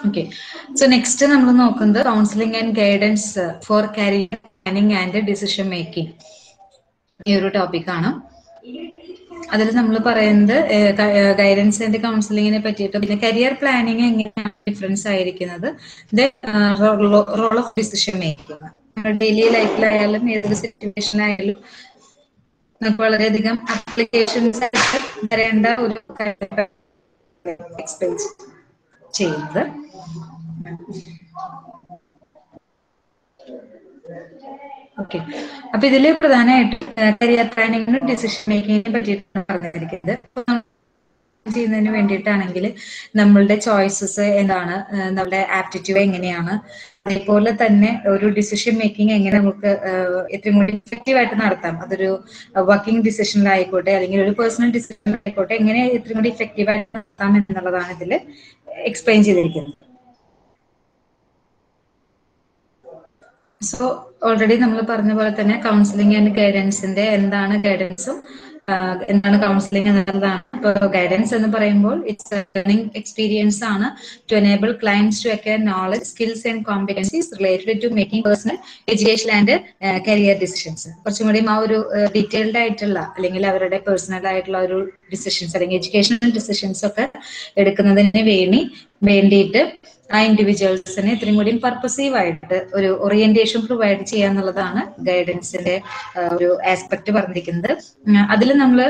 Okay so next നമ്മൾ നോക്കുന്നത് counselling and guidance for career planning and decision making ഈ ഒരു ടോപ്പിക്കാണ് അതിൽ നമ്മൾ പറയുന്നത് ഗൈഡൻസ് ആൻഡ് കൗൺസിലിങ്ങിനെ പറ്റിയിട്ട് പിന്നെ കരിയർ പ്ലാനിങ് എങ്ങനെയാണ് ഡിഫറൻസ് ആയിരിക്കുന്നത് role of decision making daily ലൈഫിലായാലും ഏതൊരു സിറ്റുവേഷൻ ആയാലും നമുക്ക് വളരെയധികം അപ്ലിക്കേഷൻസ് ആയിട്ട് വരേണ്ട ഒരു എക്സ്പെൻസ് ചെയ്യുന്നത്. ഓക്കെ. അപ്പൊ ഇതിൽ പ്രധാനമായിട്ടും കരിയർ പ്ലാനിങ്ങിനും ഡിസിഷൻ മേക്കിങ്ങിനെ പറ്റിയിട്ടാണ് പറഞ്ഞിരിക്കുന്നത്. ചെയ്യുന്നതിന് വേണ്ടിയിട്ടാണെങ്കിൽ നമ്മളുടെ ചോയ്സസ് എന്താണ് നമ്മുടെ ആപ്റ്റിറ്റ്യൂഡ് എങ്ങനെയാണ് അതേപോലെ തന്നെ ഒരു ഡിസിഷൻ മേക്കിംഗ് എങ്ങനെ നമുക്ക് ഏറ്റവും കൂടി ഇഫക്റ്റീവ് ആയിട്ട് നടത്താം. അതൊരു വർക്കിംഗ് ഡിസിഷനിലായിക്കോട്ടെ അല്ലെങ്കിൽ ഒരു പേഴ്സണൽ ഡിസിഷനിലായിക്കോട്ടെ എങ്ങനെ ഏറ്റവും കൂടി ഇഫക്റ്റീവ് ആയിട്ട് നടത്താം എന്നുള്ളതാണ് ഇതിൽ എക്സ്പ്ലെയിൻ ചെയ്തിരിക്കുന്നത്. സോ ഓൾറെഡി നമ്മൾ പറഞ്ഞ പോലെ തന്നെ കൗൺസിലിംഗ് ആൻഡ് ഗൈഡൻസിന്റെ എന്താണ് ഗൈഡൻസും എന്താണ് കൗൺസിലിംഗ് എന്നുള്ളതാണ്. ഇപ്പോൾ ഗൈഡൻസ് എന്ന് പറയുമ്പോൾ ഇറ്റ്സ് ലേണിംഗ് എക്സ്പീരിയൻസ് ആണ്. To enable clients to acquire knowledge skills and competencies related to making personal education and career decisions കുറച്ചും കൂടി ആ ഒരു ഡീറ്റെയിൽഡ് ആയിട്ടുള്ള അല്ലെങ്കിൽ അവരുടെ പേഴ്സണൽ ആയിട്ടുള്ള ഒരു ഡിസിഷൻസ് അല്ലെങ്കിൽ എഡ്യൂക്കേഷണൽ ഡിസിഷൻസ് ഒക്കെ എടുക്കുന്നതിന് വേണ്ടി വേണ്ടിയിട്ട് ആ ഇൻഡിവിജ്വൽസിനെ ഇത്രയും കൂടി പർപ്പസീവ് ആയിട്ട് ഒരു ഓറിയന്റേഷൻ പ്രൊവൈഡ് ചെയ്യുക എന്നുള്ളതാണ് ഗൈഡൻസിന്റെ ഒരു ആസ്പെക്ട് പറഞ്ഞിരിക്കുന്നത്. അതിൽ നമ്മൾ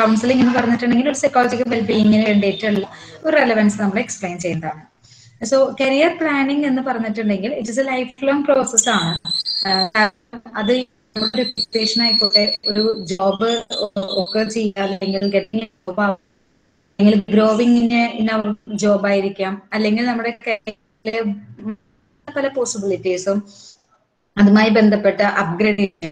കൗൺസിലിംഗ് എന്ന് പറഞ്ഞിട്ടുണ്ടെങ്കിൽ ഒരു സൈക്കോളജിക്കൽ വെൽബീയിങ്ങിന് വേണ്ടിയിട്ടുള്ള ഒരു റെലവൻസ് നമ്മൾ എക്സ്പ്ലെയിൻ ചെയ്യുന്നതാണ് സോ കരിയർ പ്ലാനിങ് എന്ന് പറഞ്ഞിട്ടുണ്ടെങ്കിൽ it is a life long process ആണ് അത് ആയിക്കോട്ടെ ഒരു ജോബ് ഒക്കെ ചെയ്യുക അല്ലെങ്കിൽ ഗെറ്റിംഗ് ജോബ് അല്ലെങ്കിൽ അവർ ജോബ് ആയിരിക്കാം. അല്ലെങ്കിൽ നമ്മുടെ പല പോസിബിലിറ്റീസും അതുമായി ബന്ധപ്പെട്ട അപ്ഗ്രേഡേഷൻ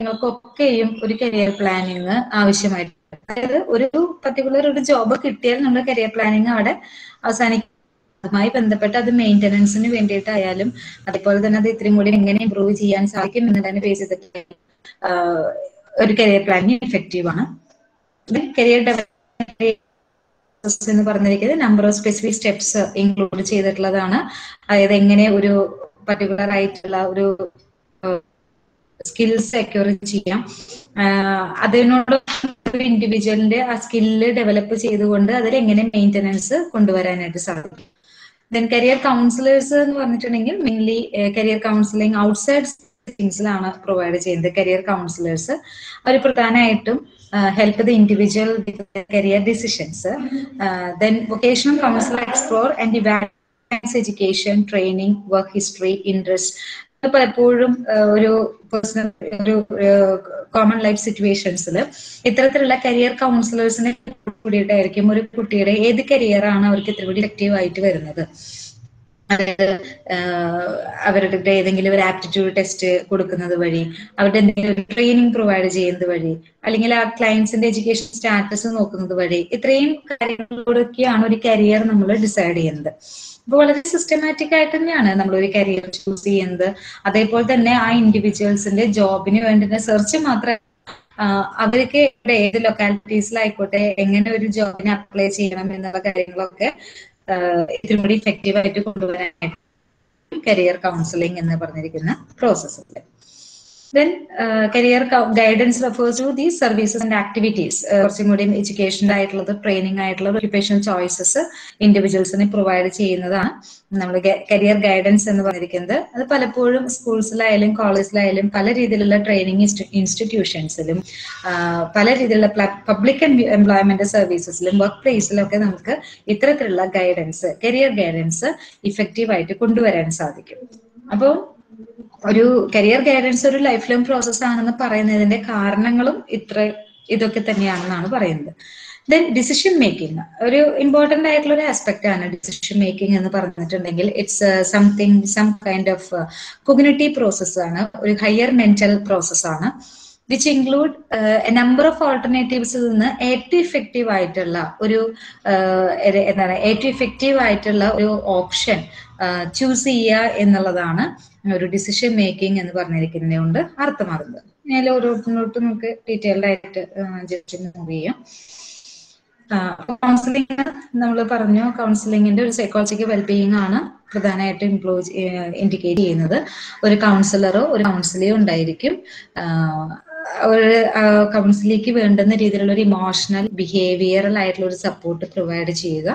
നിങ്ങൾക്കൊക്കെയും ഒരു കരിയർ പ്ലാനിങ് ആവശ്യമായിരിക്കും അതായത് ഒരു പർട്ടിക്കുലർ ഒരു ജോബ് കിട്ടിയാൽ നമ്മുടെ കരിയർ പ്ലാനിങ് അവിടെ അവസാനിക്കും. അതുമായി ബന്ധപ്പെട്ട് അത് മെയിന്റനൻസിന് വേണ്ടിയിട്ടായാലും അതുപോലെ തന്നെ അത് ഇത്രയും കൂടി എങ്ങനെ ഇമ്പ്രൂവ് ചെയ്യാൻ സാധിക്കും എന്നതിനെ ബേസ് ചെയ്തിട്ട് ഒരു കരിയർ പ്ലാനിങ് എഫക്റ്റീവ് ആണ്. കരിയർ എന്ന് പറഞ്ഞിരിക്കുന്നത് number of specific steps include ചെയ്തിട്ടുള്ളതാണ്. അതായത് എങ്ങനെ ഒരു പർട്ടിക്കുലർ ആയിട്ടുള്ള ഒരു സ്കിൽസ് സെക്യൂർ ചെയ്യാം. അതിനോട് ഇൻഡിവിജ്വലിന്റെ ആ സ്കില്ല് ഡെവലപ്പ് ചെയ്തുകൊണ്ട് അതിൽ എങ്ങനെ മെയിന്റനൻസ് കൊണ്ടുവരാനായിട്ട് സാധിക്കും. ദെൻ കരിയർ കൗൺസിലേഴ്സ് എന്ന് പറഞ്ഞിട്ടുണ്ടെങ്കിൽ മെയിൻലി കരിയർ കൗൺസിലിംഗ് ഔട്ട്സൈഡ് സെറ്റിംഗ്സിലാണ് പ്രൊവൈഡ് ചെയ്യുന്നത്. കരിയർ കൗൺസിലേഴ്സ് അവർ പ്രധാനമായിട്ടും help the individual career decisions then vocational counsellor explore and evaluates education training work history interest പലപ്പോഴും ഒരു പേഴ്സണൽ ഒരു കോമൺ ലൈഫ് സിറ്റുവേഷൻസിൽ ഇത്തരത്തിലുള്ള കരിയർ കൗൺസിലേഴ്സിനെ കൂടിയിട്ടായിരിക്കും ഒരു കുട്ടിയുടെ ഏത് കരിയറാണ് അവർക്ക് ഇത്ര കൂടി ആയിട്ട് വരുന്നത്. അതായത് അവരുടെ ഏതെങ്കിലും ഒരു ആപ്റ്റിറ്റ്യൂഡ് ടെസ്റ്റ് കൊടുക്കുന്നത് വഴി അവരുടെ എന്തെങ്കിലും ഒരു ട്രെയിനിങ് പ്രൊവൈഡ് ചെയ്യുന്നത് വഴി അല്ലെങ്കിൽ ആ ക്ലയൻസിന്റെ എഡ്യൂക്കേഷൻ സ്റ്റാറ്റസ് നോക്കുന്നത് വഴി ഇത്രയും കാര്യങ്ങളിലൂടെയൊക്കെയാണ് ഒരു കരിയർ നമ്മൾ ഡിസൈഡ് ചെയ്യുന്നത്. അപ്പൊ വളരെ സിസ്റ്റമാറ്റിക് ആയിട്ട് തന്നെയാണ് നമ്മൾ ഒരു കരിയർ ചൂസ് ചെയ്യുന്നത്. അതേപോലെ തന്നെ ആ ഇൻഡിവിജ്വൽസിന്റെ ജോബിന് വേണ്ടുന്ന സെർച്ച് മാത്രം അവർക്ക് ഏത് ലൊക്കാലിറ്റീസിലായിക്കോട്ടെ എങ്ങനെ ഒരു ജോബിന് അപ്ലൈ ചെയ്യണം എന്നുള്ള കാര്യങ്ങളൊക്കെ ഇതിലും കൂടി ഇഫക്റ്റീവ് ആയിട്ട് കൊണ്ടുവരാനായിട്ട് കരിയർ കൗൺസിലിംഗ് എന്ന് പറഞ്ഞിരിക്കുന്ന പ്രോസസ്സിൽ uh, career guidance refers to these services and activities. കുറച്ചും കൂടി ആയിട്ടുള്ളത് ട്രെയിനിങ് ആയിട്ടുള്ള ഒക്യുപ്പേഷണൽ ചോയ്സസ് ഇൻഡിവിജ്വൽസിന് പ്രൊവൈഡ് ചെയ്യുന്നതാണ്. നമ്മൾ കരിയർ ഗൈഡൻസ് എന്ന് പറഞ്ഞിരിക്കുന്നത്. അത് പലപ്പോഴും സ്കൂൾസിലായാലും കോളേജിലായാലും പല രീതിയിലുള്ള ട്രെയിനിങ് ഇൻസ്റ്റിറ്റ്യൂഷൻസിലും പല രീതിയിലുള്ള പബ്ലിക് എംപ്ലോയ്മെന്റ് സർവീസസിലും വർക്ക് പ്ലേസിലും ഒക്കെ നമുക്ക് ഇത്തരത്തിലുള്ള ഗൈഡൻസ് കരിയർ ഗൈഡൻസ് ഇഫക്റ്റീവ് ആയിട്ട് കൊണ്ടുവരാൻ സാധിക്കും. അപ്പോൾ ഒരു കരിയർ ഗൈഡൻസ് ഒരു ലൈഫ് ലോങ് പ്രോസസ് ആണെന്ന് പറയുന്നതിന്റെ കാരണങ്ങളും ഇത്ര ഇതൊക്കെ തന്നെയാണെന്നാണ് പറയുന്നത്. ദെൻ ഡിസിഷൻ മേക്കിംഗ് ഒരു ഇമ്പോർട്ടന്റ് ആയിട്ടുള്ള ഒരു ആസ്പെക്ട് ആണ് ഡിസിഷൻ മേക്കിംഗ് എന്ന് പറഞ്ഞിട്ടുണ്ടെങ്കിൽ it's something some kind of cognitive process ആണ് ഒരു ഹയർ മെന്റൽ പ്രോസസ് ആണ് വിച്ച് ഇൻക്ലൂഡ് നമ്പർ ഓഫ് ഓൾട്ടർനേറ്റീവ്സിൽ നിന്ന് ഏറ്റവും ഇഫക്റ്റീവ് ആയിട്ടുള്ള ഒരു എന്താണ് ഏറ്റവും ഇഫക്റ്റീവ് ആയിട്ടുള്ള ഒരു ഓപ്ഷൻ ചൂസ് ചെയ്യുക എന്നുള്ളതാണ് ഒരു ഡിസിഷൻ മേക്കിംഗ് എന്ന് പറഞ്ഞിരിക്കുന്നത് കൊണ്ട് അർത്ഥമാകുന്നത്. ഞാൻ ഓരോരുത്തരോട്ട് നമുക്ക് ഡീറ്റെയിൽഡ് ആയിട്ട് മൂവ് ചെയ്യാം. കൗൺസിലിംഗ് നമ്മൾ പറഞ്ഞു കൗൺസിലിംഗിന്റെ ഒരു സൈക്കോളജിക്കൽ വെൽബീയിങ് ആണ് പ്രധാനമായിട്ട് ഇംപ്ലോ ഇൻഡിക്കേറ്റ് ചെയ്യുന്നത്. ഒരു കൗൺസിലറോ ഒരു കൗൺസിലിയോ ഉണ്ടായിരിക്കും. ഒരു കൗൺസിലിക്ക് വേണ്ടുന്ന രീതിയിലുള്ള ഒരു ഇമോഷണൽ ബിഹേവിയറൽ ആയിട്ടുള്ള ഒരു സപ്പോർട്ട് പ്രൊവൈഡ് ചെയ്യുക.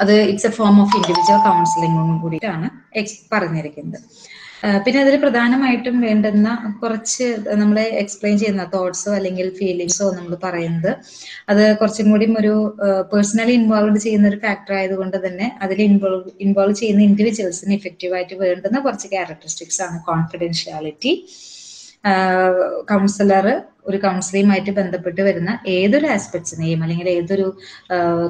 അത് it's a form of individual കൗൺസിലിംഗും കൂടിയിട്ടാണ് എക്സ് പറഞ്ഞിരിക്കുന്നത്. പിന്നെ അതിൽ പ്രധാനമായിട്ടും വേണ്ടുന്ന കുറച്ച് നമ്മളെ എക്സ്പ്ലെയിൻ ചെയ്യുന്ന തോട്ട്സോ അല്ലെങ്കിൽ ഫീലിങ്സോ നമ്മൾ പറയുന്നത്. അത് കുറച്ചും കൂടി ഒരു പേഴ്സണലി ഇൻവോൾവ് ചെയ്യുന്ന ഒരു ഫാക്ടർ ആയതുകൊണ്ട് തന്നെ അതിൽ ഇൻവോൾവ് ഇൻവോൾവ് ചെയ്യുന്ന ഇൻഡിവിജ്വൽസിന് ഇഫക്റ്റീവായിട്ട് വേണ്ടുന്ന കുറച്ച് ക്യാരക്ടറിസ്റ്റിക്സ് ആണ് കോൺഫിഡൻഷ്യാലിറ്റി കൗൺസിലർ ഒരു കൗൺസിലിങ്ങുമായിട്ട് ബന്ധപ്പെട്ട് വരുന്ന ഏതൊരു ആസ്പെക്ട്സിനെയും അല്ലെങ്കിൽ ഏതൊരു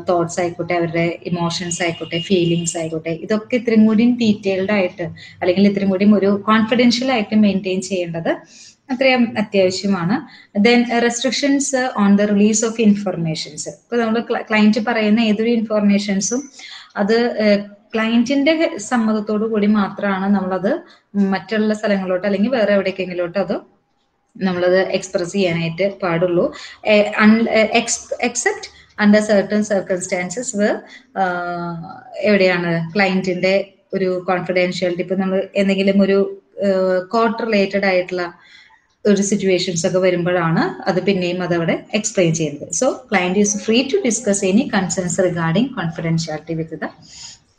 തോട്ട്സ് ആയിക്കോട്ടെ അവരുടെ ഇമോഷൻസ് ആയിക്കോട്ടെ ഫീലിങ്സ് ആയിക്കോട്ടെ ഇതൊക്കെ ഇത്രയും കൂടി ഡീറ്റെയിൽഡ് ആയിട്ട് അല്ലെങ്കിൽ ഇത്രയും കൂടി ഒരു കോൺഫിഡൻഷ്യൽ ആയിട്ട് മെയിന്റെയിൻ ചെയ്യേണ്ടത് അത്രയും അത്യാവശ്യമാണ്. Then restrictions on the release of informations ഇപ്പൊ നമ്മൾ ക്ലയന്റ് പറയുന്ന ഏതൊരു ഇൻഫർമേഷൻസും അത് ക്ലയന്റിന്റെ സമ്മതത്തോടു കൂടി മാത്രമാണ് നമ്മളത് മറ്റുള്ള സ്ഥലങ്ങളിലോട്ട് അല്ലെങ്കിൽ വേറെ എവിടേക്കെങ്കിലോട്ട് അത് നമ്മളത് എക്സ്പ്രസ് ചെയ്യാനായിട്ട് പാടുള്ളൂ. Except under certain circumstances where എവിടെയാണ് ക്ലയന്റിന്റെ ഒരു കോൺഫിഡൻഷ്യാലിറ്റി ഇപ്പൊ നമ്മൾ എന്തെങ്കിലും ഒരു കോട്ട് റിലേറ്റഡ് ആയിട്ടുള്ള ഒരു സിറ്റുവേഷൻസ് ഒക്കെ വരുമ്പോഴാണ് അത് പിന്നെയും അതവിടെ എക്സ്പ്ലെയിൻ ചെയ്യുന്നത്. So client is free to discuss any concerns regarding confidentiality with the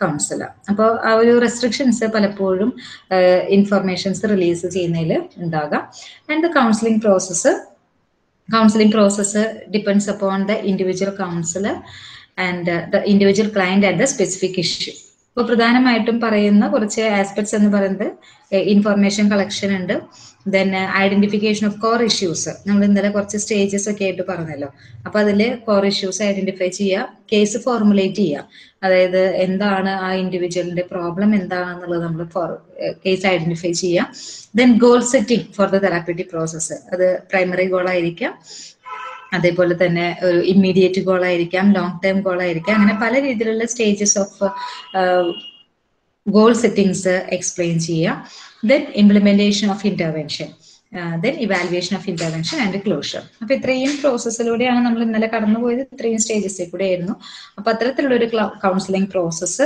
counsellor അപ്പോൾ ആ ഒരു റെസ്ട്രിക്ഷൻസ് പലപ്പോഴും ഇൻഫർമേഷൻസ് റിലീസ് ചെയ്യുന്നതിൽ ഉണ്ടാകാം. And the counselling process counselling process depends upon the individual counsellor and the individual client and the specific issue ഇപ്പോൾ പ്രധാനമായിട്ടും പറയുന്ന കുറച്ച് ആസ്പെക്ട്സ് എന്ന് പറയുന്നത് ഇൻഫർമേഷൻ കളക്ഷൻ ഉണ്ട്. Then identification of core issues നമ്മൾ ഇന്നലെ കുറച്ച് സ്റ്റേജസ് ഒക്കെ ആയിട്ട് പറഞ്ഞല്ലോ. അപ്പൊ അതിൽ കോർ ഇഷ്യൂസ് ഐഡന്റിഫൈ ചെയ്യുക കേസ് ഫോർമുലേറ്റ് ചെയ്യുക. അതായത് എന്താണ് ആ ഇൻഡിവിജ്വലിന്റെ പ്രോബ്ലം എന്താണെന്നുള്ളത് നമ്മൾ കേസ് ഐഡന്റിഫൈ ചെയ്യുക. Then goal setting for the therapeutic process അത് പ്രൈമറി ഗോൾ ആയിരിക്കാം. അതേപോലെ തന്നെ ഒരു ഇമ്മീഡിയറ്റ് ഗോൾ ആയിരിക്കാം ലോങ് ടേം ഗോൾ ആയിരിക്കാം. അങ്ങനെ പല രീതിയിലുള്ള stages of goal settings explain ചെയ്യുക. Then implementation of intervention then evaluation of intervention and closure അപ്പൊ ഇത്രയും പ്രോസസ്സിലൂടെയാണ് നമ്മൾ ഇന്നലെ കടന്നുപോയത്. ഇത്രയും സ്റ്റേജസിൽ കൂടെ ആയിരുന്നു. അപ്പൊ അത്തരത്തിലുള്ള ഒരു കൗൺസിലിംഗ് പ്രോസസ്സ്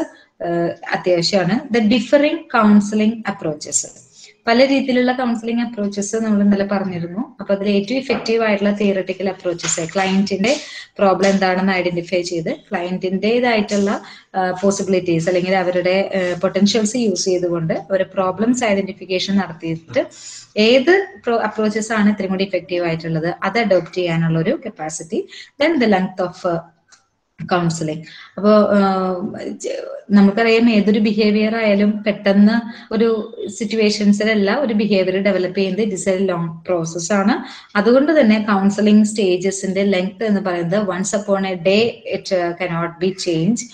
അത്യാവശ്യമാണ്. ദ ഡിഫറിംഗ് കൗൺസിലിംഗ് അപ്രോച്ചസ് പല രീതിയിലുള്ള കൗൺസിലിംഗ് അപ്രോച്ചസ് നമ്മൾ ഇന്നലെ പറഞ്ഞിരുന്നു. അപ്പൊ അതിൽ ഏറ്റവും ഇഫക്റ്റീവ് ആയിട്ടുള്ള തിയറട്ടിക്കൽ അപ്രോച്ചസ് ക്ലയന്റിന്റെ പ്രോബ്ലം എന്താണെന്ന് ഐഡന്റിഫൈ ചെയ്ത് ക്ലയന്റിന്റെതായിട്ടുള്ള പോസിബിലിറ്റീസ് അല്ലെങ്കിൽ അവരുടെ പൊട്ടൻഷ്യൽസ് യൂസ് ചെയ്തുകൊണ്ട് ഒരു പ്രോബ്ലംസ് ഐഡന്റിഫിക്കേഷൻ നടത്തിയിട്ട് ഏത് അപ്രോച്ചസ് ആണ് ഇത്രയും കൂടി ഇഫക്റ്റീവ് ആയിട്ടുള്ളത് അത് അഡോപ്റ്റ് ചെയ്യാനുള്ള ഒരു capacity then the length of counselling അപ്പോൾ നമുക്കറിയാം ഏതൊരു ബിഹേവിയർ ആയാലും പെട്ടെന്ന് ഒരു സിറ്റുവേഷൻസിലല്ല ഒരു ബിഹേവിയർ ഡെവലപ്പ് ചെയ്യുന്നത് it is a long process ആണ്. അതുകൊണ്ട് തന്നെ കൗൺസിലിംഗ് സ്റ്റേജസിന്റെ ലെങ്ത് എന്ന് പറയുന്നത് once upon a day it cannot be change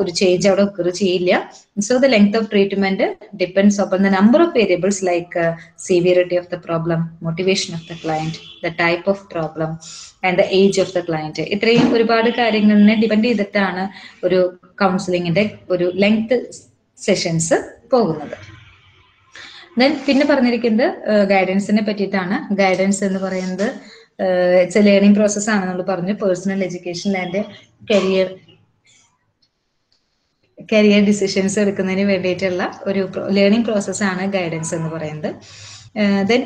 ഒരു ചേഞ്ച് അവിടെ ഒക്കർ ചെയ്യില്ല. So the length of treatment depends upon the number of variables like severity of the problem motivation of the client the type of problem and the age of the client ഇത്രയും ഒരുപാട് കാര്യങ്ങളിനെ depend ചെയ്തിട്ടാണ് ഒരു കൗൺസിലിങ്ങിന്റെ ഒരു length sessions പോകുന്നത്. Then പിന്നെ പറഞ്ഞിരിക്കുന്നത് ഗൈഡൻസിനെ പറ്റിയിട്ടാണ്. Guidance എന്ന് പറയുന്നത് ഇറ്റ്സ് എ ലേണിംഗ് പ്രോസസ് ആണ് നമ്മൾ പറഞ്ഞു. Personal education and career career decisions എടുക്കുന്നതിന് വേണ്ടിയിട്ടുള്ള ഒരു ലേണിംഗ് പ്രോസസ്സാണ് ഗൈഡൻസ് എന്ന് പറയുന്നത്. ദെൻ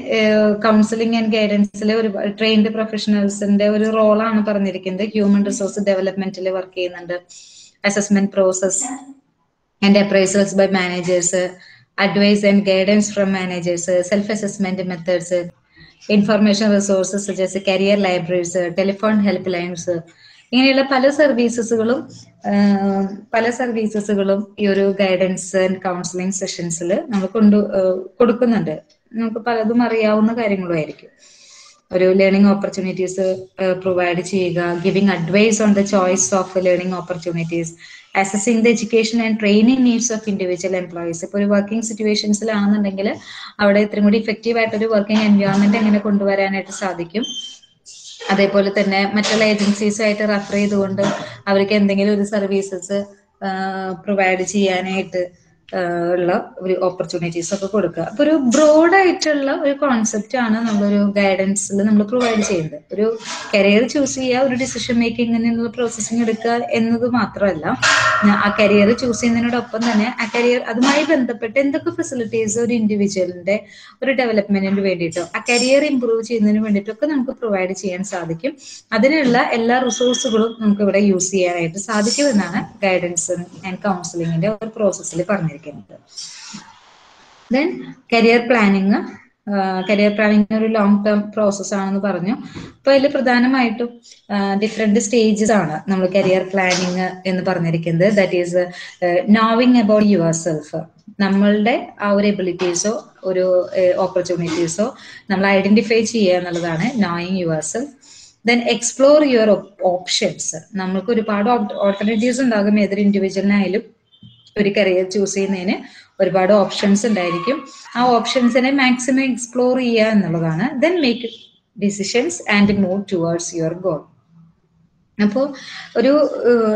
കൗൺസിലിംഗ് ആൻഡ് ഗൈഡൻസിലെ ഒരു ട്രെയിൻഡ് പ്രൊഫഷണൽസിന്റെ ഒരു റോളാണ് പറഞ്ഞിരിക്കുന്നത്. ഹ്യൂമൻ റിസോഴ്സ് ഡെവലപ്മെന്റിൽ വർക്ക് ചെയ്യുന്നുണ്ട്. Assessment process and appraisals by managers advice and guidance from managers self assessment methods information resources just career libraries telephone help lines ഇങ്ങനെയുള്ള പല സർവീസസുകളും പല സർവീസസുകളും ഈ ഒരു ഗൈഡൻസ് ആൻഡ് കൗൺസിലിംഗ് സെഷൻസിൽ നമ്മൾ കൊണ്ടു കൊടുക്കുന്നുണ്ട്. നമുക്ക് പലതും അറിയാവുന്ന കാര്യങ്ങളും ആയിരിക്കും ഒരു ലേണിംഗ് ഓപ്പർച്യൂണിറ്റീസ് പ്രൊവൈഡ് ചെയ്യുക giving advice on the choice of learning opportunities assessing the education and training needs of individual employees ഇപ്പോൾ ഒരു വർക്കിംഗ് സിറ്റുവേഷൻസിലാണെന്നുണ്ടെങ്കിൽ അവിടെ ഇത്രയും കൂടി ഇഫക്റ്റീവ് ആയിട്ടൊരു വർക്കിംഗ് എൻവയോൺമെന്റ് എങ്ങനെ കൊണ്ടുവരാനായിട്ട് സാധിക്കും. അതേപോലെ തന്നെ മറ്റുള്ള ഏജൻസീസ് ആയിട്ട് റെഫർ ചെയ്തുകൊണ്ട് അവർക്ക് എന്തെങ്കിലും ഒരു സർവീസസ് പ്രൊവൈഡ് ചെയ്യാനായിട്ട് ഉള്ള ഒരു ഓപ്പർച്യൂണിറ്റീസ് ഒക്കെ കൊടുക്കുക. അപ്പൊ ഒരു ബ്രോഡ് ആയിട്ടുള്ള ഒരു കോൺസെപ്റ്റ് ആണ് നമ്മളൊരു ഗൈഡൻസിൽ നമ്മൾ പ്രൊവൈഡ് ചെയ്യുന്നത്. ഒരു കരിയർ ചൂസ് ചെയ്യുക ഒരു ഡിസിഷൻ മേക്കിങ്ങിനുള്ള പ്രോസസ്സിങ് എടുക്കുക എന്നത് മാത്രമല്ല ആ കരിയർ ചൂസ് ചെയ്യുന്നതിനോടൊപ്പം തന്നെ ആ കരിയർ അതുമായി ബന്ധപ്പെട്ട് എന്തൊക്കെ ഫെസിലിറ്റീസ് ഒരു ഇൻഡിവിജ്വലിന്റെ ഒരു ഡെവലപ്മെന്റിന് വേണ്ടിയിട്ടോ ആ കരിയർ ഇമ്പ്രൂവ് ചെയ്യുന്നതിന് വേണ്ടിയിട്ടൊക്കെ നമുക്ക് പ്രൊവൈഡ് ചെയ്യാൻ സാധിക്കും. അതിനുള്ള എല്ലാ റിസോഴ്സുകളും നമുക്ക് ഇവിടെ യൂസ് ചെയ്യാനായിട്ട് സാധിക്കുമെന്നാണ് ഗൈഡൻസ് ആൻഡ് കൗൺസിലിങ്ങിന്റെ ഒരു പ്രോസസ്സിൽ പറഞ്ഞിരിക്കുന്നത് then career planning career planning ഒരു ലോങ് ടേം പ്രോസസ് ആണെന്ന് പറഞ്ഞു. അപ്പൊ അതിൽ പ്രധാനമായിട്ടും ഡിഫറെന്റ് സ്റ്റേജസ് ആണ് നമ്മൾ കരിയർ പ്ലാനിങ് എന്ന് പറഞ്ഞിരിക്കുന്നത്. That is knowing about yourself നമ്മളുടെ ആ ഒരു എബിലിറ്റീസോ ഒരു ഓപ്പർച്യൂണിറ്റീസോ നമ്മൾ ഐഡന്റിഫൈ ചെയ്യുക എന്നുള്ളതാണ് knowing yourself then explore your options നമ്മൾക്ക് ഒരുപാട് ഓൾട്ടർനേറ്റീവ്സ് ഉണ്ടാകും. ഏതൊരു ഇൻഡിവിജ്വലിനായാലും ഒരു കരിയർ ചൂസ് ചെയ്യുന്നതിന് ഒരുപാട് ഓപ്ഷൻസ് ഉണ്ടായിരിക്കും. ആ ഓപ്ഷൻസിനെ മാക്സിമം എക്സ്പ്ലോർ ചെയ്യുക എന്നുള്ളതാണ്. Then make decisions and move towards your goal അപ്പോൾ ഒരു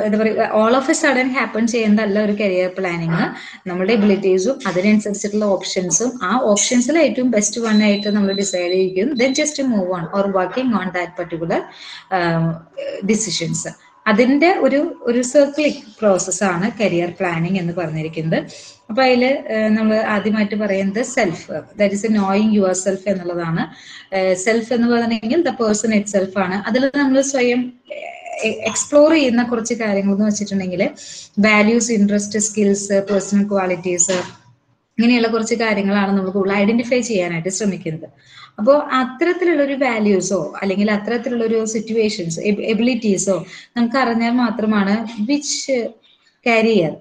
എന്താ പറയുക all of a sudden happen ചെയ്യുന്നതല്ല ഒരു കരിയർ പ്ലാനിങ് നമ്മുടെ എബിലിറ്റീസും അതിനനുസരിച്ചിട്ടുള്ള ഓപ്ഷൻസും ആ ഓപ്ഷൻസിൽ ഏറ്റവും ബെസ്റ്റ് വൺ ആയിട്ട് നമ്മൾ decide ചെയ്യിക്കും. Then just move on or working on that particular decisions അതിന്റെ ഒരു ഒരു സർക്കിളിക് പ്രോസസ്സാണ് കരിയർ പ്ലാനിങ് എന്ന് പറഞ്ഞിരിക്കുന്നത്. അപ്പൊ അതിൽ നമ്മൾ ആദ്യമായിട്ട് പറയുന്നത് self that is a knowing yourself എന്നുള്ളതാണ് സെൽഫ് എന്ന് പറഞ്ഞെങ്കിൽ ദ പേഴ്സൺ ഇറ്റ് സെൽഫ് ആണ്. അതിൽ നമ്മൾ സ്വയം എക്സ്പ്ലോർ ചെയ്യുന്ന കുറച്ച് കാര്യങ്ങൾ എന്ന് വെച്ചിട്ടുണ്ടെങ്കിൽ values interest skills personal qualities ഇങ്ങനെയുള്ള കുറച്ച് കാര്യങ്ങളാണ് നമ്മൾ കൂടുതൽ ഐഡന്റിഫൈ ചെയ്യാനായിട്ട് ശ്രമിക്കുന്നത്. അപ്പോൾ അത്തരത്തിലുള്ള ഒരു വാല്യൂസോ അല്ലെങ്കിൽ അത്തരത്തിലുള്ള ഒരു സിറ്റുവേഷൻസ് എബിലിറ്റീസോ നമുക്ക് അറിഞ്ഞാൽ മാത്രമാണ് which career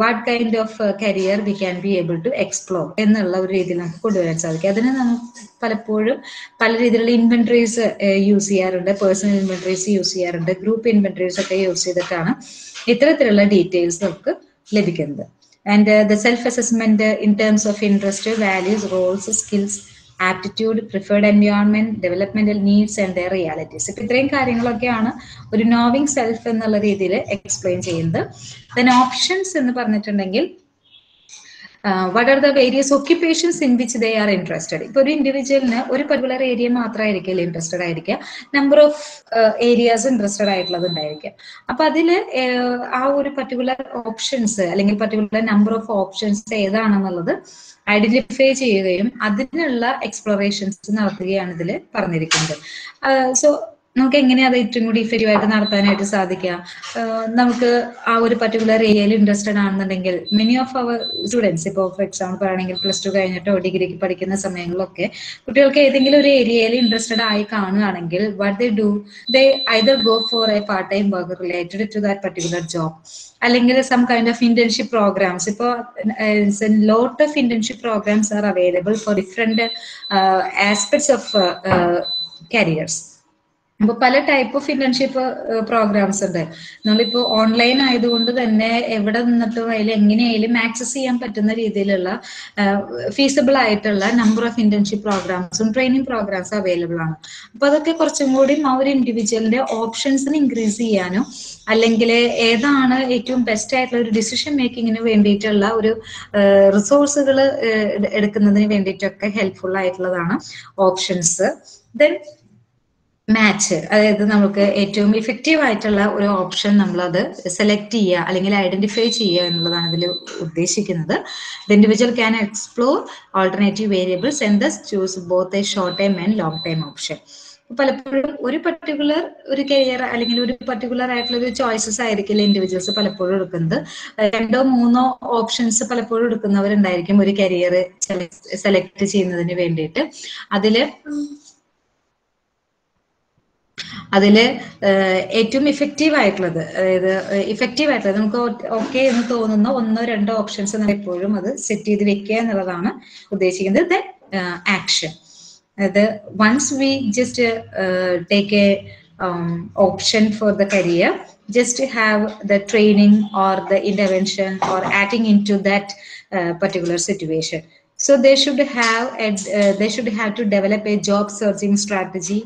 what kind of career we can be able to explore എന്നുള്ള ഒരു രീതിയിൽ നമുക്ക് കൊണ്ടുവരാൻ സാധിക്കും. അതിന് നമുക്ക് പലപ്പോഴും പല രീതിയിലുള്ള ഇൻവെൻട്രീസ് യൂസ് ചെയ്യാറുണ്ട്. പേഴ്സണൽ ഇൻവെൻട്രീസ് യൂസ് ചെയ്യാറുണ്ട്. ഗ്രൂപ്പ് ഇൻവെൻട്രീസ് ഒക്കെ യൂസ് ചെയ്തിട്ടാണ് ഇത്തരത്തിലുള്ള ഡീറ്റെയിൽസ് നമുക്ക് ലഭിക്കുന്നത്. And the self assessment in terms of interest values roles skills aptitude preferred environment developmental needs and their realities ഇപ്പൊ ഇത്രയും കാര്യങ്ങളൊക്കെയാണ് ഒരു നോവിങ് സെൽഫ് എന്നുള്ള രീതിയിൽ എക്സ്പ്ലെയിൻ ചെയ്യുന്നത്. ദൻ ഓപ്ഷൻസ് എന്ന് പറഞ്ഞിട്ടുണ്ടെങ്കിൽ what are the various occupations in which they are interested ഇപ്പൊ ഒരു ഇൻഡിവിജ്വലിന് ഒരു പർട്ടിക്കുലർ ഏരിയ മാത്രമായിരിക്കില്ല ഇൻട്രസ്റ്റഡ് ആയിരിക്കുക. നമ്പർ ഓഫ് ഏരിയാസ് ഇൻട്രസ്റ്റഡ് ആയിട്ടുള്ളത് ഉണ്ടായിരിക്കുക. അപ്പൊ അതിൽ ആ ഒരു പർട്ടിക്കുലർ ഓപ്ഷൻസ് അല്ലെങ്കിൽ പർട്ടിക്കുലർ നമ്പർ ഓഫ് ഓപ്ഷൻസ് ഏതാണെന്നുള്ളത് ഐഡന്റിഫൈ ചെയ്യുകയും അതിനുള്ള എക്സ്പ്ലോറേഷൻസ് നടത്തുകയാണ് ഇതിൽ പറഞ്ഞിരിക്കുന്നത്. സോ നമുക്ക് എങ്ങനെയാ അത് ഏറ്റവും കൂടി ഇഫക്റ്റീവ് ആയിട്ട് നടത്താനായിട്ട് സാധിക്കുക? നമുക്ക് ആ ഒരു പർട്ടിക്കുലർ ഏരിയയിൽ ഇൻട്രസ്റ്റഡ് ആണെന്നുണ്ടെങ്കിൽ മെനി ഓഫ് അവർ സ്റ്റുഡൻസ് ഇപ്പോൾ ഫോർ എക്സാമ്പിൾ ആണെങ്കിൽ പ്ലസ് ടു കഴിഞ്ഞിട്ടോ ഡിഗ്രിക്ക് പഠിക്കുന്ന സമയങ്ങളിലൊക്കെ കുട്ടികൾക്ക് ഏതെങ്കിലും ഒരു ഏരിയയിൽ ഇൻട്രസ്റ്റഡ് ആയി കാണുകയാണെങ്കിൽ what they do they either go for a part time work related to that particular job അല്ലെങ്കിൽ some kind of internship programmes ഇപ്പോൾ lot of internship programmes are available for different aspects of careers അപ്പൊ പല type of internship programmes ഉണ്ട്. നമ്മളിപ്പോ online ആയതുകൊണ്ട് തന്നെ എവിടെ നിന്നിട്ടും അതിൽ എങ്ങനെയായാലും ആക്സസ് ചെയ്യാൻ പറ്റുന്ന രീതിയിലുള്ള ഫീസിബിൾ ആയിട്ടുള്ള നമ്പർ ഓഫ് ഇന്റേൺഷിപ്പ് പ്രോഗ്രാംസും ട്രെയിനിങ് പ്രോഗ്രാംസും അവൈലബിൾ ആണ്. അപ്പൊ അതൊക്കെ കുറച്ചും കൂടി ആ ഒരു ഇൻഡിവിജ്വലിന്റെ ഓപ്ഷൻസിന് ഇൻക്രീസ് ചെയ്യാനും അല്ലെങ്കിൽ ഏതാണ് ഏറ്റവും ബെസ്റ്റ് ആയിട്ടുള്ള ഒരു ഡിസിഷൻ മേക്കിങ്ങിന് വേണ്ടിയിട്ടുള്ള ഒരു റിസോഴ്സുകൾ എടുക്കുന്നതിന് വേണ്ടിയിട്ടൊക്കെ ഹെൽപ്ഫുൾ ആയിട്ടുള്ളതാണ് ഓപ്ഷൻസ് ദെൻ മാച്ച്. അതായത് നമുക്ക് ഏറ്റവും ഇഫക്റ്റീവ് ആയിട്ടുള്ള ഒരു ഓപ്ഷൻ നമ്മളത് സെലക്ട് ചെയ്യുക അല്ലെങ്കിൽ ഐഡന്റിഫൈ ചെയ്യുക എന്നുള്ളതാണ് ഇതിൽ ഉദ്ദേശിക്കുന്നത്. The individual can explore alternative variables and thus choose both a short time and long time option പലപ്പോഴും ഒരു പർട്ടിക്കുലർ ഒരു കരിയർ അല്ലെങ്കിൽ ഒരു പർട്ടിക്കുലർ ആയിട്ടുള്ള ഒരു ചോയ്സസ് ആയിരിക്കില്ല ഇൻഡിവിജ്വൽസ് പലപ്പോഴും എടുക്കുന്നത്. രണ്ടോ മൂന്നോ ഓപ്ഷൻസ് പലപ്പോഴും എടുക്കുന്നവരുണ്ടായിരിക്കും ഒരു കരിയർ സെലക്ട് ചെയ്യുന്നതിന് വേണ്ടിയിട്ട്. അതിൽ അതിൽ ഏറ്റവും ഇഫക്റ്റീവ് ആയിട്ടുള്ളത് അതായത് ഇഫക്റ്റീവ് ആയിട്ടുള്ളത് നമുക്ക് ഓക്കെ എന്ന് തോന്നുന്ന ഒന്നോ രണ്ടോ ഓപ്ഷൻസ് നമ്മൾ എപ്പോഴും അത് സെറ്റ് ചെയ്ത് വെക്കുക എന്നുള്ളതാണ് ഉദ്ദേശിക്കുന്നത്. ദ ആക്ഷൻ അതായത് once we just take a option for the career just have the training or the intervention or acting in to that particular situation. So they should have a, uh, they should have to develop a job searching strategy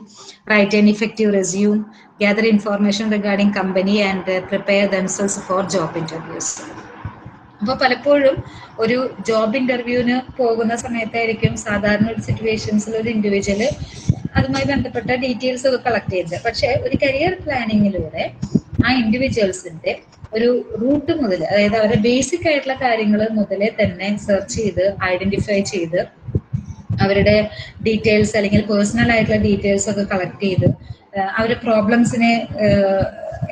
write an effective resume gather information regarding company and uh, prepare themselves for job interviews അപ്പൊ പലപ്പോഴും ഒരു job ഇന്റർവ്യൂവിന് പോകുന്ന സമയത്തായിരിക്കും സാധാരണ ഒരു സിറ്റുവേഷൻസിൽ ഒരു individual അതുമായി ബന്ധപ്പെട്ട ഡീറ്റെയിൽസ് ഒക്കെ കളക്ട് ചെയ്തത് പക്ഷെ ഒരു കരിയർ പ്ലാനിങ്ങിലൂടെ ആ ഇൻഡിവിജ്വൽസിന്റെ ഒരു റൂട്ട് മുതൽ അതായത് അവരുടെ ബേസിക് ആയിട്ടുള്ള കാര്യങ്ങൾ മുതലേ തന്നെ സെർച്ച് ചെയ്ത് ഐഡന്റിഫൈ ചെയ്ത് അവരുടെ ഡീറ്റെയിൽസ് അല്ലെങ്കിൽ പേഴ്സണൽ ആയിട്ടുള്ള ഡീറ്റെയിൽസ് ഒക്കെ കളക്ട് ചെയ്ത് അവരുടെ പ്രോബ്ലംസിനെ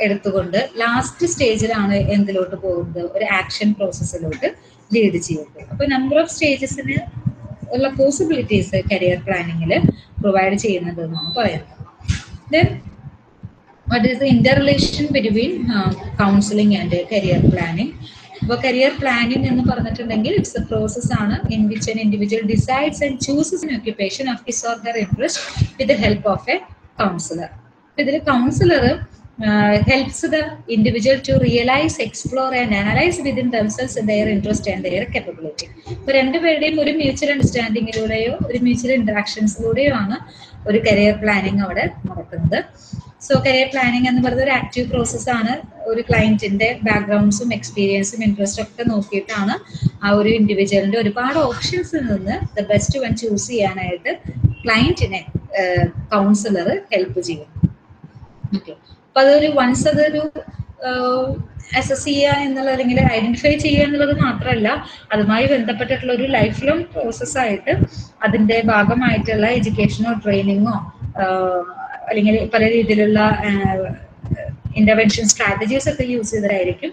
എടുത്തുകൊണ്ട് ലാസ്റ്റ് സ്റ്റേജിലാണ് എന്തിലോട്ട് പോകുന്നത്? ഒരു ആക്ഷൻ പ്രോസസ്സിലോട്ട് ലീഡ് ചെയ്യുന്നത്. അപ്പൊ നമ്പർ ഓഫ് സ്റ്റേജസിന് ഉള്ള പോസിബിലിറ്റീസ് കരിയർ പ്ലാനിങ്ങിൽ പ്രൊവൈഡ് ചെയ്യുന്നത് എന്നാണ് പറയുന്നത് then what is the inter relation between counselling and career planning അപ്പോൾ കരിയർ പ്ലാനിങ് എന്ന് പറഞ്ഞിട്ടുണ്ടെങ്കിൽ ഇറ്റ്സ് എ പ്രോസസ് ആണ് in which an individual decides and chooses an occupation of his or their interest with the help of a counsellor ഇതിൽ counsellor helps the individual to realise explore and analyse within themselves their interest and their capability ഇപ്പൊ രണ്ടുപേരുടെയും ഒരു mutual അണ്ടർസ്റ്റാൻഡിങ്ങിലൂടെയോ ഒരു mutual ഇന്ററാക്ഷൻസിലൂടെയോ ആണ് ഒരു career planning അവിടെ നടക്കുന്നത്. So career planning എന്ന് പറയുന്നത് ഒരു ആക്റ്റീവ് പ്രോസസ് ആണ്. ഒരു ക്ലയന്റിന്റെ ബാക്ക്ഗ്രൗണ്ട്സും എക്സ്പീരിയൻസും ഇൻട്രസ്റ്റ് ഒക്കെ നോക്കിയിട്ടാണ് ആ ഒരു ഇൻഡിവിജ്വലിന്റെ ഒരുപാട് ഓപ്ഷൻസിൽ നിന്ന് ദ ബെസ്റ്റ് വൺ ചൂസ് ചെയ്യാനായിട്ട് ക്ലയന്റിനെ കൗൺസിലർ ഹെൽപ്പ് ചെയ്യും ഓക്കെ അപ്പൊ അതൊരു വൺസ് അതൊരു അസസ് ചെയ്യുക എന്നുള്ള അല്ലെങ്കിൽ ഐഡന്റിഫൈ ചെയ്യുക എന്നുള്ളത് മാത്രമല്ല അതുമായി ബന്ധപ്പെട്ടിട്ടുള്ള ഒരു ലൈഫ് ലോങ് പ്രോസസ്സായിട്ട് അതിന്റെ ഭാഗമായിട്ടുള്ള എഡ്യൂക്കേഷനോ ട്രെയിനിങ്ങോ അല്ലെങ്കിൽ പല രീതിയിലുള്ള ഇന്റർവെൻഷൻ സ്ട്രാറ്റജീസ് ഒക്കെ യൂസ് ചെയ്തതായിരിക്കും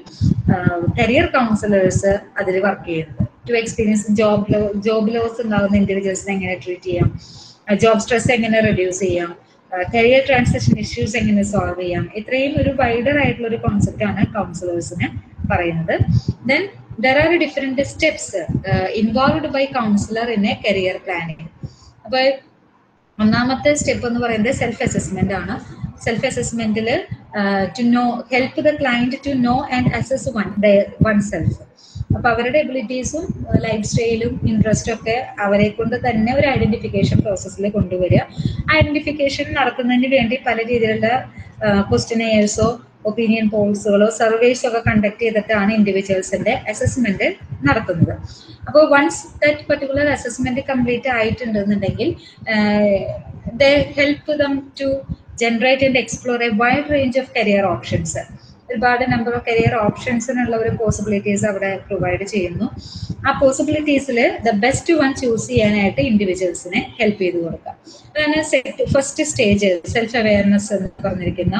കരിയർ കൗൺസിലേഴ്സ് അതിൽ വർക്ക് ചെയ്യുന്നത്. To experience job job loss ഉണ്ടാകുന്ന ഇൻഡിവിജ്വൽസിനെ എങ്ങനെ ട്രീറ്റ് ചെയ്യാം? ജോബ് സ്ട്രെസ് എങ്ങനെ റെഡ്യൂസ് ചെയ്യാം? കരിയർ ട്രാൻസിഷൻ ഇഷ്യൂസ് എങ്ങനെ സോൾവ് ചെയ്യാം? ഇത്രയും ഒരു വൈഡർ ആയിട്ടുള്ള ഒരു കോൺസെപ്റ്റ് ആണ് കൗൺസിലേഴ്സിന് പറയുന്നത്. Then there are different steps involved by counsellor in a career planning അപ്പൊ ഒന്നാമത്തെ സ്റ്റെപ്പ് എന്ന് പറയുന്നത് സെൽഫ് അസസ്മെന്റ് ആണ് self അസസ്മെന്റിൽ to know help the client to know and assess one one self അപ്പൊ അവരുടെ എബിലിറ്റീസും ലൈഫ് സ്റ്റൈലും ഇൻട്രസ്റ്റും ഒക്കെ അവരെ കൊണ്ട് തന്നെ ഒരു ഐഡന്റിഫിക്കേഷൻ പ്രോസസ്സിൽ കൊണ്ടുവരിക. ഐഡന്റിഫിക്കേഷൻ നടത്തുന്നതിന് വേണ്ടി പല രീതിയിലുള്ള ക്വസ്റ്റിനേഴ്സോ ഒപ്പീനിയൻ പോൾസുകളോ സർവേസോ ഒക്കെ കണ്ടക്ട് ചെയ്തിട്ടാണ് ഇൻഡിവിജ്വൽസിന്റെ അസസ്മെന്റ് നടത്തുന്നത്. അപ്പോൾ once that particular assessment complete ആയിട്ടുണ്ടെന്നുണ്ടെങ്കിൽ the help them to generate and explore a wide range of career options ഒരുപാട് നമ്പർ ഓഫ് കരിയർ ഓപ്ഷൻസിനുള്ള ഒരു പോസിബിലിറ്റീസ് അവിടെ പ്രൊവൈഡ് ചെയ്യുന്നു. ആ പോസിബിലിറ്റീസിൽ ദ ബെസ്റ്റ് വൺ ചൂസ് ചെയ്യാനായിട്ട് ഇൻഡിവിജ്വൽസിനെ ഹെൽപ്പ് ചെയ്ത് കൊടുക്കാം. അതാണ് ഫസ്റ്റ് സ്റ്റേജ് സെൽഫ് അവയർനെസ് എന്ന് പറഞ്ഞിരിക്കുന്ന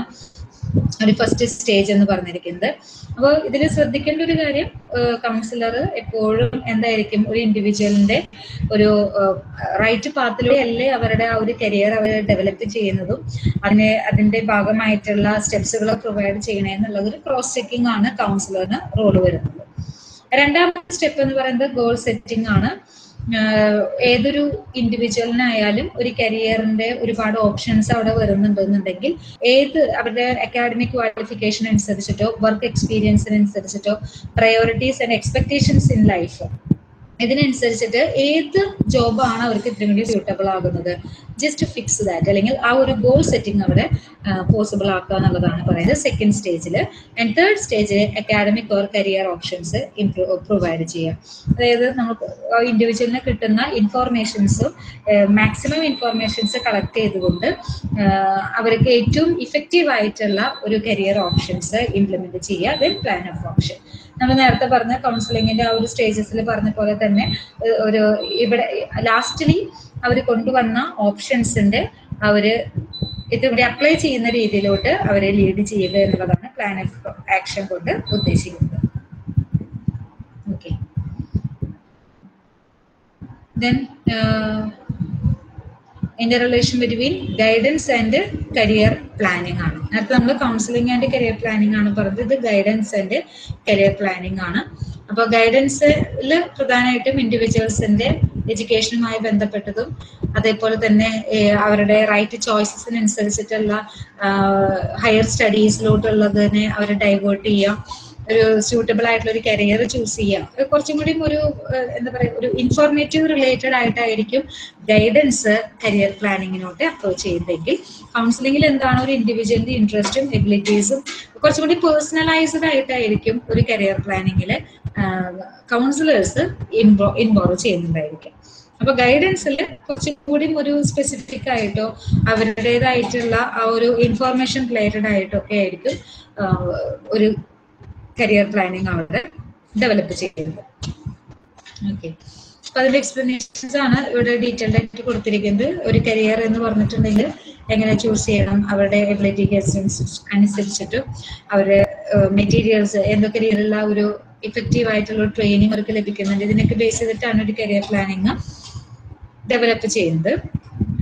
ഒരു ഫസ്റ്റ് സ്റ്റേജ് എന്ന് പറഞ്ഞിരിക്കുന്നത്. അപ്പോൾ ഇതിൽ ശ്രദ്ധിക്കേണ്ട ഒരു കാര്യം കൗൺസിലർ എപ്പോഴും എന്തായിരിക്കും ഒരു ഇൻഡിവിജ്വലിന്റെ ഒരു റൈറ്റ് പാത്തിലൂടെ അല്ലേ അവരുടെ ആ ഒരു കരിയർ അവർ ഡെവലപ്പ് ചെയ്യുന്നതും അതിനെ അതിന്റെ ഭാഗമായിട്ടുള്ള സ്റ്റെപ്സുകൾ പ്രൊവൈഡ് ചെയ്യണേ എന്നുള്ളത് ഒരു ക്രോസ് ചെക്കിംഗ് ആണ് കൗൺസിലറിന് റോൾ വരുന്നത്. രണ്ടാമത്തെ സ്റ്റെപ്പ് എന്ന് പറയുന്നത് ഗോൾ സെറ്റിംഗ് ആണ്. ഏതൊരു ഇൻഡിവിജ്വലിനായാലും ഒരു കരിയറിന്റെ ഒരുപാട് ഓപ്ഷൻസ് അവിടെ വരുന്നുണ്ടെന്നുണ്ടെങ്കിൽ ഏത് അവരുടെ അക്കാഡമിക് ക്വാളിഫിക്കേഷൻ അനുസരിച്ചിട്ടോ work എക്സ്പീരിയൻസിനനുസരിച്ചിട്ടോ priorities and expectations in life ഇതിനനുസരിച്ചിട്ട് ഏത് ജോബാണ് അവർക്ക് ഇത്രയും കൂടി സ്യൂട്ടബിൾ ആകുന്നത്? ജസ്റ്റ് ഫിക്സ് ദാറ്റ് അല്ലെങ്കിൽ ആ ഒരു ഗോൾ സെറ്റിംഗ് അവിടെ പോസിബിൾ ആക്കുക എന്നുള്ളതാണ് പറയുന്നത് സെക്കൻഡ് സ്റ്റേജിൽ ആൻഡ് തേർഡ് സ്റ്റേജിൽ academic or career options improve provide ചെയ്യുക അതായത് നമുക്ക് ഇൻഡിവിജ്വലിന് കിട്ടുന്ന ഇൻഫോർമേഷൻസും മാക്സിമം ഇൻഫോർമേഷൻസ് കളക്ട് ചെയ്തുകൊണ്ട് അവർക്ക് ഏറ്റവും ഇഫക്റ്റീവ് ആയിട്ടുള്ള ഒരു കരിയർ ഓപ്ഷൻസ് ഇംപ്ലിമെന്റ് ചെയ്യുക ദെൻ പ്ലാൻ ഓഫ് ഓപ്ഷൻ നമ്മൾ നേരത്തെ പറഞ്ഞ കൗൺസിലിങ്ങിന്റെ ആ ഒരു സ്റ്റേജസിൽ പറഞ്ഞ പോലെ തന്നെ ഒരു ഇവിടെ ലാസ്റ്റ്ലി അവർ കൊണ്ടുവന്ന ഓപ്ഷൻസിന്റെ അവർ ഇത് ഇവിടെ അപ്ലൈ ചെയ്യുന്ന രീതിയിലോട്ട് അവരെ ലീഡ് ചെയ്യുക എന്നുള്ളതാണ് പ്ലാൻ ഓഫ് ആക്ഷൻ കൊണ്ട് ഉദ്ദേശിക്കുന്നത്. Okay then inter relation between guidance and career planning ആണ്. നേരത്തെ നമ്മൾ കൗൺസിലിംഗ് ആൻഡ് കരിയർ പ്ലാനിങ് ആണ് പറഞ്ഞത്. ഇത് ഗൈഡൻസ് ആൻഡ് കരിയർ പ്ലാനിങ് ആണ്. അപ്പോൾ ഗൈഡൻസിൽ പ്രധാനമായിട്ടും ഇൻഡിവിജ്വൽസിന്റെ എഡ്യൂക്കേഷനുമായി ബന്ധപ്പെട്ടതും അതേപോലെ തന്നെ അവരുടെ റൈറ്റ് ചോയ്സസിനനുസരിച്ചിട്ടുള്ള ഹയർ സ്റ്റഡീസിലോട്ടുള്ളതിനെ അവരെ ഡൈവേർട്ട് ചെയ്യാം. ഒരു സ്യൂട്ടബിൾ ആയിട്ടുള്ള ഒരു കരിയർ ചൂസ് ചെയ്യാം. കുറച്ചും കൂടി ഒരു എന്താ പറയുക ഒരു ഇൻഫോർമേറ്റീവ് റിലേറ്റഡ് ആയിട്ടായിരിക്കും ഗൈഡൻസ് കരിയർ പ്ലാനിങ്ങിനോട്ട് അപ്രോച്ച് ചെയ്യുന്നതെങ്കിൽ കൗൺസിലിംഗിൽ എന്താണ് ഒരു ഇൻഡിവിജ്വലിന്റെ ഇൻട്രസ്റ്റും എബിലിറ്റീസും കുറച്ചും കൂടി പേഴ്സണലൈസ്ഡ് ആയിട്ടായിരിക്കും ഒരു കരിയർ പ്ലാനിങ്ങിൽ കൗൺസിലേഴ്സ് ഇൻവോ ഇൻവോൾവ് ചെയ്യുന്നുണ്ടായിരിക്കും. അപ്പൊ ഗൈഡൻസിൽ കുറച്ചും കൂടി ഒരു സ്പെസിഫിക് ആയിട്ടോ അവരുടേതായിട്ടുള്ള ആ ഒരു ഇൻഫോർമേഷൻ റിലേറ്റഡ് ആയിട്ടോ ഒക്കെ ആയിരിക്കും ഒരു കരിയർ പ്ലാനിങ് അവർ ഡെവലപ്പ് ചെയ്യുന്നത്. ഓക്കെ അപ്പൊ അതിന്റെ എക്സ്പ്ലനേഷൻസ് ആണ് ഇവിടെ ഡീറ്റെയിൽഡ് ആയിട്ട് കൊടുത്തിരിക്കുന്നത്. ഒരു കരിയർ എന്ന് പറഞ്ഞിട്ടുണ്ടെങ്കിൽ എങ്ങനെ ചൂസ് ചെയ്യണം അവരുടെ എബിലിറ്റിക്ക് അനുസരിച്ചിട്ടും അവരുടെ മെറ്റീരിയൽസ് എന്തൊക്കെ രീതിയിലുള്ള ഒരു ഇഫക്റ്റീവ് ആയിട്ടുള്ള ട്രെയിനിങ് അവർക്ക് ലഭിക്കുന്നുണ്ട്. ഇതിനൊക്കെ ബേസ് ചെയ്തിട്ടാണ് ഒരു കരിയർ പ്ലാനിങ് ഡെവലപ്പ് ചെയ്യുന്നത്.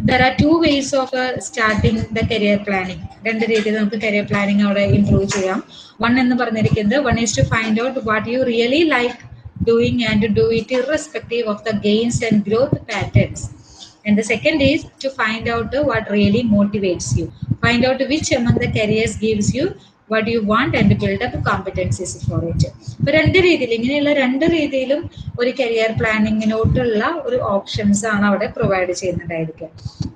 There are two ways of starting the career planning രണ്ട് രീതിയിൽ നമുക്ക് കരിയർ പ്ലാനിങ് അവിടെ ഇംപ്രൂവ് ചെയ്യാം. വൺ എന്ന് പറഞ്ഞിരിക്കുന്നത് one is to find out what you really like doing and do it irrespective of the gains and growth patterns And the second is to find out uh, what really motivates you. Find out which among the careers gives you what you want and build up competencies for it അപ്പൊ രണ്ട് രീതിയിൽ ഇങ്ങനെയുള്ള രണ്ട് രീതിയിലും ഒരു career പ്ലാനിങ്ങിനോട്ടുള്ള ഒരു options ആണ് അവിടെ പ്രൊവൈഡ് ചെയ്യുന്നുണ്ടായിരിക്കുക.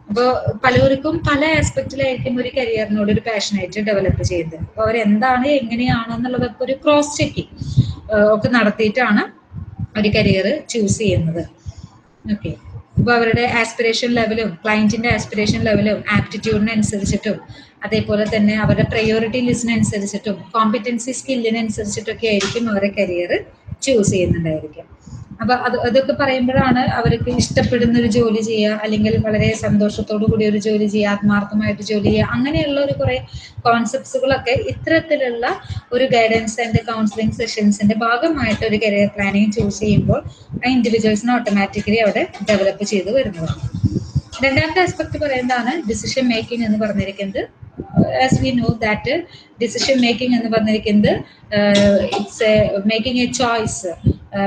അപ്പോൾ പലർക്കും പല ആസ്പെക്റ്റിലായിരിക്കും ഒരു കരിയറിനോട് ഒരു പാഷനായിട്ട് ഡെവലപ്പ് ചെയ്യുന്നത്. അപ്പോൾ അവർ എന്താണ് എങ്ങനെയാണെന്നുള്ളതൊക്കെ ഒരു ക്രോസ് ചെക്കിങ് ഒക്കെ നടത്തിയിട്ടാണ് ഒരു കരിയർ ചൂസ് ചെയ്യുന്നത്. ഓക്കെ അപ്പോൾ അവരുടെ ആസ്പിറേഷൻ ലെവലും ക്ലയന്റിന്റെ ആസ്പിറേഷൻ ലെവലും ആപ്റ്റിറ്റ്യൂഡിനനുസരിച്ചിട്ടും അതേപോലെ തന്നെ അവരുടെ പ്രയോറിറ്റി ലിസ്റ്റിനനുസരിച്ചിട്ടും കോമ്പിറ്റൻസി സ്കില്ലിനനുസരിച്ചിട്ടൊക്കെ ആയിരിക്കും അവരെ കരിയർ ചൂസ് ചെയ്യുന്നുണ്ടായിരിക്കും. അപ്പൊ അത് അതൊക്കെ പറയുമ്പോഴാണ് അവർക്ക് ഇഷ്ടപ്പെടുന്ന ഒരു ജോലി ചെയ്യുക അല്ലെങ്കിൽ വളരെ സന്തോഷത്തോടു കൂടി ഒരു ജോലി ചെയ്യുക ആത്മാർത്ഥമായിട്ട് ജോലി ചെയ്യുക അങ്ങനെയുള്ള ഒരു കുറെ കോൺസെപ്റ്റ്സുകളൊക്കെ ഇത്തരത്തിലുള്ള ഒരു ഗൈഡൻസ് ആൻഡ് കൗൺസിലിംഗ് സെഷൻസിന്റെ ഭാഗമായിട്ട് ഒരു കരിയർ പ്ലാനിങ് ചൂസ് ചെയ്യുമ്പോൾ ആ ഇൻഡിവിജ്വൽസിനെ ഓട്ടോമാറ്റിക്കലി അവിടെ ഡെവലപ്പ് ചെയ്ത് വരുന്നതാണ്. രണ്ടാമത്തെ ആസ്പെക്ട് പറയുന്നതാണ് ഡിസിഷൻ മേക്കിംഗ് എന്ന് പറഞ്ഞിരിക്കുന്നത്. As we know that decision making എന്ന് പറഞ്ഞിരിക്കുന്നത് it's a making a choice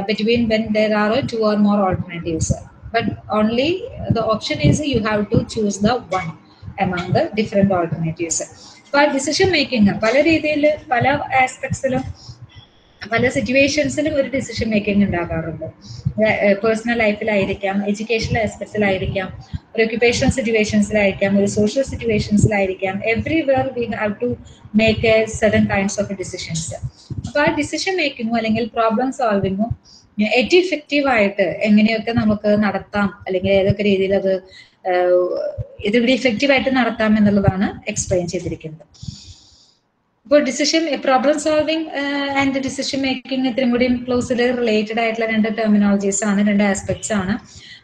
between when there are two are more alternatives but only the option is you have to choose the one among the different alternatives അപ്പൊ ആ decision making പല രീതിയിൽ പല ആസ്പെക്ട്സിലും പല സിറ്റുവേഷൻസിലും ഒരു ഡിസിഷൻ മേക്കിംഗ് ഉണ്ടാകാറുണ്ട്. Personal ലൈഫിലായിരിക്കാം എഡ്യൂക്കേഷണൽ ആസ്പെക്ട്സിലായിരിക്കാം ഒരു ഒക്യുപേഷണൽ സിറ്റുവേഷൻസിലായിരിക്കാം ഒരു social സിറ്റുവേഷൻസിലായിരിക്കാം everywhere we have to make a sudden kinds of decisions അപ്പൊ ആ ഡിസിഷൻ മേക്കിങ്ങും അല്ലെങ്കിൽ പ്രോബ്ലം സോൾവിങ്ങും ഏറ്റവും ഇഫക്റ്റീവ് ആയിട്ട് എങ്ങനെയൊക്കെ നമുക്ക് നടത്താം അല്ലെങ്കിൽ ഏതൊക്കെ രീതിയിൽ അത് ഇതിവിടെ ഇഫക്റ്റീവ് ആയിട്ട് നടത്താം എന്നുള്ളതാണ് എക്സ്പ്ലെയിൻ ചെയ്തിരിക്കുന്നത്. ഇപ്പോൾ decision problem solving and decision making ഇത്രയും കൂടി ക്ലോസിൽ റിലേറ്റഡ് ആയിട്ടുള്ള രണ്ട് ടെർമിനോളജീസ് ആണ് രണ്ട് ആസ്പെക്ട്സ് ആണ്.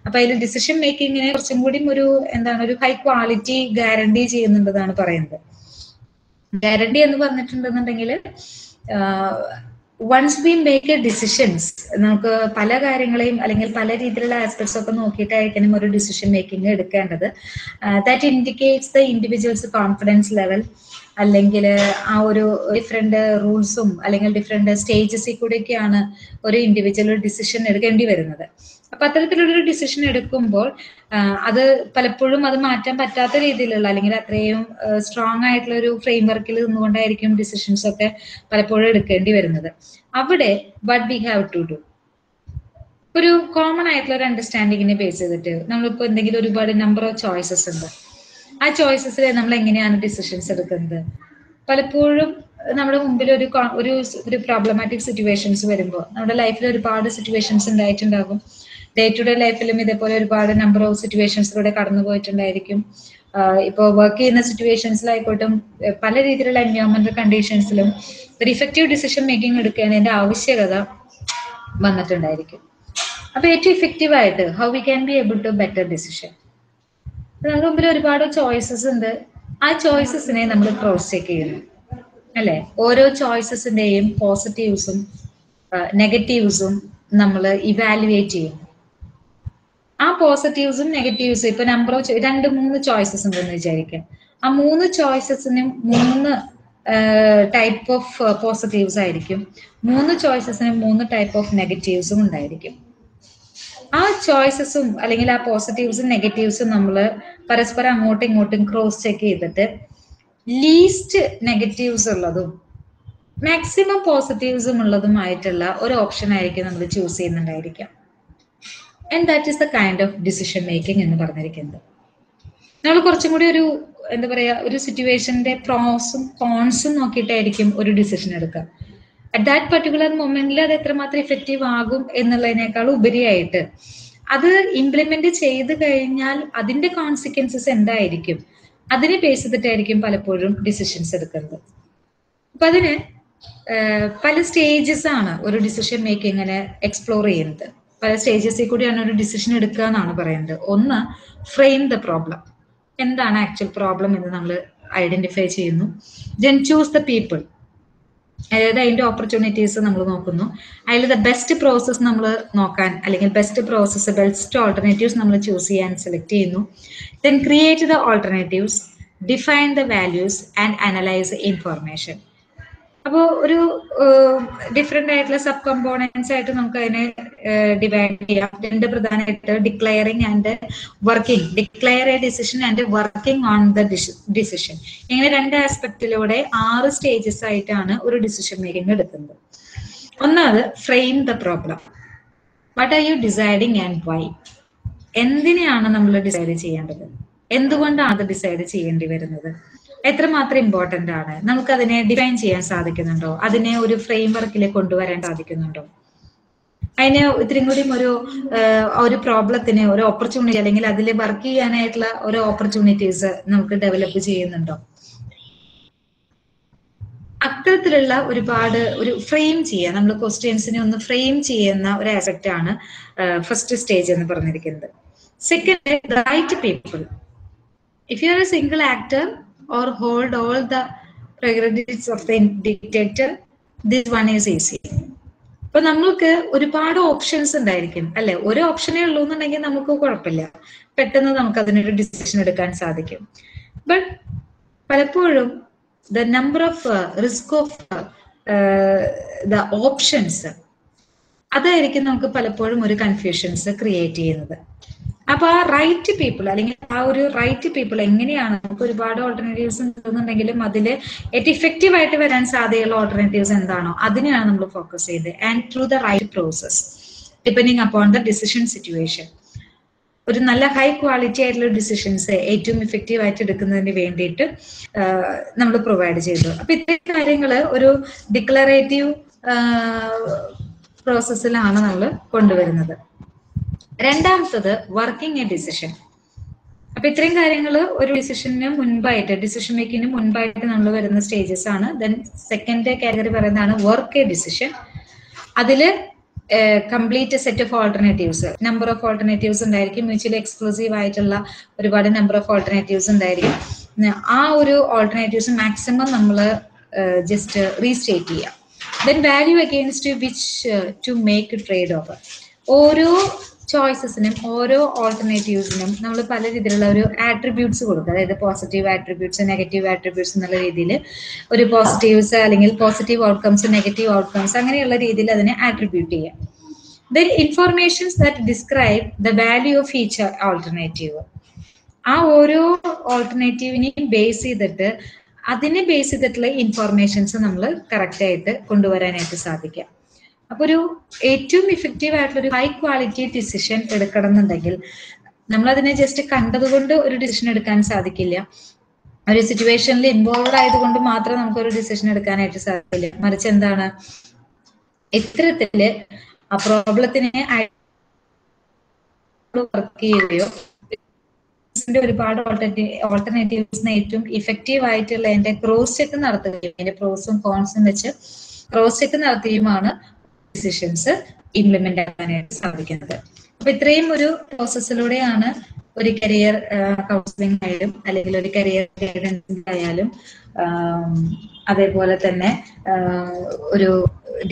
അപ്പൊ അതിൽ ഡിസിഷൻ മേക്കിങ്ങിനെ കുറച്ചും കൂടി ഒരു എന്താണ് ഒരു ഹൈ ക്വാളിറ്റി ഗ്യാരണ്ടി ചെയ്യുന്നുണ്ടെന്നാണ് പറയുന്നത്. ഗ്യാരണ്ടി എന്ന് പറഞ്ഞിട്ടുണ്ടെന്നുണ്ടെങ്കിൽ once we make a decisions നമുക്ക് പല കാര്യങ്ങളെയും അല്ലെങ്കിൽ പല രീതിയിലുള്ള ആസ്പെക്ട്സ് ഒക്കെ നോക്കിയിട്ടായിരിക്കണം ഒരു ഡിസിഷൻ മേക്കിംഗ് എടുക്കേണ്ടത്. That indicates the individuals confidence level അല്ലെങ്കിൽ ആ ഒരു ഡിഫറെന്റ് റൂൾസും അല്ലെങ്കിൽ ഡിഫറെന്റ് സ്റ്റേജസിൽ കൂടെയൊക്കെയാണ് ഒരു ഇൻഡിവിജ്വൽ ഡിസിഷൻ എടുക്കേണ്ടി വരുന്നത്. അപ്പൊ അത്തരത്തിലുള്ളൊരു ഡിസിഷൻ എടുക്കുമ്പോൾ അത് പലപ്പോഴും അത് മാറ്റാൻ പറ്റാത്ത രീതിയിലുള്ള അല്ലെങ്കിൽ അത്രയും സ്ട്രോങ് ആയിട്ടുള്ള ഒരു ഫ്രെയിം വർക്കിൽ നിന്നുകൊണ്ടായിരിക്കും ഡിസിഷൻസ് ഒക്കെ പലപ്പോഴും എടുക്കേണ്ടി വരുന്നത്. അവിടെ what we have to do ഒരു കോമൺ ആയിട്ടുള്ള ഒരു അണ്ടർസ്റ്റാൻഡിങ്ങിനെ ബേസ് ചെയ്തിട്ട് നമ്മളിപ്പോ എന്തെങ്കിലും ഒരുപാട് നമ്പർ ഓഫ് ചോയ്സസ് ഉണ്ട്. ആ ചോയ്സസിൽ നമ്മൾ എങ്ങനെയാണ് ഡിസിഷൻസ് എടുക്കുന്നത്? പലപ്പോഴും നമ്മുടെ മുമ്പിൽ ഒരു ഒരു ഒരു പ്രോബ്ലമാറ്റിക് സിറ്റുവേഷൻസ് വരുമ്പോൾ നമ്മുടെ ലൈഫിൽ ഒരുപാട് സിറ്റുവേഷൻസ് ഉണ്ടായിട്ടുണ്ടാകും. ഡേ ടു ഡേ ലൈഫിലും ഇതേപോലെ ഒരുപാട് നമ്പർ ഓഫ് സിറ്റുവേഷൻസിലൂടെ കടന്നു പോയിട്ടുണ്ടായിരിക്കും. ഇപ്പോൾ വർക്ക് ചെയ്യുന്ന സിറ്റുവേഷൻസിലായിക്കോട്ടും പല രീതിയിലുള്ള എൻവയോൺമെന്റൽ കണ്ടീഷൻസിലും ഒരു ഇഫക്റ്റീവ് ഡിസിഷൻ മേക്കിംഗ് എടുക്കേണ്ടതിന്റെ ആവശ്യകത വന്നിട്ടുണ്ടായിരിക്കും. അപ്പൊ ഏറ്റവും ഇഫക്റ്റീവ് ആയിട്ട് how we can be able to better decision നമ്മുടെ മുമ്പിൽ ഒരുപാട് ചോയ്സസ് ഉണ്ട്. ആ ചോയ്സസിനെ നമ്മൾ ക്രോസ് ചെക്ക് ചെയ്യുന്നു. അല്ലെ? ഓരോ ചോയ്സസിന്റെയും പോസിറ്റീവ്സും നെഗറ്റീവ്സും നമ്മൾ ഇവാലുവേറ്റ് ചെയ്യുന്നു ആ പോസിറ്റീവ്സും നെഗറ്റീവ്സും ഇപ്പൊ നമ്പർ ഓഫ് രണ്ട് മൂന്ന് ചോയ്സസ് ഉണ്ടെന്ന് വിചാരിക്കാം. ആ മൂന്ന് ചോയ്സസിനും മൂന്ന് ടൈപ്പ് ഓഫ് പോസിറ്റീവ്സ് ആയിരിക്കും. മൂന്ന് ചോയ്സസിനും മൂന്ന് ടൈപ്പ് ഓഫ് നെഗറ്റീവ്സും ഉണ്ടായിരിക്കും. ആ ചോയ്സസും അല്ലെങ്കിൽ ആ പോസിറ്റീവ്സും നെഗറ്റീവ്സും നമ്മൾ പരസ്പരം അങ്ങോട്ടും ഇങ്ങോട്ടും ക്രോസ് ചെക്ക് ചെയ്തിട്ട് ലീസ്റ്റ് നെഗറ്റീവ്സ് ഉള്ളതും മാക്സിമം പോസിറ്റീവ്സും ഉള്ളതുമായിട്ടുള്ള ഒരു ഓപ്ഷൻ ആയിരിക്കും നമ്മൾ choose ചെയ്യുന്നുണ്ടായിരിക്കാം. And that is the kind of decision making എന്ന് പറഞ്ഞിരിക്കുന്നത്. നമ്മൾ കുറച്ചും കൂടി ഒരു എന്താ പറയുക ഒരു സിറ്റുവേഷന്റെ പ്രോസും കോൺസും നോക്കിയിട്ടായിരിക്കും ഒരു ഡിസിഷൻ എടുക്കുക. അറ്റ് ദാറ്റ് പർട്ടിക്കുലർ മൊമെന്റിൽ അത് എത്രമാത്രം ഇഫക്റ്റീവ് ആകും എന്നുള്ളതിനേക്കാൾ ഉപരിയായിട്ട് അത് ഇംപ്ലിമെന്റ് ചെയ്ത് കഴിഞ്ഞാൽ അതിന്റെ കോൺസിക്വൻസസ് എന്തായിരിക്കും? അതിനെ ബേസ് ചെയ്തിട്ടായിരിക്കും പലപ്പോഴും ഡിസിഷൻസ് എടുക്കുന്നത്. അപ്പൊ അതിന് പല സ്റ്റേജസ് ആണ് ഒരു ഡിസിഷൻ മേക്കിങ്ങിനെ എക്സ്പ്ലോർ ചെയ്യുന്നത്. പല സ്റ്റേജസിൽ കൂടിയാണ് ഒരു ഡിസിഷൻ എടുക്കുക എന്നാണ് പറയുന്നത്. ഒന്ന് ഫ്രെയിം ദ പ്രോബ്ലം എന്താണ് ആക്ച്വൽ പ്രോബ്ലം എന്ന് നമ്മൾ ഐഡന്റിഫൈ ചെയ്യുന്നു. ദെൻ ചൂസ് ദ പീപ്പിൾ അതായത് അതിന്റെ ഓപ്പർച്യൂണിറ്റീസ് നമ്മൾ നോക്കുന്നു. അതിൽ ദ ബെസ്റ്റ് പ്രോസസ് നമ്മൾ നോക്കാൻ അല്ലെങ്കിൽ ബെസ്റ്റ് പ്രോസസ് ബെസ്റ്റ് ഓൾട്ടർനേറ്റീവ്സ് നമ്മൾ ചൂസ് ചെയ്യാൻ സെലക്ട് ചെയ്യുന്നു. Then create the alternatives define the values and analyse information അപ്പോൾ ഒരു ഡിഫറെന്റ് ആയിട്ടുള്ള സബ് കമ്പോണൻസ് ആയിട്ട് നമുക്ക് അതിനെ ഡിവൈഡ് ചെയ്യാം. രണ്ട് പ്രധാനമായിട്ട് declaring and working declare a decision and working on the decision ഇങ്ങനെ രണ്ട് ആസ്പെക്റ്റിലൂടെ ആറ് സ്റ്റേജസ് ആയിട്ടാണ് ഒരു ഡിസിഷൻ മേക്കിംഗ് എടുക്കുന്നത്. ഒന്നാമത് frame the problem what are you deciding and why എന്തിനെയാണ് നമ്മൾ ഡിസൈഡ് ചെയ്യേണ്ടത്? എന്തുകൊണ്ടാണ് അത് ഡിസൈഡ് ചെയ്യേണ്ടി വരുന്നത്? എത്രമാത്രം ഇമ്പോർട്ടന്റ് ആണ്? നമുക്ക് അതിനെ ഡിഫൈൻ ചെയ്യാൻ സാധിക്കുന്നുണ്ടോ? അതിനെ ഒരു ഫ്രെയിം കൊണ്ടുവരാൻ സാധിക്കുന്നുണ്ടോ? അതിനെ ഇത്തിരി കൂടിയും ഒരു ഒരു പ്രോബ്ലത്തിന് ഒരു ഓപ്പർച്യൂണിറ്റി അല്ലെങ്കിൽ അതിൽ വർക്ക് ചെയ്യാനായിട്ടുള്ള ഒരു ഓപ്പർച്യൂണിറ്റീസ് നമുക്ക് ഡെവലപ്പ് ചെയ്യുന്നുണ്ടോ? അത്തരത്തിലുള്ള ഒരുപാട് ഒരു ഫ്രെയിം ചെയ്യുക. നമ്മൾ ക്വസ്റ്റ്യൻസിനെ ഒന്ന് ഫ്രെയിം ചെയ്യുന്ന ഒരു ആസ്പെക്റ്റ് ആണ് ഫസ്റ്റ് സ്റ്റേജ് എന്ന് പറഞ്ഞിരിക്കുന്നത്. Second right people if you are a single actor or hold all the prerequisites of the detector this one is easy. അപ്പൊ നമ്മൾക്ക് ഒരുപാട് ഓപ്ഷൻസ് ഉണ്ടായിരിക്കും അല്ലെ? ഒരു ഓപ്ഷനേ ഉള്ളൂ എന്നുണ്ടെങ്കിൽ നമുക്ക് കുഴപ്പമില്ല. പെട്ടെന്ന് നമുക്ക് അതിനൊരു ഡിസിഷൻ എടുക്കാൻ സാധിക്കും. ബട്ട് പലപ്പോഴും the number of risk of the options അതായിരിക്കും നമുക്ക് പലപ്പോഴും ഒരു കൺഫ്യൂഷൻസ് ക്രിയേറ്റ് ചെയ്യുന്നത്. അപ്പൊ ആ റൈറ്റ് പീപ്പിൾ അല്ലെങ്കിൽ ആ ഒരു റൈറ്റ് പീപ്പിൾ എങ്ങനെയാണ് നമുക്ക് ഒരുപാട് ഓൾട്ടർനേറ്റീവ്സ് ഉണ്ടെന്നുണ്ടെങ്കിലും അതിൽ ഏറ്റവും ഇഫക്റ്റീവ് ആയിട്ട് വരാൻ സാധ്യതയുള്ള ഓൾട്ടർനേറ്റീവ്സ് എന്താണോ അതിനെയാണ് നമ്മൾ ഫോക്കസ് ചെയ്ത് and through the right process depending upon the decision situation ഒരു നല്ല ഹൈ ക്വാളിറ്റി ആയിട്ടുള്ള ഡിസിഷൻസ് ഏറ്റവും ഇഫക്റ്റീവ് ആയിട്ട് എടുക്കുന്നതിന് വേണ്ടിയിട്ട് നമ്മൾ പ്രൊവൈഡ് ചെയ്തു. അപ്പൊ ഇത്രയും കാര്യങ്ങൾ ഒരു ഡിക്ലറേറ്റീവ് പ്രോസസ്സിലാണ് നമ്മൾ കൊണ്ടുവരുന്നത്. രണ്ടാമത്തത് വർക്കിംഗ് എ ഡിസിഷൻ അപ്പൊ ഇത്രയും കാര്യങ്ങൾ ഒരു ഡിസിഷന് മുൻപായിട്ട് ഡിസിഷൻ മേക്കിങ്ങിന് മുൻപായിട്ട് നമ്മൾ വരുന്ന സ്റ്റേജസ് ആണ്. ദെൻ സെക്കൻഡ് കാറ്റഗറി പറയുന്നതാണ് വർക്ക് എ ഡിസിഷൻ അതിൽ complete set of alternatives number of alternatives ഉണ്ടായിരിക്കും. മ്യൂച്വലി എക്സ്ക്ലൂസീവ് ആയിട്ടുള്ള ഒരുപാട് നമ്പർ ഓഫ് ഓൾട്ടർനേറ്റീവ്സ് ഉണ്ടായിരിക്കും. ആ ഒരു ഓൾട്ടർനേറ്റീവ്സ് മാക്സിമം നമ്മൾ ജസ്റ്റ് റീസ്റ്റേറ്റ് ചെയ്യാം. Then value against which to make trade off ഓരോ ചോയ്സസിനും ഓരോ ഓൾട്ടർനേറ്റീവ്സിനും നമ്മൾ പല രീതിയിലുള്ള ഒരു ആട്രിബ്യൂട്ട്സ് കൊടുക്കുക അതായത് പോസിറ്റീവ് ആട്രിബ്യൂട്ട്സ് നെഗറ്റീവ് ആട്രിബ്യൂട്ട്സ് എന്നുള്ള രീതിയിൽ ഒരു പോസിറ്റീവ്സ് അല്ലെങ്കിൽ പോസിറ്റീവ് ഔട്ട്കംസ് നെഗറ്റീവ് ഔട്ട്കംസ് അങ്ങനെയുള്ള രീതിയിൽ അതിനെ ആട്രിബ്യൂട്ട് ചെയ്യാം. Then informations that describe the value of each alternative ആ ഓരോ ഓൾട്ടർനേറ്റീവിനെയും ബേസ് ചെയ്തിട്ട് അതിനെ ബേസ് ചെയ്തിട്ടുള്ള ഇൻഫോർമേഷൻസ് നമ്മൾ കറക്റ്റ് ആയിട്ട് കൊണ്ടുവരാനായിട്ട് സാധിക്കാം. അപ്പൊ ഒരു ഏറ്റവും ഇഫക്റ്റീവ് ആയിട്ടുള്ള ഒരു ഹൈ ക്വാളിറ്റി ഡിസിഷൻ എടുക്കണം എന്നുണ്ടെങ്കിൽ നമ്മൾ അതിനെ ജസ്റ്റ് കണ്ടതുകൊണ്ട് ഒരു ഡിസിഷൻ എടുക്കാൻ സാധിക്കില്ല. ഒരു സിറ്റുവേഷനിൽ ഇൻവോൾവ് ആയതുകൊണ്ട് മാത്രം നമുക്ക് ഒരു ഡിസിഷൻ എടുക്കാനായിട്ട് സാധിക്കില്ല. മറിച്ച് എന്താണ്? ഇത്തരത്തിൽ ആ പ്രോബ്ലത്തിനെ വർക്ക് ചെയ്യുകയോ ഒരുപാട് ഓൾട്ടർനേറ്റീവ്സിന് ഏറ്റവും ഇഫക്റ്റീവ് ആയിട്ടുള്ള എന്റെ ക്രോസ് ചെക്ക് നടത്തുകയും എന്റെ പ്രോസും കോൺസും വെച്ച് ക്രോസ് ചെക്ക് നടത്തുകയുമാണ് ഡിസിഷൻസ് ഇംപ്ലിമെന്റ് ആക്കാനായിട്ട് സാധിക്കുന്നത്. അപ്പൊ ഇത്രയും ഒരു പ്രോസസ്സിലൂടെയാണ് ഒരു കരിയർ കൗൺസിലിംഗ് ആയാലും അല്ലെങ്കിൽ ഒരു കരിയർ ഗൈഡൻസ് ആയാലും അതേപോലെ തന്നെ ഒരു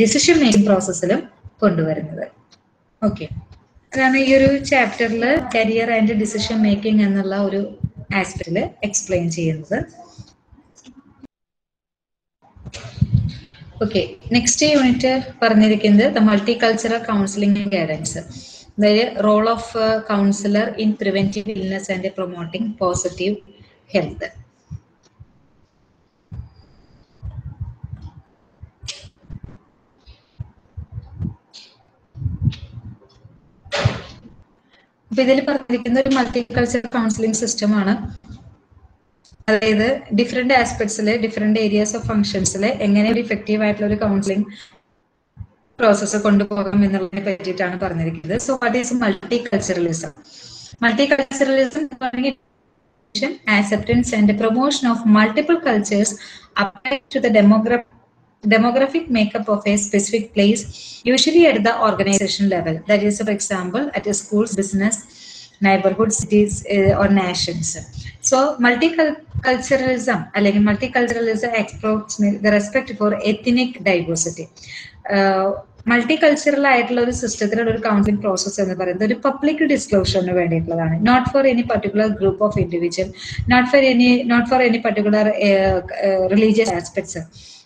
ഡിസിഷൻ മേക്കിംഗ് പ്രോസസ്സിലും കൊണ്ടുവരുന്നത്. ഓക്കെ അതാണ് ഈ ഒരു ചാപ്റ്ററിൽ കരിയർ ആൻഡ് ഡിസിഷൻ മേക്കിംഗ് എന്നുള്ള ഒരു ആസ്പെക്റ്റിൽ എക്സ്പ്ലെയിൻ ചെയ്യുന്നത്. ഓക്കെ നെക്സ്റ്റ് യൂണിറ്റ് പറഞ്ഞിരിക്കുന്നത് the multi cultural counselling guidance അതായത് role of counsellor in preventive illness and promoting positive health അപ്പൊ ഇതിൽ പറഞ്ഞിരിക്കുന്ന ഒരു മൾട്ടി കൾച്ചറൽ കൗൺസിലിംഗ് സിസ്റ്റമാണ് അതായത് ഡിഫറെന്റ് ആസ്പെക്ട്സിൽ ഡിഫറെന്റ് ഏരിയാസ് ഓഫ് ഫംഗ്ഷൻസിൽ എങ്ങനെ ഒരു ഇഫക്റ്റീവ് ആയിട്ടുള്ള ഒരു കൗൺസിലിംഗ് പ്രോസസ്സ് കൊണ്ടുപോകാം എന്നുള്ളതിനെ പറ്റിയിട്ടാണ് പറഞ്ഞിരിക്കുന്നത്. So what is multi culturalism multi culturalism acceptance and promotion of multiple cultures apply to the demography demographic makeup of a specific place usually at the organization level. That is for example at a school's business neighborhood cities eh, or nations. So, culturalism അല്ലെങ്കിൽ multi culturalism explores the respect for ethnic diversity multi cultural ആയിട്ടുള്ള ഒരു സിസ്റ്റത്തിലുള്ള ഒരു counselling process എന്ന് പറയുന്നത് ഒരു public ഡിസ്ക്ലോഷറിന് വേണ്ടിയിട്ടുള്ളതാണ്. Not for any particular group of individual not for any not for any particular religious aspects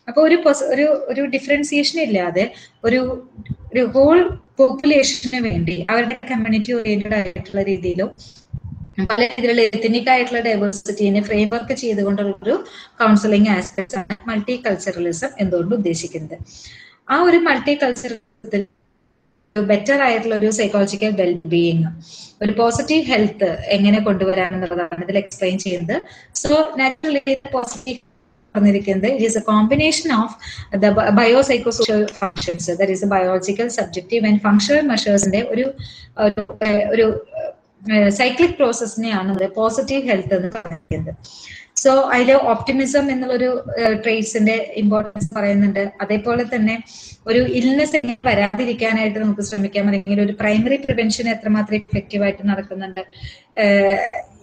അപ്പൊ ഒരു ഒരു ഒരു ഡിഫറൻസിയേഷൻ ഇല്ലാതെ ഒരു ഒരു ഹോൾ പോപ്പുലേഷന് വേണ്ടി അവരുടെ കമ്മ്യൂണിറ്റി ഓറിയന്റഡ് ആയിട്ടുള്ള രീതിയിലും പല രീതിയിലുള്ള എത്തനിക് ആയിട്ടുള്ള ഡൈവേഴ്സിറ്റിനെ ഫ്രെയിം വർക്ക് ചെയ്തുകൊണ്ടുള്ള ഒരു കൗൺസിലിംഗ് ആസ്പെക്ട്സ് ആണ് മൾട്ടി കൾച്ചറലിസം എന്തുകൊണ്ട് ഉദ്ദേശിക്കുന്നത്. ആ ഒരു മൾട്ടി കൾച്ചറലിസത്തിൽ ബെറ്റർ ആയിട്ടുള്ള ഒരു സൈക്കോളജിക്കൽ വെൽബീയിങ് ഒരു പോസിറ്റീവ് ഹെൽത്ത് എങ്ങനെ കൊണ്ടുവരാമെന്നുള്ളതാണ് ഇതിൽ എക്സ്പ്ലെയിൻ ചെയ്യുന്നത്. സോ നാച്ചുറലി പോസിറ്റീവ് പറഞ്ഞിരിക്കുന്നത് it is a combination of the bio psycho social functions that is biological subjective and functional മെഷേഴ്സിന്റെ ഒരു ഒരു സൈക്ലിക് പ്രോസസ്സിനെയാണ് പോസിറ്റീവ് ഹെൽത്ത് എന്ന് പറയുന്നത്. സോ അതിൽ ഓപ്റ്റിമിസം എന്നുള്ളൊരു ട്രേറ്റ്സിന്റെ ഇമ്പോർട്ടൻസ് പറയുന്നുണ്ട്. അതേപോലെ തന്നെ ഒരു ഇൽനെസ് വരാതിരിക്കാനായിട്ട് നമുക്ക് ശ്രമിക്കാം അല്ലെങ്കിൽ ഒരു പ്രൈമറി പ്രിവെൻഷൻ എത്രമാത്രം ഇഫക്റ്റീവ് ആയിട്ട് നടക്കുന്നുണ്ട്.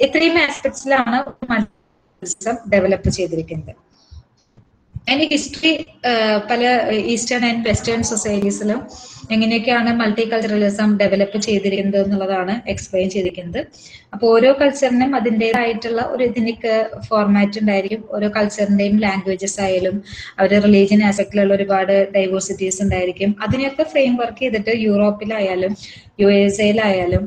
ഇത്രയും ആസ്പെക്ട്സിലാണ് ഡെവലപ്പ് ചെയ്തിരിക്കുന്നത്. അതിന്റെ ഹിസ്റ്ററി പല ഈസ്റ്റേൺ ആൻഡ് വെസ്റ്റേൺ സൊസൈറ്റീസിലും എങ്ങനെയൊക്കെയാണ് മൾട്ടി കൾച്ചറലിസം ഡെവലപ്പ് ചെയ്തിരിക്കുന്നത് എന്നുള്ളതാണ് എക്സ്പ്ലെയിൻ ചെയ്തിരിക്കുന്നത്. അപ്പോൾ ഓരോ കൾച്ചറിനും അതിന്റെതായിട്ടുള്ള ഒരു ഇതിനൊക്കെ ഫോർമാറ്റ് ഉണ്ടായിരിക്കും. ഓരോ കൾച്ചറിന്റെയും ലാംഗ്വേജസ് ആയാലും അവരുടെ റിലീജിയൻ ആസ്പെക്റ്റിലുള്ള ഒരുപാട് ഡൈവേഴ്സിറ്റീസ് ഉണ്ടായിരിക്കും. അതിനെയൊക്കെ ഫ്രെയിം വർക്ക് ചെയ്തിട്ട് യൂറോപ്പിലായാലും യു എസ് എയിലായാലും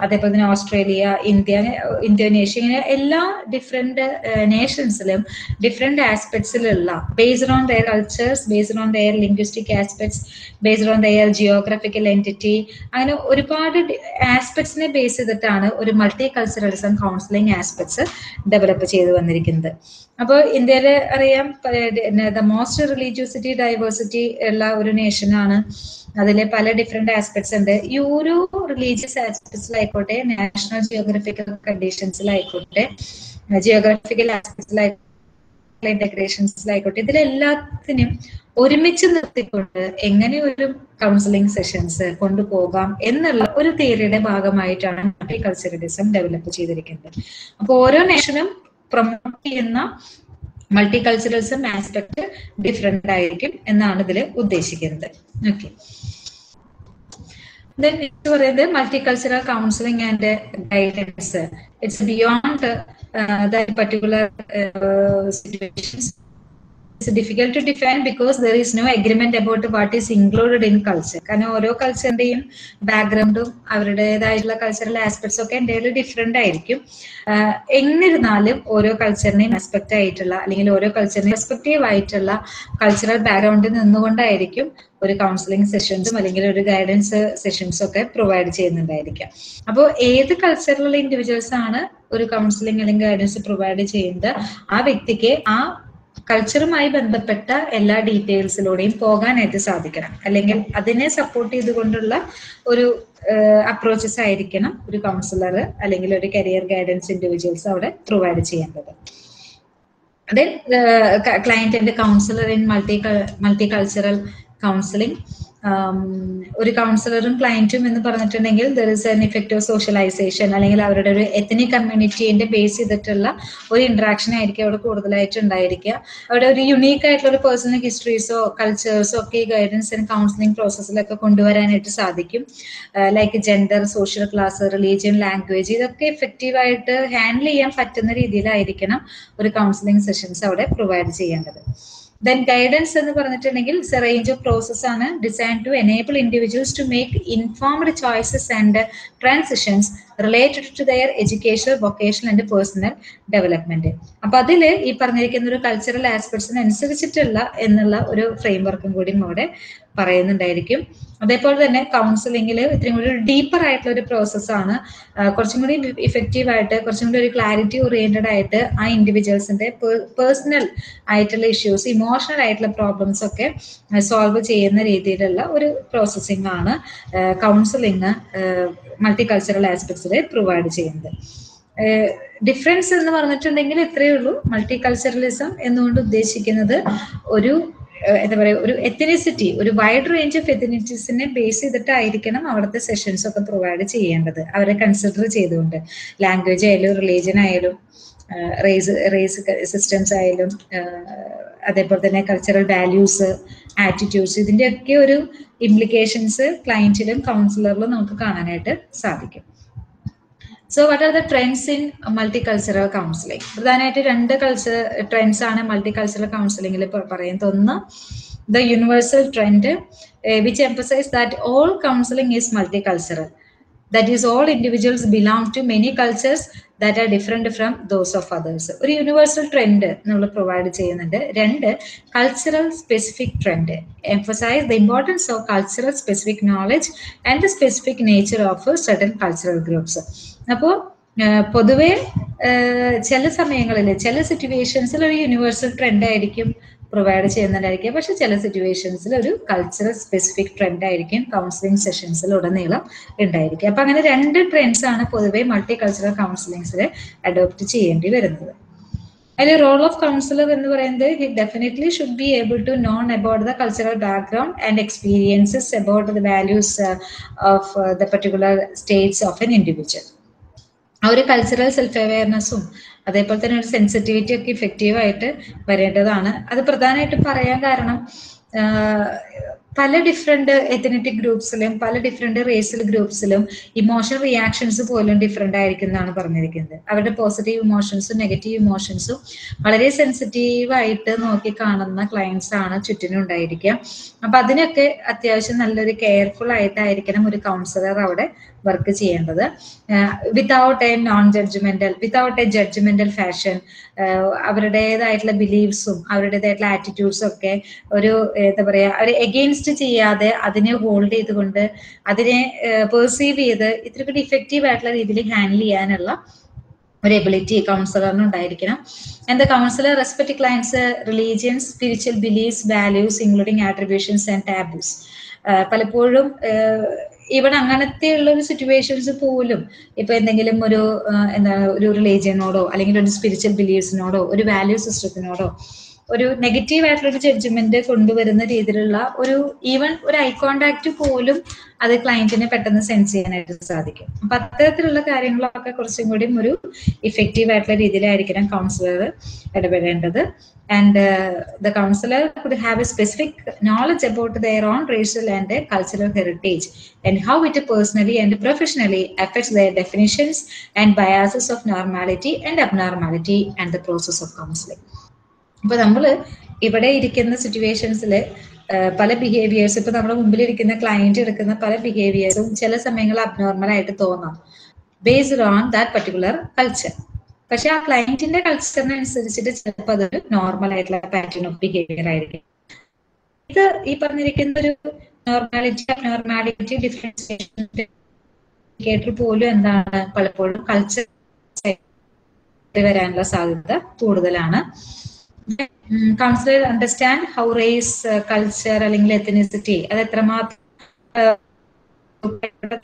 അതേപോലെ തന്നെ ഓസ്ട്രേലിയ ഇന്ത്യ ഇന്തോനേഷ്യ ഇങ്ങനെ എല്ലാ ഡിഫറെന്റ് നേഷൻസിലും different ആസ്പെക്ട്സിലുള്ള based on their cultures based on their linguistic aspects based on their geographical entity അങ്ങനെ ഒരുപാട് ആസ്പെക്ട്സിനെ ബേസ് ചെയ്തിട്ടാണ് ഒരു multi culturalism counselling aspects develop ചെയ്തു വന്നിരിക്കുന്നത്. അപ്പോൾ ഇന്ത്യയിൽ അറിയാം ദ മോസ്റ്റ് റിലീജിയോസിറ്റി ഡൈവേഴ്സിറ്റി ഉള്ള ഒരു നേഷനാണ് അതിലെ പല ഡിഫറെന്റ് ആസ്പെക്ട്സ് ഉണ്ട്. ഈ ഓരോ റിലീജിയസ് ആസ്പെക്ട്സിലായിക്കോട്ടെ നാഷണൽ ജിയോഗ്രഫിക്കൽ കണ്ടീഷൻസിലായിക്കോട്ടെ ജിയോഗ്രഫിക്കൽ ആസ്പെക്ട്സിലായിക്കോട്ടെ ഇന്റഗ്രേഷൻസിലായിക്കോട്ടെ ഇതിലെല്ലാത്തിനും ഒരുമിച്ച് നിർത്തിക്കൊണ്ട് എങ്ങനെ ഒരു കൗൺസിലിംഗ് സെഷൻസ് കൊണ്ടുപോകാം എന്നുള്ള ഒരു തിയറിയുടെ ഭാഗമായിട്ടാണ് മൾട്ടികൾച്ചറലിസം ഡെവലപ്പ് ചെയ്തിരിക്കുന്നത്. അപ്പോൾ ഓരോ നേഷനും പ്രൊമോട്ട് ചെയ്യുന്ന മൾട്ടി കൾച്ചറലിസം ആസ്പെക്ട് ഡിഫറെന്റ് ആയിരിക്കും എന്നാണ് ഇതിൽ ഉദ്ദേശിക്കുന്നത്. ഓക്കെ ദെൻ നെക്സ്റ്റ് പറയുന്നത് multi cultural counselling and guidance it's beyond the particular situations it's difficult to define because there is no agreement about what is included in culture കാരണം ഓരോ കൾച്ചറിന്റെയും ബാക്ക്ഗ്രൗണ്ടും അവരുടേതായിട്ടുള്ള cultural aspects ഒക്കെ എന്റെ ഡിഫറെന്റ് ആയിരിക്കും. എന്നിരുന്നാലും ഓരോ കൾച്ചറിനെയും respect ആയിട്ടുള്ള അല്ലെങ്കിൽ ഓരോ കൾച്ചറിനെയും റെസ്പെക്റ്റീവ് ആയിട്ടുള്ള കൾച്ചറൽ ബാക്ക്ഗ്രൗണ്ടിൽ നിന്നുകൊണ്ടായിരിക്കും ഒരു കൗൺസിലിംഗ് സെഷൻസും അല്ലെങ്കിൽ ഒരു ഗൈഡൻസ് സെഷൻസും ഒക്കെ പ്രൊവൈഡ് ചെയ്യുന്നുണ്ടായിരിക്കാം അപ്പോൾ ഏത് കൾച്ചറിലുള്ള ഇൻഡിവിജ്വൽസ് ആണ് ഒരു കൗൺസിലിംഗ് അല്ലെങ്കിൽ ഗൈഡൻസ് പ്രൊവൈഡ് ചെയ്യുന്നത് ആ വ്യക്തിക്ക് ആ കൾച്ചറുമായി ബന്ധപ്പെട്ട എല്ലാ ഡീറ്റെയിൽസിലൂടെയും പോകാനായിട്ട് സാധിക്കണം. അല്ലെങ്കിൽ അതിനെ സപ്പോർട്ട് ചെയ്തുകൊണ്ടുള്ള ഒരു അപ്രോച്ചസ് ആയിരിക്കണം ഒരു കൗൺസിലർ അല്ലെങ്കിൽ ഒരു കരിയർ ഗൈഡൻസ് ഇൻഡിവിജ്വൽസ് അവിടെ പ്രൊവൈഡ് ചെയ്യേണ്ടത്. അതെ client and counsellor in multi multi cultural counselling ഒരു കൗൺസിലറും ക്ലയന്റും എന്ന് പറഞ്ഞിട്ടുണ്ടെങ്കിൽ there is an effective socialisation അല്ലെങ്കിൽ അവരുടെ ഒരു എത്തനിക് കമ്മ്യൂണിറ്റീന്റെ ബേസ് ചെയ്തിട്ടുള്ള ഒരു ഇന്ററാക്ഷൻ ആയിരിക്കും അവിടെ കൂടുതലായിട്ട് ഉണ്ടായിരിക്കുക. അവിടെ ഒരു യുണീക്ക് ആയിട്ടുള്ള ഒരു പേഴ്സണൽ ഹിസ്റ്ററീസോ കൾച്ചേഴ്സോ ഒക്കെ ഈ ഗൈഡൻസ് ആൻഡ് കൗൺസിലിംഗ് പ്രോസസ്സിലൊക്കെ കൊണ്ടുവരാനായിട്ട് സാധിക്കും. Like gender social class religion language ഇതൊക്കെ എഫക്റ്റീവ് ആയിട്ട് ഹാൻഡിൽ ചെയ്യാൻ പറ്റുന്ന രീതിയിലായിരിക്കണം ഒരു കൗൺസിലിംഗ് സെഷൻസ് അവിടെ പ്രൊവൈഡ് ചെയ്യേണ്ടത്. ദെൻ ഗൈഡൻസ് എന്ന് പറഞ്ഞിട്ടുണ്ടെങ്കിൽ റേഞ്ച് ഓഫ് പ്രോസസ് ആണ്. Design to enable individuals to make informed choices and transitions related to their educational vocational and personal development അപ്പൊ അതിൽ ഈ പറഞ്ഞിരിക്കുന്ന ഒരു കൾച്ചറൽ ആസ്പെക്ട്സിന് അനുസരിച്ചിട്ടുള്ള എന്നുള്ള ഒരു ഫ്രെയിം വർക്കും കൂടി അവിടെ പറയുന്നുണ്ടായിരിക്കും. അതേപോലെ തന്നെ കൗൺസിലിംഗിൽ ഇത്രയും കൂടി ഒരു ഡീപ്പർ ആയിട്ടുള്ള ഒരു പ്രോസസ്സാണ് കുറച്ചും കൂടി ഇഫക്റ്റീവ് ആയിട്ട് കുറച്ചും കൂടി ഒരു ക്ലാരിറ്റി ഓറിയന്റഡ് ആയിട്ട് ആ ഇൻഡിവിജ്വൽസിന്റെ പേഴ്സണൽ ആയിട്ടുള്ള ഇഷ്യൂസ് ഇമോഷണൽ ആയിട്ടുള്ള പ്രോബ്ലംസ് ഒക്കെ സോൾവ് ചെയ്യുന്ന രീതിയിലുള്ള ഒരു പ്രോസസ്സിംഗ് ആണ് കൗൺസിലിംഗ് മൾട്ടി കൾച്ചറൽ ആസ്പെക്ട്സിൽ പ്രൊവൈഡ് ചെയ്യുന്നത്. ഡിഫറൻസ് എന്ന് പറഞ്ഞിട്ടുണ്ടെങ്കിൽ ഇത്രയേ ഉള്ളൂ. മൾട്ടി കൾച്ചറലിസം എന്നുകൊണ്ട് ഉദ്ദേശിക്കുന്നത് ഒരു എന്താ പറയുക ഒരു എത്തനിസിറ്റി ഒരു വൈഡ് റേഞ്ച് ഓഫ് എത്തനിറ്റീസിനെ ബേസ് ചെയ്തിട്ടായിരിക്കണം അവിടുത്തെ സെഷൻസ് ഒക്കെ പ്രൊവൈഡ് ചെയ്യേണ്ടത്. അവരെ കൺസിഡർ ചെയ്തുകൊണ്ട്. ലാംഗ്വേജ് ആയാലും റിലീജിയൻ ആയാലും റേസ് റേസ് സിസ്റ്റംസ് ആയാലും അതേപോലെ തന്നെ കൾച്ചറൽ വാല്യൂസ് ആറ്റിറ്റ്യൂഡ്സ് ഇതിന്റെയൊക്കെ ഒരു ഇംപ്ലിക്കേഷൻസ് ക്ലയന്റിലും കൗൺസിലറിലും നമുക്ക് കാണാനായിട്ട് സാധിക്കും. So what are the trends in multicultural counselling പ്രധാനമായിട്ട് രണ്ട് കൾച്ചർ ട്രെൻഡ്സ് ആണ് മൾട്ടി കൾച്ചറൽ കൗൺസിലിംഗിൽ പറയുന്നത്. ഒന്ന് the universal trend which emphasise that all counselling is multicultural that is all individuals belong to many cultures that are different from those of others ഒരു universal trend നമ്മൾ provide ചെയ്യുന്നുണ്ട്. രണ്ട് cultural specific trend emphasise the importance of cultural specific knowledge and the specific nature of certain cultural groups അപ്പോൾ പൊതുവേ ചില സമയങ്ങളിൽ ചില സിറ്റുവേഷൻസിൽ ഒരു യൂണിവേഴ്സൽ ട്രെൻഡ് ആയിരിക്കും. പ്രൊവൈഡ് ചെയ്യുന്നുണ്ടായിരിക്കും പക്ഷെ ചില സിറ്റുവേഷൻസിൽ ഒരു കൾച്ചറൽ സ്പെസിഫിക് ട്രെൻഡ് ആയിരിക്കും കൗൺസിലിംഗ് സെഷൻസിൽ ഉടനീളം ഉണ്ടായിരിക്കും. അപ്പൊ അങ്ങനെ രണ്ട് ട്രെൻഡ്സ് ആണ് പൊതുവെ മൾട്ടി കൾച്ചറൽ കൗൺസിലിംഗ്സിൽ അഡോപ്റ്റ് ചെയ്യേണ്ടി വരുന്നത്. അതിൽ റോൾ ഓഫ് കൗൺസിലർ എന്ന് പറയുന്നത് he definitely should be able to known about the cultural background and experiences about the values of the particular states of an individual ആ ഒരു കൾച്ചറൽ സെൽഫ് അവയർനെസ്സും അതേപോലെ തന്നെ ഒരു സെൻസിറ്റിവിറ്റി ഒക്കെ ഇഫക്റ്റീവ് ആയിട്ട് വരേണ്ടതാണ്. അത് പ്രധാനമായിട്ടും പറയാൻ കാരണം പല ഡിഫറെന്റ് എത്തനറ്റിക് ഗ്രൂപ്പ്സിലും പല ഡിഫറെന്റ് റേസിൽ ഗ്രൂപ്പ്സിലും ഇമോഷണൽ റിയാക്ഷൻസ് പോലും ഡിഫറെന്റ് ആയിരിക്കും എന്നാണ് പറഞ്ഞിരിക്കുന്നത്. അവരുടെ പോസിറ്റീവ് ഇമോഷൻസും നെഗറ്റീവ് ഇമോഷൻസും വളരെ സെൻസിറ്റീവ് ആയിട്ട് നോക്കി കാണുന്ന ക്ലയൻസ് ആണ് ചുറ്റിനും ഉണ്ടായിരിക്കുക അപ്പൊ അതിനൊക്കെ അത്യാവശ്യം നല്ലൊരു കെയർഫുൾ ആയിട്ടായിരിക്കണം ഒരു കൗൺസിലർ അവിടെ വർക്ക് ചെയ്യേണ്ടത്. Without a non judgemental without a judgemental fashion അവരുടേതായിട്ടുള്ള ബിലീവ്സും അവരുടേതായിട്ടുള്ള ആറ്റിറ്റ്യൂഡ്സും ഒക്കെ ഒരു എന്താ പറയാ ഒരു എഗെയിൻസ്റ്റ് ചെയ്യാതെ അതിനെ ഹോൾഡ് ചെയ്തുകൊണ്ട് അതിനെ പെർസീവ് ചെയ്ത് ഇത്ര കൂടി ഇഫക്റ്റീവ് ആയിട്ടുള്ള രീതിയിൽ ഹാൻഡിൽ ചെയ്യാനുള്ള ഒരു എബിലിറ്റി കൗൺസിലറിന് ഉണ്ടായിരിക്കണം. And counsellor respect clients religions spiritual beliefs values including attributions and taboos പലപ്പോഴും ഇവിടെ അങ്ങനത്തെ ഉള്ള ഒരു സിറ്റുവേഷൻസ് പോലും ഇപ്പൊ എന്തെങ്കിലും ഒരു എന്താ ഒരു റിലീജിയനോടോ അല്ലെങ്കിൽ ഒരു സ്പിരിച്വൽ ബിലീഫ്സിനോടോ ഒരു വാല്യൂ സിസ്റ്റത്തിനോടോ ഒരു നെഗറ്റീവ് ആയിട്ടുള്ള ഒരു ജഡ്ജ്മെന്റ് കൊണ്ടുവരുന്ന രീതിയിലുള്ള ഒരു ഈവൻ ഒരു ഐ കോണ്ടാക്ട് പോലും അത് ക്ലയന്റിനെ പെട്ടെന്ന് സെൻസ് ചെയ്യാനായിട്ട് സാധിക്കും. അപ്പൊ അത്തരത്തിലുള്ള കാര്യങ്ങളൊക്കെ കുറച്ചും കൂടി ഒരു ഇഫക്റ്റീവ് ആയിട്ടുള്ള രീതിയിലായിരിക്കണം counsellor ഇടപെടേണ്ടത്. And the counsellor could have a specific knowledge about their own racial and cultural heritage and how it personally and professionally affects their definitions and biases of normality and abnormality and the process of counselling അപ്പൊ നമ്മൾ ഇവിടെ ഇരിക്കുന്ന സിറ്റുവേഷൻസിൽ പല behaviours ഇപ്പൊ നമ്മുടെ മുമ്പിൽ ഇരിക്കുന്ന client എടുക്കുന്ന പല ബിഹേവിയേഴ്സും ചില സമയങ്ങൾ അബ്നോർമൽ ആയിട്ട് തോന്നാം. Based on that particular culture പക്ഷെ ആ ക്ലയന്റിന്റെ കൾച്ചറിനനുസരിച്ചിട്ട് ചിലപ്പോൾ അതൊരു നോർമൽ ആയിട്ടുള്ള പാറ്റേൺ ഓഫ് ബിഹേവിയർ ആയിരിക്കും. ഇത് ഈ പറഞ്ഞിരിക്കുന്ന ഒരു നോർമാലിറ്റി അബ്നോർമാലിറ്റി ഡിഫറൻസിയേഷൻ പോലും എന്താണ്? പലപ്പോഴും കൾച്ചർ വരാനുള്ള സാധ്യത കൂടുതലാണ്. Counsellor understand how race culture അല്ലെങ്കിൽ എത്തനിസിറ്റി അത് എത്രമാത്രം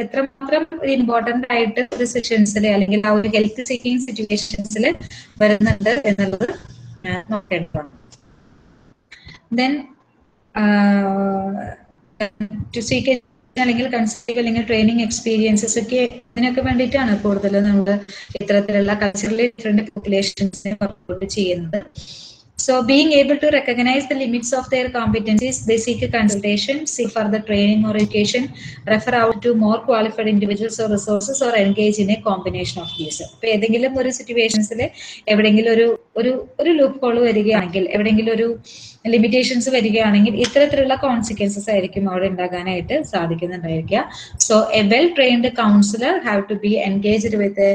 എത്രമാത്രം ഇമ്പോർട്ടന്റ് ആയിട്ട് ഒരു സെഷൻസിൽ അല്ലെങ്കിൽ ആ ഒരു ഹെൽത്ത് സീക്കിംഗ് സിറ്റുവേഷൻസിൽ വരുന്നുണ്ട് എന്നുള്ളത് നോക്കേണ്ടതാണ്. ദെൻ ടു സീക്ക് അല്ലെങ്കിൽ കൺസീവ് അല്ലെങ്കിൽ ട്രെയിനിങ് എക്സ്പീരിയൻസസ് ഒക്കെ ഇതിനൊക്കെ വേണ്ടിയിട്ടാണ് കൂടുതൽ നമ്മൾ ഇത്തരത്തിലുള്ള കൾച്ചറലി ഡിഫറെന്റ് പോപ്പുലേഷൻസിനെ വർക്കൗട്ട് ചെയ്യുന്നത്. So being able to recognize the limits of their competencies, they seek a consultation, seek further training or education, refer out to more qualified individuals or resources or engage in a combination of these. ഇപ്പൊ ഏതെങ്കിലും ഒരു സിറ്റുവേഷൻസിൽ എവിടെയെങ്കിലും ഒരു ഒരു ഒരു loop whole വരികയാണെങ്കിൽ എവിടെയെങ്കിലും ഒരു ലിമിറ്റേഷൻസ് വരികയാണെങ്കിൽ ഇത്തരത്തിലുള്ള കോൺസിക്വൻസസ് ആയിരിക്കും അവിടെ ഉണ്ടാകാനായിട്ട് സാധിക്കുന്നുണ്ടായിരിക്കുക so a well trained counsellor have to be engaged with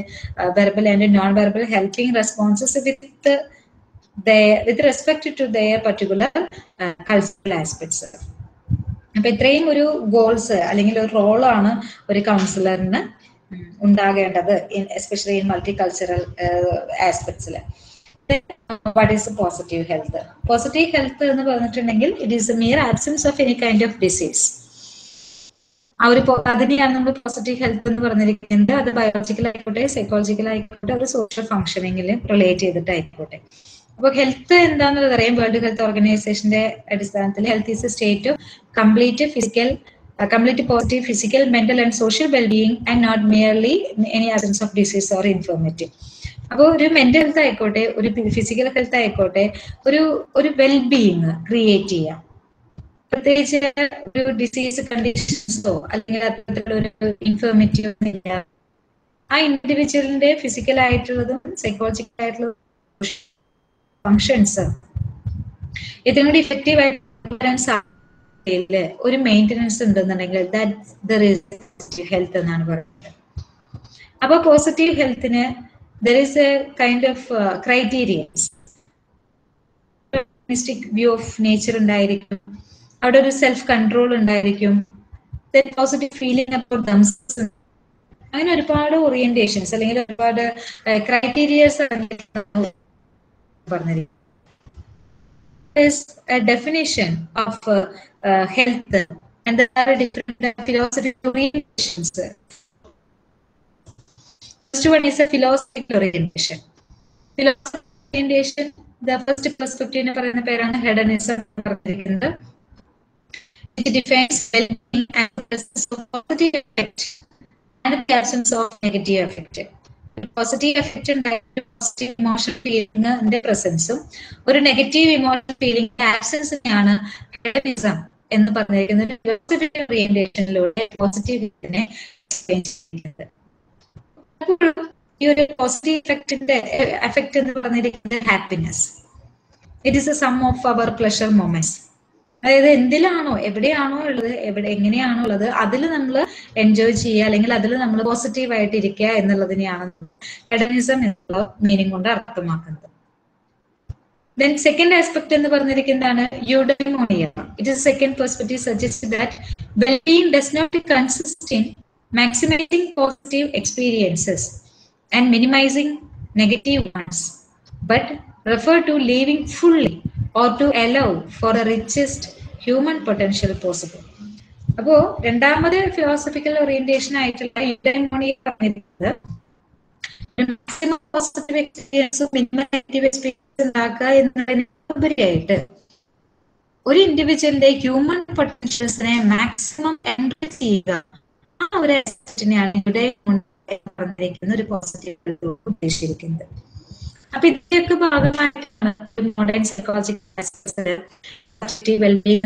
verbal and non verbal helping responses with their with respect to their particular uh, cultural aspects. അപ്പൊ ഇത്രയും ഒരു ഗോൾസ് അല്ലെങ്കിൽ ഒരു റോളാണ് ഒരു കൗൺസിലറിന് ഉണ്ടാകേണ്ടത് especially in multi cultural ആസ്പെക്ട്സിൽ what is positive health positive health എന്ന് പറഞ്ഞിട്ടുണ്ടെങ്കിൽ it is mere absence of any kind of disease ആ ഒരു അതിനെയാണ് നമ്മൾ പോസിറ്റീവ് ഹെൽത്ത് എന്ന് പറഞ്ഞിരിക്കുന്നത്. അത് ബയോളജിക്കൽ ആയിക്കോട്ടെ സൈക്കോളജിക്കൽ ആയിക്കോട്ടെ ഒരു സോഷ്യൽ ഫംഗ്ഷനിങ്ങിൽ റിലേറ്റ് ചെയ്തിട്ടായിക്കോട്ടെ. അപ്പൊ ഹെൽത്ത് എന്താണെന്നുള്ളത് അറിയാം. വേൾഡ് ഹെൽത്ത് ഓർഗനൈസേഷന്റെ അടിസ്ഥാനത്തിൽ health is a state of complete physical complete positive physical mental and social wellbeing and not merely any absence of disease or informative അപ്പോൾ ഒരു മെന്റൽ ഹെൽത്ത് ആയിക്കോട്ടെ ഒരു ഫിസിക്കൽ ഹെൽത്ത് ആയിക്കോട്ടെ ഒരു ഒരു വെൽബീയിങ് ക്രിയേറ്റ് ചെയ്യാം. പ്രത്യേകിച്ച് ഒരു ഡിസീസ് കണ്ടീഷൻസോ അല്ലെങ്കിൽ അത്തരത്തിലുള്ള ഒരു ഇൻഫോർമേറ്റീവ് ആ ഇൻഡിവിജ്വലിന്റെ ഫിസിക്കൽ ആയിട്ടുള്ളതും സൈക്കോളജിക്കൽ ആയിട്ടുള്ളതും ഫങ്ഷൻസ് ഇതും കൂടി ഇഫക്റ്റീവ് ആയിട്ട് ഒരു മെയിന്റനൻസ് ഉണ്ടെന്നുണ്ടെങ്കിൽ ഹെൽത്ത് എന്നാണ് പറയുന്നത്. അപ്പൊ പോസിറ്റീവ് ഹെൽത്തിന് there is a kind of criterions view of nature ഉണ്ടായിരിക്കും. അവിടെ ഒരു സെൽഫ് കൺട്രോൾ ഉണ്ടായിരിക്കും പോസിറ്റീവ് ഫീലിംഗ് അങ്ങനെ ഒരുപാട് ഓറിയന്റേഷൻസ് അല്ലെങ്കിൽ ഒരുപാട് ക്രൈറ്റീരിയസ് പറഞ്ഞിരിക്കും a definition of uh, uh, health and there are different uh, philosophical orientations. First one is a philosophical orientation. Philosophical orientation, the first perspective എന്ന് പറയുന്ന പേരാണ് ഹെഡനിസം പറഞ്ഞിരിക്കുന്നത് It defines well-being and the presence of positive effect and the absence of negative effect. Positive effect ഉണ്ടായിട്ട് positive emotion ഫീലിംഗിന്റെ പ്രസൻസും ഒരു negative emotion ഫീലിംഗിന്റെ ആബ്സെൻസിനെയാണ് ഹെഡനിസം എന്ന് പറഞ്ഞിരിക്കുന്ന പോസിറ്റീവ് ഓറിയന്റേഷനിലൂടെ പോസിറ്റീവിനെ എക്സ്പ്ലെയിൻ ചെയ്യുന്നത്. ഈ ഒരു പോസിറ്റീവ് എഫക്റ്റിന്റെ എഫക്റ്റ് എന്ന് പറഞ്ഞിരിക്കുന്നത് happiness it is a sum of our pleasure moments അതായത് എന്തിലാണോ എവിടെയാണോ ഉള്ളത് എവിടെ എങ്ങനെയാണോ ഉള്ളത് അതിൽ നമ്മൾ എൻജോയ് ചെയ്യുക അല്ലെങ്കിൽ അതിൽ നമ്മൾ പോസിറ്റീവ് ആയിട്ട് ഇരിക്കുക എന്നുള്ളതിനെയാണ് ഹെഡനിസം എന്നുള്ള മീനിങ് കൊണ്ട് അർത്ഥമാക്കുന്നത്. ദെൻ സെക്കൻഡ് ആസ്പെക്ട് എന്ന് പറഞ്ഞിരിക്കുന്നതാണ് eudaimonia it is second perspective suggest that wellbeing does not consist in maximising positive experiences and minimising negative ones but refer to living fully or to allow for the richest human potential possible. അപ്പോ രണ്ടാമത് philosophical orientation ആയിട്ടുള്ള ഒരു ഇൻഡിവിജ്വലിന്റെ human പൊട്ടൻഷ്യൽസിനെ maximum entry ചെയ്യുക. ആ ഒരു പറഞ്ഞിരിക്കുന്ന ഒരു പോസിറ്റീവ് ഉദ്ദേശിച്ചിരിക്കുന്നത്. അപ്പൊ ഇതിന്റെയൊക്കെ ഭാഗമായിട്ടാണ് മോഡേൺ സൈക്കോളജി അല്ലെങ്കിൽ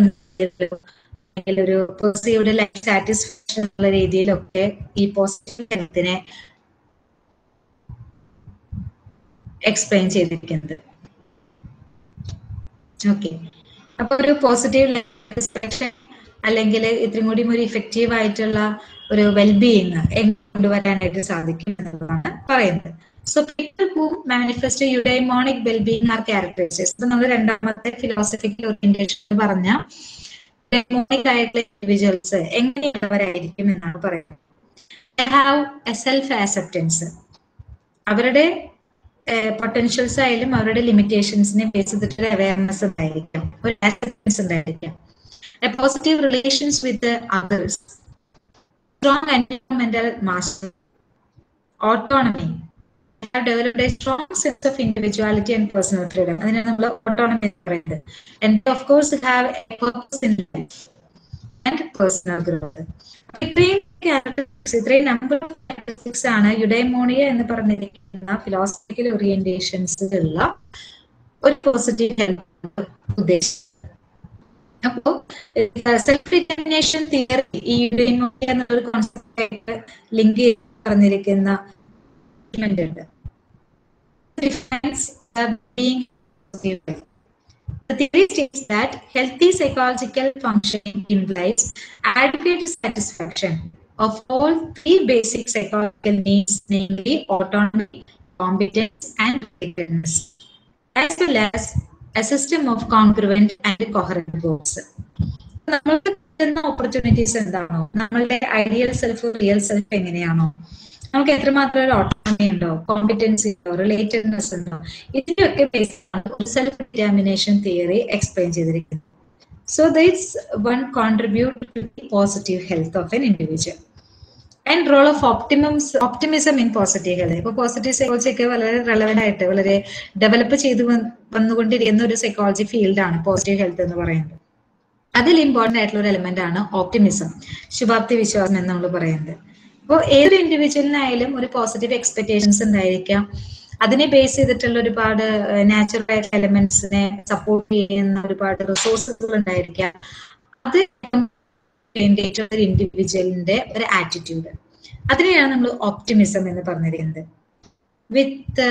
ഒരു പോസിറ്റീവ് ലൈഫ് സാറ്റിസ്ഫാക്ഷൻ എന്നുള്ള രീതിയിലൊക്കെ ഈ പോസിറ്റീവ് ഹെൽത്തിനെ എക്സ്പ്ലെയിൻ ചെയ്തിരിക്കുന്നത്. ഓക്കെ അപ്പൊ ഒരു പോസിറ്റീവ് സാറ്റിസ്ഫാക്ഷൻ അല്ലെങ്കിൽ ഇത്രയും കൂടി ഒരു ഇഫക്റ്റീവ് ആയിട്ടുള്ള ഒരു വെൽബീയിങ് കൊണ്ടുവരാനായിട്ട് സാധിക്കും എന്നുള്ളതാണ് പറയുന്നത്. So people a manifest eudaimonic wellbeing are characteristics അപ്പൊ നമ്മൾ രണ്ടാമത്തെ ഫിലോസഫിക്കൽ ഓറിയന്റേഷൻ പറഞ്ഞ ഡൈമോണിക് ആയിട്ടുള്ള ഇൻഡിവിജ്വൽസ് എങ്ങനെയുള്ളവരായിരിക്കും എന്നാണ് പറയുന്നത്. ഹാവ് എ സെൽഫ് ആക്സെപ്റ്റൻസ് അവരുടെ പൊട്ടൻഷ്യൽസ് ആയാലും അവരുടെ ലിമിറ്റേഷൻസിനെ ബേസ് ചെയ്തിട്ടൊരു അവയർനെസ് ഉണ്ടായിരിക്കും. ഒരു ആക്സെപ്റ്റൻസ് ഉണ്ടായിരിക്കും. A positive relations with others strong എൻവയോൺമെന്റൽ master autonomy have developed a strong sense of individuality and personal freedom. അതിനെ നമ്മൾ ഓട്ടോണമി എന്ന് പറയുന്നത് and of course have a purpose in life and personal growth. ഇത്രയും ഇത്രയും number of characteristics ആണ് യുഡൈമോണിയ എന്ന് പറഞ്ഞിരിക്കുന്ന philosophical ഓറിയന്റേഷൻസിലുള്ള ഒരു പോസിറ്റീവ് ഹെൽത്ത് ഉദ്ദേശിച്ചത് അപ്പോ സെൽഫ് ഡിറ്റർമിനേഷൻ തിയറി ഈ യുഡൈമോണിയ എന്നുള്ള കോൺസെപ്റ്റ് ലിങ്ക് ചെയ്ത് പറഞ്ഞിരിക്കുന്ന ഉണ്ട് defines uh, being positive. The theory states that healthy psychological functioning implies adequate satisfaction of all three basic psychological needs, namely autonomy, competence, and preparedness, as well as a system of congruent and coherent goals. നമ്മൾക്ക് കിട്ടുന്ന opportunities എന്താണോ നമ്മളുടെ ideal self real self എങ്ങനെയാണോ നമുക്ക് എത്രമാത്രം ഒരു ഓട്ടോമി ഉണ്ടോ? Competency ഉണ്ടോ? റിലേറ്റഡ്നെസ് ഉണ്ടോ? ഇതിന്റെയൊക്കെ ബേസ് ഒരു സെൽഫ് എക്സാമിനേഷൻ തിയറി എക്സ്പ്ലെയിൻ ചെയ്തിരിക്കുന്നത്. So this one contribute to the positive health of an individual and role of optimums optimism in positive health ഇപ്പൊ പോസിറ്റീവ് സൈക്കോളജി ഒക്കെ വളരെ റെലവെന്റ് ആയിട്ട് വളരെ ഡെവലപ്പ് ചെയ്ത് വന്നുകൊണ്ടിരിക്കുന്ന ഒരു സൈക്കോളജി ഫീൽഡാണ് പോസിറ്റീവ് ഹെൽത്ത് എന്ന് പറയുന്നത്. അതിൽ ഇമ്പോർട്ടന്റ് ആയിട്ടുള്ള ഒരു എലമെന്റ് ആണ് ഓപ്റ്റിമിസം ശുഭാപ്തി വിശ്വാസം എന്ന് നമ്മൾ പറയുന്നത്. അപ്പോൾ ഏതൊരു ഇൻഡിവിജ്വലിനായാലും ഒരു പോസിറ്റീവ് എക്സ്പെക്ടേഷൻസ് ഉണ്ടായിരിക്കാം. അതിനെ ബേസ് ചെയ്തിട്ടുള്ള ഒരുപാട് നാച്ചുറൽ ആയിട്ടുള്ള എലമെന്റ്സിനെ സപ്പോർട്ട് ചെയ്യുന്ന ഒരുപാട് റിസോഴ്സുകൾ ഉണ്ടായിരിക്കാം. അത് ഒരു ഇൻഡിവിജ്വലിന്റെ ഒരു ആറ്റിറ്റ്യൂഡ് അതിനെയാണ് നമ്മൾ ഓപ്റ്റിമിസം എന്ന് പറഞ്ഞിരിക്കുന്നത്. With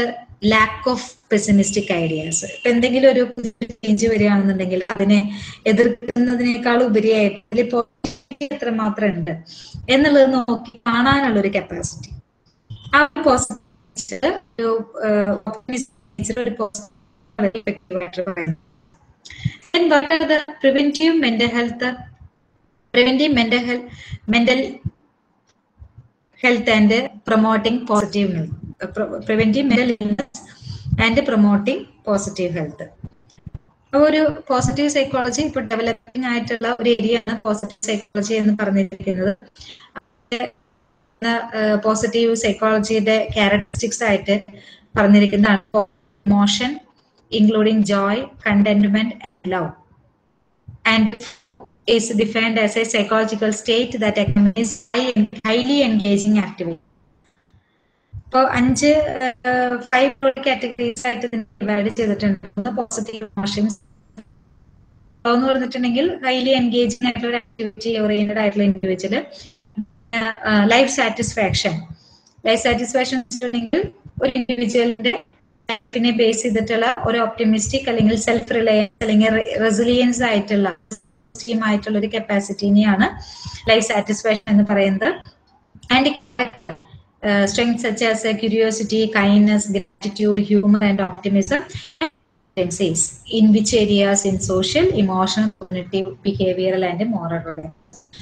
lack of pessimistic ideas ഇപ്പൊ എന്തെങ്കിലും ഒരു ചേഞ്ച് വരികയാണെന്നുണ്ടെങ്കിൽ അതിനെ എതിർക്കുന്നതിനേക്കാൾ ഉപരിയായിട്ട് എത്രമാത്രം ഉണ്ട്. എന്നുള്ളത് നോക്കി കാണാനുള്ള ഒരു കപ്പാസിറ്റി ആ positive health health health and positive and mental positive and ഒരു പോസിറ്റീവ് സൈക്കോളജി ഇപ്പൊ ഡെവലപ്പിംഗ് ആയിട്ടുള്ള ഒരു ഏരിയ ആണ് പോസിറ്റീവ് സൈക്കോളജി എന്ന് പറഞ്ഞിരിക്കുന്നത് പോസിറ്റീവ് സൈക്കോളജിയുടെ ക്യാരക്ടറിസ്റ്റിക്സ് ആയിട്ട് പറഞ്ഞിരിക്കുന്നതാണ് emotion including joy contentment love and is defined as a psychological state that accompanies activity. ഇപ്പോൾ അഞ്ച് ഫൈവ് കാറ്റഗറീസ് ആയിട്ട് ഡിവൈഡ് ചെയ്തിട്ടുണ്ട്. പോസിറ്റീവ് ഇമോഷൻസ് എന്ന് പറഞ്ഞിട്ടുണ്ടെങ്കിൽ ഹൈലി എൻഗേജിംഗ് ആയിട്ടുള്ള ഒരു ആക്ടിവിറ്റി ഓറിയന്റഡ് ആയിട്ടുള്ള individual life satisfaction life satisfaction വെച്ചിട്ടുണ്ടെങ്കിൽ ഒരു ഇൻഡിവിജ്വലിന്റെ ബേസ് ചെയ്തിട്ടുള്ള ഒരു ഓപ്റ്റിമിസ്റ്റിക് അല്ലെങ്കിൽ സെൽഫ് റിലയൻസ് അല്ലെങ്കിൽ റെസിലിയൻസ് ആയിട്ടുള്ള ആയിട്ടുള്ള ഒരു കപ്പാസിറ്റിനെയാണ് ലൈഫ് സാറ്റിസ്ഫാക്ഷൻ എന്ന് പറയുന്നത്. And as curiosity kindness gratitude humour and optimism in which areas in social emotional cognitive behavioural and moral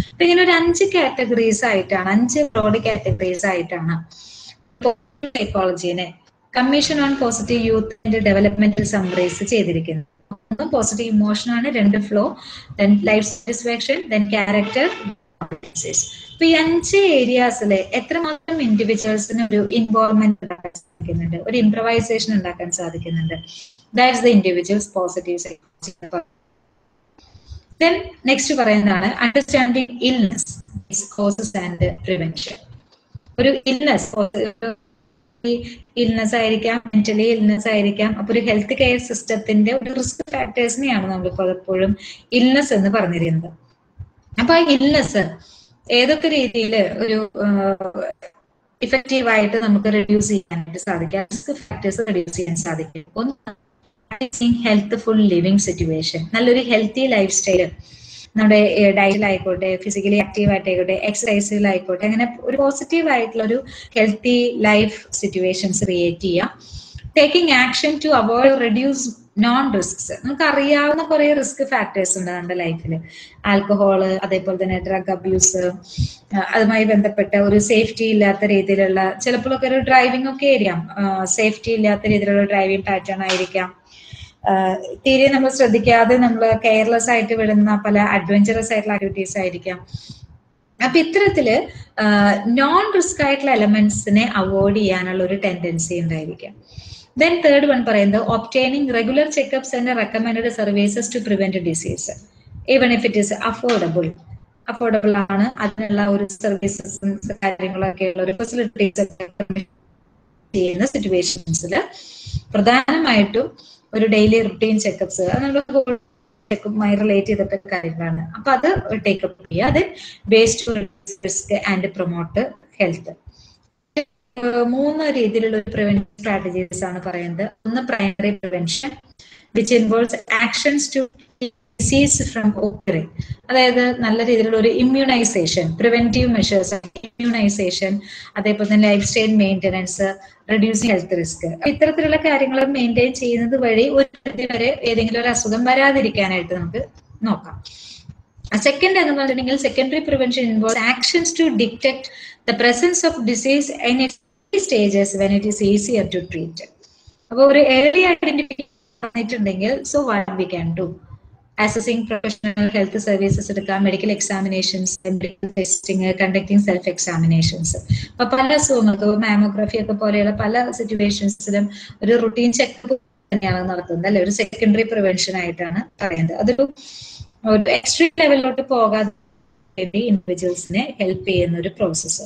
അപ്പൊ ഇങ്ങനെ ഒരു അഞ്ച് കാറ്റഗറീസ് ആയിട്ടാണ് അഞ്ച് ബ്രോഡ് കാറ്റഗറീസ് ആയിട്ടാണ് സൈക്കോളജീനെ commission on positive youth and developmental summarise ചെയ്തിരിക്കുന്നത്. ഒന്ന് പോസിറ്റീവ് ഇമോഷൻ ആണ് രണ്ട് flow then life satisfaction then character അപ്പൊ ഈ അഞ്ച് ഏരിയാസിലെ എത്രമാത്രം ഇൻഡിവിജ്വൽസിന് ഒരു ഇൻവോൾവ്മെന്റ് ഉണ്ടാക്കാൻ സാധിക്കുന്നുണ്ട്? ഒരു ഇംപ്രവൈസേഷൻ ഉണ്ടാക്കാൻ സാധിക്കുന്നുണ്ട്. That's the individuals positive then next പറയുന്നതാണ് understanding illness causes and prevention ഒരു ഇൽനെസ് ഇൽനെസ് ആയിരിക്കാം മെന്റലി ഇൽനെസ് ആയിരിക്കാം. അപ്പൊ ഒരു ഹെൽത്ത് കെയർ സിസ്റ്റത്തിന്റെ ഒരു റിസ്ക് ഫാക്ടേഴ്സിനെയാണ് നമ്മൾ പലപ്പോഴും ഇൽനെസ് എന്ന് പറഞ്ഞിരുന്നത്. അപ്പൊ ആ സർ ഏതൊക്കെ രീതിയിൽ ഒരു ഇഫക്റ്റീവ് ആയിട്ട് നമുക്ക് റെഡ്യൂസ് ചെയ്യാനായിട്ട് സാധിക്കാം? റിസ്ക് ഫാക്ടേഴ്സ് റെഡ്യൂസ് ചെയ്യാൻ സാധിക്കും. ഒന്ന് ഹെൽത്ത് ഫുൾ ലിവിങ് സിറ്റുവേഷൻ നല്ലൊരു ഹെൽത്തി ലൈഫ് സ്റ്റൈൽ നമ്മുടെ ഡയറ്റിൽ ഡയറ്റിലായിക്കോട്ടെ ഫിസിക്കലി ആക്റ്റീവ് ആയിട്ടായിക്കോട്ടെ എക്സസൈസിലായിക്കോട്ടെ അങ്ങനെ ഒരു പോസിറ്റീവ് ആയിട്ടുള്ള ഒരു ഹെൽത്തി ലൈഫ് സിറ്റുവേഷൻസ് ക്രിയേറ്റ് ചെയ്യാം taking action to avoid reduce known risks നമുക്ക് അറിയാവുന്ന കുറെ റിസ്ക് ഫാക്ടേഴ്സ് ഉണ്ട് നമ്മുടെ ലൈഫിൽ ആൽക്കഹോൾ അതേപോലെ തന്നെ ഡ്രഗ് അബ്യൂസ് അതുമായി ബന്ധപ്പെട്ട ഒരു സേഫ്റ്റി ഇല്ലാത്ത രീതിയിലുള്ള ചിലപ്പോഴൊക്കെ ഒരു ഡ്രൈവിംഗ് ഒക്കെ ആയിരിക്കാം. സേഫ്റ്റി ഇല്ലാത്ത രീതിയിലുള്ള ഡ്രൈവിംഗ് പാറ്റേൺ ആയിരിക്കാം. തീരെ നമ്മൾ ശ്രദ്ധിക്കാതെ നമ്മൾ കെയർലെസ് ആയിട്ട് വിടുന്ന പല അഡ്വഞ്ചറസ് ആയിട്ടുള്ള ആക്ടിവിറ്റീസ് ആയിരിക്കാം. അപ്പൊ ഇത്തരത്തിൽ നോൺ റിസ്ക് ആയിട്ടുള്ള എലമെന്റ്സിനെ അവോയ്ഡ് ചെയ്യാനുള്ള ഒരു ടെൻഡൻസി ഉണ്ടായിരിക്കാം. ദെൻ തേർഡ് വൺ പറയുന്നത് obtaining regular checkups and recommend services to prevent disease even if it is affordable affordable ആണ്. അതിനുള്ള ഒരു സർവീസസും കാര്യങ്ങളൊക്കെ ഉള്ള ഒരു ഫെസിലിറ്റീസ് ചെയ്യുന്ന സിറ്റുവേഷൻസിൽ പ്രധാനമായിട്ടും ഒരു ഡെയിലി റുട്ടീൻ ചെക്കപ്സ് അത് ചെക്കുമായി റിലേറ്റ് ചെയ്തിട്ട് കാര്യങ്ങളാണ്. അപ്പൊ അത് ടേക്കപ്പ് ചെയ്യുക. അത് based risk and promote health മൂന്ന് രീതിയിലുള്ള പ്രിവെൻഷൻ സ്ട്രാറ്റജീസ് ആണ് പറയുന്നത്. ഒന്ന് primary prevention which involves actions to disease from occurring അതായത് നല്ല രീതിയിലുള്ള ഒരു ഇമ്മ്യൂണൈസേഷൻ പ്രിവെന്റീവ് മെഷേഴ്സ് ഇമ്മ്യൂണൈസേഷൻ അതേപോലെ തന്നെ lifestyle maintenance reducing health risk ഇത്തരത്തിലുള്ള കാര്യങ്ങൾ മെയിന്റെയിൻ ചെയ്യുന്നത് വഴി ഒരു വരെ ഏതെങ്കിലും ഒരു അസുഖം വരാതിരിക്കാനായിട്ട് നമുക്ക് നോക്കാം. സെക്കൻഡ് എന്ന് പറഞ്ഞിട്ടുണ്ടെങ്കിൽ secondary prevention involve actions to detect the presence of disease in it stages when it is easier to treat അപ്പോൾ ഒരു ഏർലി ഐഡന്റിഫിക്കേഷൻ വന്നിട്ടുണ്ടെങ്കിൽ so what we can do accessing professional health services എടുക്കാം medical examinations medical testing conducting self examinations അപ്പൊ പല അസുഖങ്ങൾക്കും mammography ഒക്കെ പോലെയുള്ള പല സിറ്റുവേഷൻസിലും ഒരു റുട്ടീൻ ചെക്കപ്പ് തന്നെയാണ് നടത്തുന്നത് അല്ലെ? ഒരു സെക്കൻഡറി പ്രിവെൻഷൻ ആയിട്ടാണ് പറയുന്നത്. അതൊരു ഒരു എക്സ്ട്രീം ലെവലിലോട്ട് പോകാതെ ഇൻഡിവിജ്വൽസിനെ ഹെൽപ്പ് ചെയ്യുന്ന ഒരു process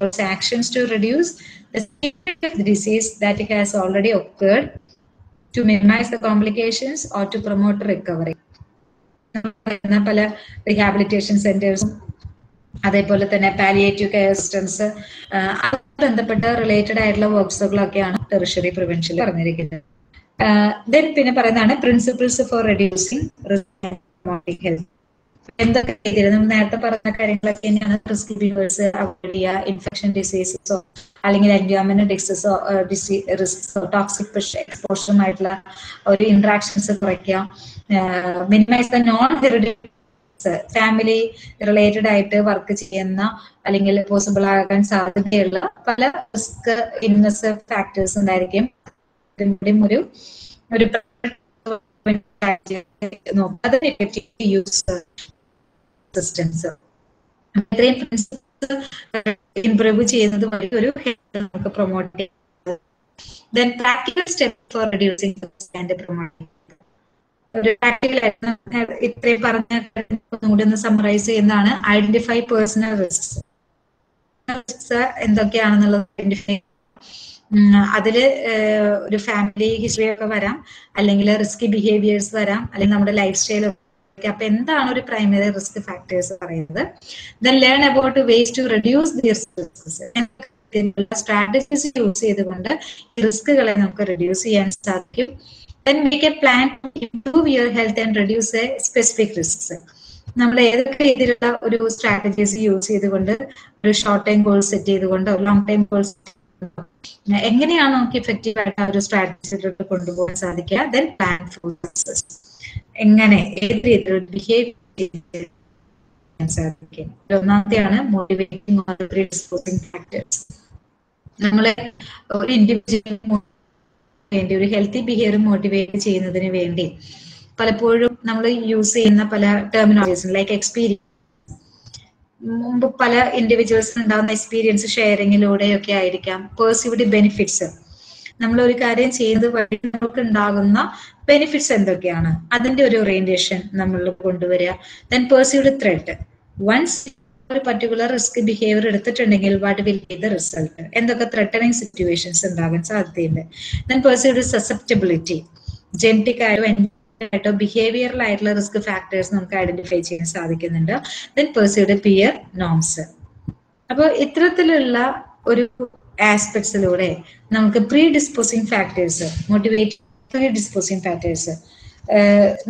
actions to reduce the disease that has already occurred to minimize the complications or to promote recovery. പല റീഹാബിലിറ്റേഷൻ സെന്റേഴ്സും അതേപോലെ തന്നെ പാലിയേറ്റീവ് കെയർ സിസ്റ്റംസ് ബന്ധപ്പെട്ട റിലേറ്റഡ് ആയിട്ടുള്ള വർക്ക്സുകളൊക്കെയാണ് ടെറിഷറി പ്രിവെൻഷനിൽ പറഞ്ഞിരിക്കുന്നത് ദെൻ പിന്നെ പറയുന്നതാണ് പ്രിൻസിപ്പിൾസ് ഫോർ റെഡ്യൂസിങ് ഹെൽത്ത് എന്തൊക്കെ ചെയ്തിരുന്നു നേരത്തെ പറഞ്ഞ കാര്യങ്ങളൊക്കെ തന്നെയാണ് റിസ്ക് അവോയ്ഡ് ചെയ്യുക. ഇൻഫെക്ഷൻ ഡിസീസസോ അല്ലെങ്കിൽ എൻവയോൺമെന്റ് ഡിസീസോ റിസ്ക്സോ ടോക്സിക് എക്സ്പോഷറുമായിട്ടുള്ള ഒരു ഇന്ററാക്ഷൻസ് കുറയ്ക്കുക. Minimise the non hereditary family related ആയിട്ട് വർക്ക് ചെയ്യുന്ന അല്ലെങ്കിൽ പോസിബിൾ ആകാൻ സാധ്യതയുള്ള പല റിസ്ക് ഇൻവെസ് ഫാക്ടേഴ്സ് ഉണ്ടായിരിക്കും. ഒരു ഒരു യൂസ് സിസ്റ്റംസ് ഇത്രയും ഇംപ്രൂവ് ചെയ്യുന്നത് വഴി ഒരു ഹെൽത്ത് നമുക്ക് പ്രൊമോട്ട് ചെയ്യാം then practical step for reducing and promoting ഒരു ഇത്രയും പറഞ്ഞ ഒന്നുകൂടി ഒന്ന് സമ്മറൈസ് ചെയ്യുന്നതാണ്. ഐഡന്റിഫൈ പേഴ്സണൽ റിസ്ക്സ് എന്തൊക്കെയാണെന്നുള്ളത് ഐഡന്റിഫൈ അതിൽ ഒരു ഫാമിലി ഹിസ്റ്ററി ഒക്കെ വരാം. അല്ലെങ്കിൽ റിസ്കി ബിഹേവിയേഴ്സ് വരാം. അല്ലെങ്കിൽ നമ്മുടെ ലൈഫ് സ്റ്റൈൽ അപ്പൊ എന്താണ് ഒരു പ്രൈമറി റിസ്ക് ഫാക്ടേഴ്സ് പറയുന്നത്? Then learn about ways to reduce the strategies use ചെയ്തുകൊണ്ട് റിസ്കുകളെ നമുക്ക് റെഡ്യൂസ് ചെയ്യാൻ സാധിക്കും. Then make a plan to improve your health and reduce a specific risks നമ്മൾ ഏതൊക്കെ രീതിയിലുള്ള ഒരു സ്ട്രാറ്റജീസ് യൂസ് ചെയ്തുകൊണ്ട് ഒരു ഷോർട്ട് ടൈം ഗോൾ സെറ്റ് ചെയ്തുകൊണ്ട് ലോങ് ടൈം ഗോൾ എങ്ങനെയാണ് നമുക്ക് ഇഫക്റ്റീവ് ആയിട്ട് ആ ഒരു സ്ട്രാറ്റജിയിലോട്ട് കൊണ്ടുപോകാൻ സാധിക്കുക? ദെൻ പ്ലാൻ ഫോർ സക്സസ് എങ്ങനെ ഏത് രീതിയിൽ ബിഹേവ് സാധിക്കും? ഒന്നാമത്തെയാണ് മോട്ടിവേറ്റിംഗ് ഓർ ഡിസ്പോസിംഗ് ഫാക്ടേഴ്സ് നമ്മളെ ഒരു ഇൻഡിവിജ്വലിന് വേണ്ടി ഒരു ഹെൽത്തി ബിഹേവിയർ മോട്ടിവേറ്റ് ചെയ്യുന്നതിന് വേണ്ടി പലപ്പോഴും നമ്മൾ യൂസ് ചെയ്യുന്ന പല ടെർമിനോളജീസ് ലൈക്ക് എക്സ്പീരിയൻസ് മുമ്പ് പല ഇൻഡിവിജ്വൽസിന് ഉണ്ടാകുന്ന എക്സ്പീരിയൻസ് ഷെയറിങ്ങിലൂടെയൊക്കെ ആയിരിക്കാം. പേഴ്സിവിഡ് ബെനിഫിറ്റ്സ് നമ്മൾ ഒരു കാര്യം ചെയ്യുന്നത് വഴി നമുക്ക് ഉണ്ടാകുന്ന ബെനിഫിറ്റ്സ് എന്തൊക്കെയാണ്? അതിന്റെ ഒരു ഓറിയന്റേഷൻ നമ്മൾ കൊണ്ടുവരിക. ദെൻ പേഴ്സീവ്ഡ് ത്രെഡ് വൺസ് ഒരു പർട്ടിക്കുലർ റിസ്ക് ബിഹേവിയർ എടുത്തിട്ടുണ്ടെങ്കിൽ what will be the result എന്തൊക്കെ ത്രെട്ടനിങ് സിറ്റുവേഷൻസ് ഉണ്ടാകാൻ സാധ്യതയുണ്ട്? ദെൻ പേഴ്സീവ്ഡ് സസെപ്റ്റബിലിറ്റി ജെനറ്റിക് ആയോ ആയിട്ടോ ബിഹേവിയറൽ ആയിട്ടുള്ള റിസ്ക് ഫാക്ടേഴ്സ് നമുക്ക് ഐഡന്റിഫൈ ചെയ്യാൻ സാധിക്കുന്നുണ്ട്. ദെൻ പേഴ്സീവ്ഡ് പിയർ നോംസ് അപ്പോൾ ഇത്തരത്തിലുള്ള ഒരു ആസ്പെക്ട്സിലൂടെ നമുക്ക് predisposing factors motivate disposing factors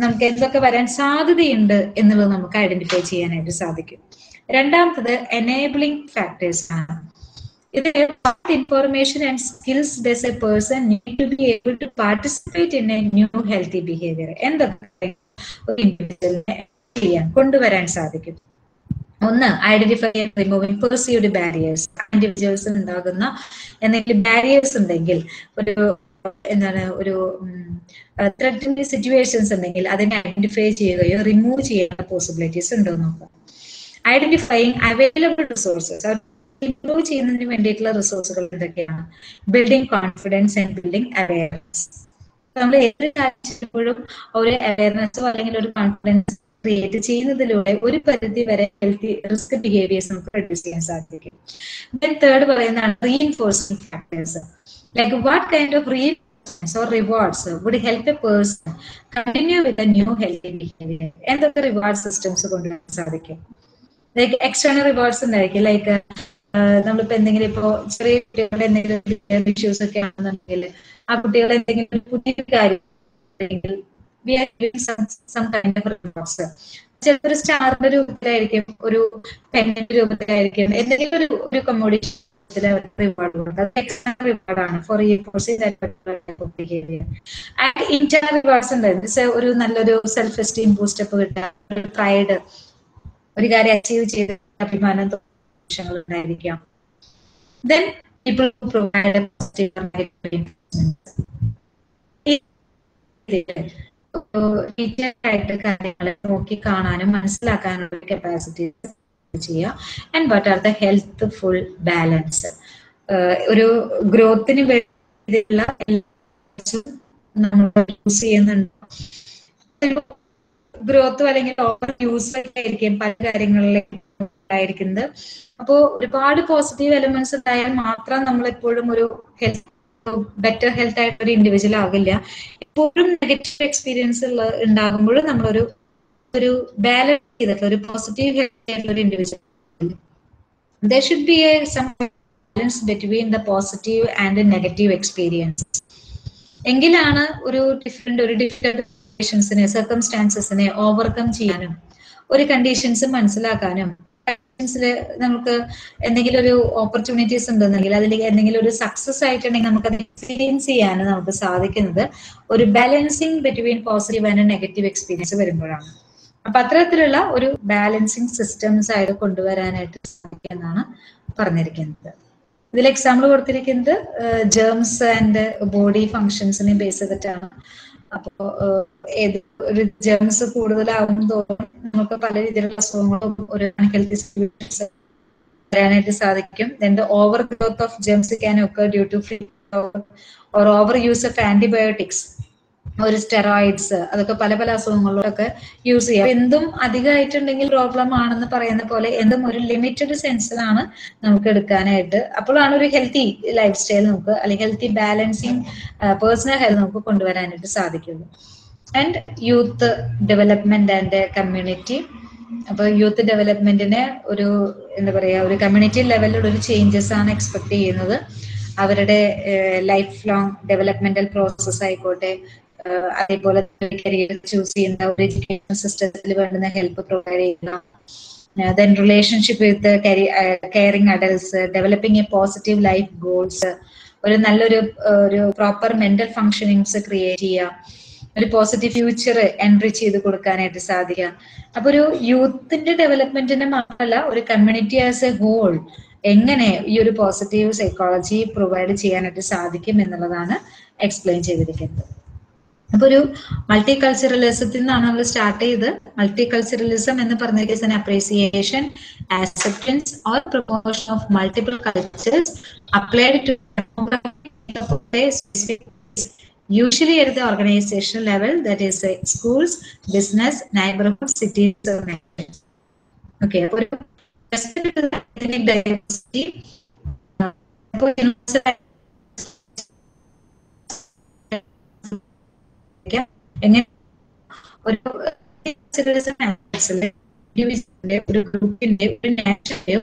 നമുക്ക് എന്തൊക്കെ വരാൻ സാധ്യതയുണ്ട് എന്നുള്ളത് നമുക്ക് ഐഡന്റിഫൈ ചെയ്യാനായിട്ട് സാധിക്കും. രണ്ടാമത്തത് എനേബിളിംഗ് ഫാക്ടേഴ്സ് ആണ്. ഇത് information and skills does a person need to be able to participate in a new healthy behaviour എന്തൊക്കെ കൊണ്ടുവരാൻ സാധിക്കും? ഒന്ന് identify removing perceived barriers individuals ഉണ്ടാകുന്ന എന്തെങ്കിലും ബാരിയേഴ്സ് ഉണ്ടെങ്കിൽ ഒരു എന്താണ് ഒരു ത്രെറ്റിന്റെ സിറ്റുവേഷൻസ് ഉണ്ടെങ്കിൽ അതിനെ ഐഡന്റിഫൈ ചെയ്യുകയോ റിമൂവ് ചെയ്യുന്ന പോസിബിലിറ്റീസ് ഉണ്ടോ നോക്കാം. ഐഡന്റിഫൈങ് അവൈലബിൾ റിസോഴ്സസ് ഇംപ്രൂവ് ചെയ്യുന്നതിന് വേണ്ടിയിട്ടുള്ള റിസോഴ്സുകൾ എന്തൊക്കെയാണ്? Building confidence and building awareness നമ്മൾ ഏതൊരു ചെയ്യുമ്പോഴും ഒരു അവയർനെസ്സോ അല്ലെങ്കിൽ ഒരു കോൺഫിഡൻസ് ക്രിയേറ്റ് ചെയ്യുന്നതിലൂടെ ഒരു പരിധി വരെ ഹെൽത്തി റിസ്ക് ബിഹേവിയേഴ്സ് നമുക്ക് റെഡ്യൂസ് ചെയ്യാൻ സാധിക്കും. ദെൻ തേർഡ് പറയുന്നതാണ് reinforcing factors like what kind of re or rewards would help a person continue with a new healthy എന്തൊക്കെ റിവാർഡ് സിസ്റ്റംസ് കൊണ്ടുവരാൻ സാധിക്കും? ലൈക്ക് എക്സ്റ്റേണൽ റിവാർഡ്സ് ഉണ്ടായിരിക്കും ലൈക്ക് നമ്മളിപ്പോ എന്തെങ്കിലും ഇപ്പോ ചെറിയ കുട്ടികളുടെ എന്തെങ്കിലും ഇഷ്യൂസ് ഒക്കെ ആണെന്നുണ്ടെങ്കിൽ ആ കുട്ടികളെ എന്തെങ്കിലും പുതിയ കാര്യം we are some kind of rewards ചിലപ്പോൾ ഒരു സ്റ്റാറിന്റെ രൂപത്തിലായിരിക്കും ഒരു പെന്നിന്റെ രൂപത്തിലായിരിക്കും എന്തെങ്കിലും ഒരു ഒരു കമ്മോഡിറ്റി റിവാർഡ് കൊടുക്കുക. അത് external റിവാർഡാണ് for your behaviour and rewards ഉണ്ട്. ഒരു നല്ലൊരു സെൽഫ് എസ്റ്റീം ബൂസ്റ്റപ്പ് കിട്ടുക. ഒരു പ്രൈഡ് ഒരു കാര്യം അച്ചീവ് ചെയ്ത അഭിമാനം തോന്നുന്ന ഉണ്ടായിരിക്കാം. ദെൻ പീപ്പിൾ പ്രൊവൈഡ് ആയിട്ട് കാര്യങ്ങൾ നോക്കി കാണാനും മനസ്സിലാക്കാനുള്ള കപ്പാസിറ്റി ചെയ്യുക and what are the health full balance ഒരു ഗ്രോത്തിന് വേണ്ടിയുള്ള നമ്മൾ യൂസ് ചെയ്യുന്നുണ്ട്. ഗ്രോത്തും അല്ലെങ്കിൽ ഓവർ യൂസ് ആയിരിക്കും പല കാര്യങ്ങളിലേക്കും ഉണ്ടായിരിക്കുന്നത്. അപ്പോൾ ഒരുപാട് പോസിറ്റീവ് എലമെന്റ്സ് ഉണ്ടായാൽ മാത്രം നമ്മൾ എപ്പോഴും ഒരു ഹെൽത്ത് ബെറ്റർ ഹെൽത്ത് ആയിട്ട് ഒരു ഇൻഡിവിജ്വൽ ആകില്ല എപ്പോഴും നെഗറ്റീവ് എക്സ്പീരിയൻസ് ഉണ്ടാകുമ്പോൾ നമ്മളൊരു ഒരു ബാലൻസ് ചെയ്തിട്ടുള്ള ഒരു പോസിറ്റീവ് ഹെൽത്ത് ആയിട്ടുള്ള ഒരു individual there should be a some balance between the positive and negative experience എങ്കിലാണ് ഒരു ഡിഫറെന്റ് ഒരു ഡിഫറെന്റ് കണ്ടീഷൻസിനെ സർക്കംസ്റ്റാൻസസിനെ ഓവർകം ചെയ്യാനും ഒരു കണ്ടീഷൻസ് മനസ്സിലാക്കാനും കണ്ടീഷൻസിൽ നമുക്ക് എന്തെങ്കിലും ഒരു ഓപ്പർച്യൂണിറ്റീസ് ഉണ്ടെന്നുണ്ടെങ്കിൽ അതിൽ എന്തെങ്കിലും ഒരു സക്സസ് ആയിട്ടുണ്ടെങ്കിൽ നമുക്ക് അത് എക്സ്പീരിയൻസ് ചെയ്യാനും നമുക്ക് സാധിക്കുന്നത് ഒരു balancing between positive and negative experience വരുമ്പോഴാണ്. അപ്പൊ അത്തരത്തിലുള്ള ഒരു ബാലൻസിങ് സിസ്റ്റംസ് ആയിട്ട് കൊണ്ടുവരാനായിട്ട് സാധിക്കുമെന്നാണ് പറഞ്ഞിരിക്കുന്നത്. ഇതിൽ എക്സാമ്പിൾ കൊടുത്തിരിക്കുന്നത് ജേംസ് ആൻഡ് ബോഡി ഫങ്ഷൻസിനെ ബേസ് ചെയ്തിട്ടാണ്. അപ്പോ ഏത് ഒരു ജേംസ് കൂടുതലാവും തോറും നമുക്ക് പല രീതിയിലുള്ള അസുഖങ്ങളും ഒരു ഹെൽത്ത് വരാനായിട്ട് സാധിക്കും. Over growth of germs can ഒക്കെ due to free or over use of antibiotics ഒരു സ്റ്റെറോയിഡ്സ് അതൊക്കെ പല പല അസുഖങ്ങളിലൊക്കെ യൂസ് ചെയ്യാം. എന്തും അധികമായിട്ടുണ്ടെങ്കിൽ പ്രോബ്ലം ആണെന്ന് പറയുന്ന പോലെ എന്തും ഒരു ലിമിറ്റഡ് സെൻസിലാണ് നമുക്ക് എടുക്കാനായിട്ട്. അപ്പോഴാണ് ഒരു ഹെൽത്തി ലൈഫ് സ്റ്റൈൽ നമുക്ക് അല്ലെങ്കിൽ ഹെൽത്തി ബാലൻസിങ് പേഴ്സണൽ ഹെൽത്ത് നമുക്ക് കൊണ്ടുവരാനായിട്ട് സാധിക്കുള്ളൂ and youth development and community അപ്പൊ യൂത്ത് ഡെവലപ്മെന്റിന് ഒരു എന്താ പറയാ ഒരു കമ്മ്യൂണിറ്റി ലെവലിൽ ഒരു ചേഞ്ചസ് ആണ് എക്സ്പെക്ട് ചെയ്യുന്നത്. അവരുടെ ലൈഫ് ലോങ് ഡെവലപ്മെന്റൽ പ്രോസസ് ആയിക്കോട്ടെ അതേപോലെ കരിയർ ചൂസ് ചെയ്യുന്ന ഒരു എഡ്യൂക്കേഷൻ സിസ്റ്റത്തിൽ വേണ്ടുന്ന ഹെൽപ്പ് പ്രൊവൈഡ് ചെയ്യുക then relationship with caring adults developing a positive life goals ഒരു നല്ലൊരു ഒരു പ്രോപ്പർ മെന്റൽ ഫങ്ഷനിങ്സ് ക്രിയേറ്റ് ചെയ്യുക. ഒരു പോസിറ്റീവ് ഫ്യൂച്ചർ എൻട്രി ചെയ്ത് കൊടുക്കാനായിട്ട് സാധിക്കുക അപ്പൊ ഒരു യൂത്തിന്റെ ഡെവലപ്മെന്റിന് മാത്രമല്ല ഒരു കമ്മ്യൂണിറ്റി ആസ് എ ഹോൾ എങ്ങനെ ഈ ഒരു പോസിറ്റീവ് സൈക്കോളജി പ്രൊവൈഡ് ചെയ്യാനായിട്ട് സാധിക്കും എന്നുള്ളതാണ് എക്സ്പ്ലെയിൻ ചെയ്തിരിക്കുന്നത്. അപ്പൊ ഒരു മൾട്ടി കൾച്ചറലിസത്തിൽ നിന്നാണ് നമ്മൾ സ്റ്റാർട്ട് ചെയ്ത്. മൾട്ടി കൾച്ചറലിസം എന്ന് പറഞ്ഞിരിക്കുന്ന appreciation acceptance or promotion of multiple cultures applied to usually at the organization level that is uh, schools business neighborhood cities or nations okay ഒരു ethnic diversity ഒരു ഇൻഡിവിജ്വലിന്റെ ഒരു ഗ്രൂപ്പിന്റെ ഒരു നാഷന്റെ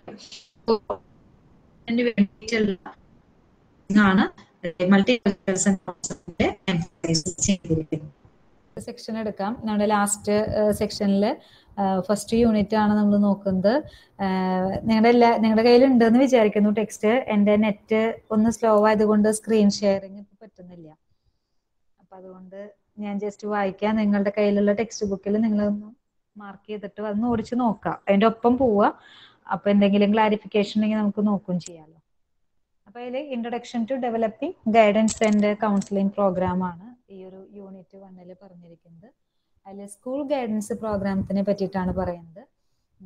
വേണ്ടിയിട്ടുള്ള ആണ് സെക്ഷൻ എടുക്കാം. നമ്മുടെ ലാസ്റ്റ് സെക്ഷനിൽ ഫസ്റ്റ് യൂണിറ്റ് ആണ് നമ്മൾ നോക്കുന്നത്. നിങ്ങളുടെ എല്ലാ നിങ്ങളുടെ കയ്യിൽ ഉണ്ടെന്ന് വിചാരിക്കുന്നു ടെക്സ്റ്റ് എന്റെ നെറ്റ് ഒന്ന് സ്ലോ ആയതുകൊണ്ട് സ്ക്രീൻ ഷെയറിങ് ഇപ്പൊ പറ്റുന്നില്ല. അപ്പൊ അതുകൊണ്ട് ഞാൻ ജസ്റ്റ് വായിക്കാം. നിങ്ങളുടെ കയ്യിലുള്ള ടെക്സ്റ്റ് ബുക്കിൽ നിങ്ങൾ മാർക്ക് ചെയ്തിട്ട് അതൊന്ന് ഓടിച്ച് നോക്കാം. അതിന്റെ ഒപ്പം പോവുക അപ്പൊ എന്തെങ്കിലും ക്ലാരിഫിക്കേഷൻ ഉണ്ടെങ്കിൽ നമുക്ക് നോക്കും ചെയ്യാമല്ലോ അപ്പൊ അതിൽ introduction to developing guidance and counselling programme ആണ് ഈ ഒരു യൂണിറ്റ് വണ്ണിൽ പറഞ്ഞിരിക്കുന്നത്. അതിൽ സ്കൂൾ ഗൈഡൻസ് പ്രോഗ്രാമത്തിനെ പറ്റിയിട്ടാണ് പറയുന്നത്.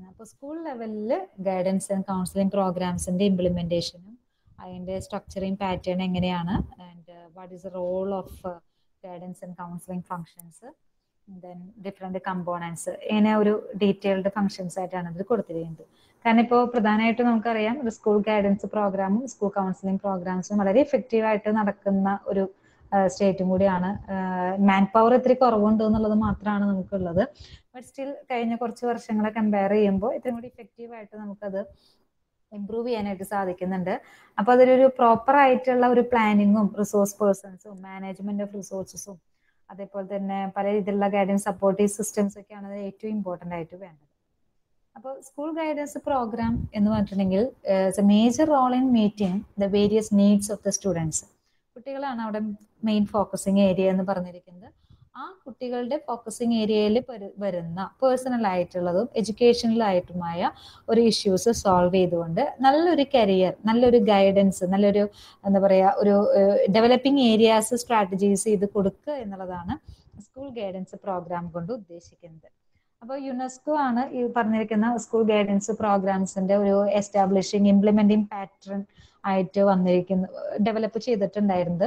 അപ്പോൾ സ്കൂൾ ലെവലിൽ ഗൈഡൻസ് ആൻഡ് കൗൺസിലിംഗ് പ്രോഗ്രാംസിന്റെ ഇംപ്ലിമെന്റേഷനും അതിന്റെ സ്ട്രക്ചറിങ് പാറ്റേൺ എങ്ങനെയാണ് and what is role of guidance and counselling functions then different components ഇങ്ങനെ ഒരു ഡീറ്റെയിൽഡ് ഫങ്ഷൻസ് ആയിട്ടാണ് ഇത് കൊടുത്തിരിക്കുന്നത്. കാരണം ഇപ്പോൾ പ്രധാനമായിട്ടും നമുക്കറിയാം ഒരു സ്കൂൾ ഗൈഡൻസ് പ്രോഗ്രാമും സ്കൂൾ കൗൺസിലിംഗ് പ്രോഗ്രാംസും വളരെ എഫക്റ്റീവ് ആയിട്ട് നടക്കുന്ന ഒരു സ്റ്റേറ്റും കൂടിയാണ്. മാൻ പവർ ഇത്തിരി കുറവുണ്ട് എന്നുള്ളത് മാത്രമാണ് നമുക്കുള്ളത്. ബട്ട് സ്റ്റിൽ കഴിഞ്ഞ കുറച്ച് വർഷങ്ങളെ കമ്പയർ ചെയ്യുമ്പോൾ ഇത്രയും കൂടി ഇഫക്റ്റീവ് ആയിട്ട് നമുക്കത് ഇമ്പ്രൂവ് ചെയ്യാനായിട്ട് സാധിക്കുന്നുണ്ട്. അപ്പൊ അതിലൊരു പ്രോപ്പർ ആയിട്ടുള്ള ഒരു പ്ലാനിങ്ങും റിസോഴ്സ് പേഴ്സൺസും മാനേജ്മെന്റ് ഓഫ് റിസോഴ്സസും അതേപോലെ തന്നെ പല രീതിയിലുള്ള ഗൈഡൻസ് സപ്പോർട്ടീവ് സിസ്റ്റംസ് ഒക്കെയാണ് ഏറ്റവും ഇമ്പോർട്ടന്റ് ആയിട്ട് വേണ്ടത്. അപ്പോൾ സ്കൂൾ ഗൈഡൻസ് പ്രോഗ്രാം എന്ന് പറഞ്ഞിട്ടുണ്ടെങ്കിൽ major role in meeting the various needs of the students കുട്ടികളാണ് അവിടെ മെയിൻ ഫോക്കസിങ് ഏരിയ എന്ന് പറഞ്ഞിരിക്കുന്നത്. ആ കുട്ടികളുടെ ഫോക്കസിങ് ഏരിയയിൽ വരുന്ന പേഴ്സണൽ ആയിട്ടുള്ളതും എഡ്യൂക്കേഷണലായിട്ടുമായ ഒരു ഇഷ്യൂസ് സോൾവ് ചെയ്തുകൊണ്ട് നല്ലൊരു കരിയർ നല്ലൊരു ഗൈഡൻസ് നല്ലൊരു എന്താ പറയുക ഒരു ഡെവലപ്പിംഗ് ഏരിയാസ് സ്ട്രാറ്റജീസ് ചെയ്ത് കൊടുക്കുക എന്നുള്ളതാണ് സ്കൂൾ ഗൈഡൻസ് പ്രോഗ്രാം കൊണ്ട് ഉദ്ദേശിക്കുന്നത്. അപ്പോൾ യുനെസ്കോ ആണ് ഈ പറഞ്ഞിരിക്കുന്ന സ്കൂൾ ഗൈഡൻസ് പ്രോഗ്രാംസിന്റെ ഒരു എസ്റ്റാബ്ലിഷിംഗ് ഇംപ്ലിമെന്റിംഗ് പാറ്റേൺ ആയിട്ട് വന്നിരിക്കുന്ന ഡെവലപ്പ് ചെയ്തിട്ടുണ്ടായിരുന്നത്.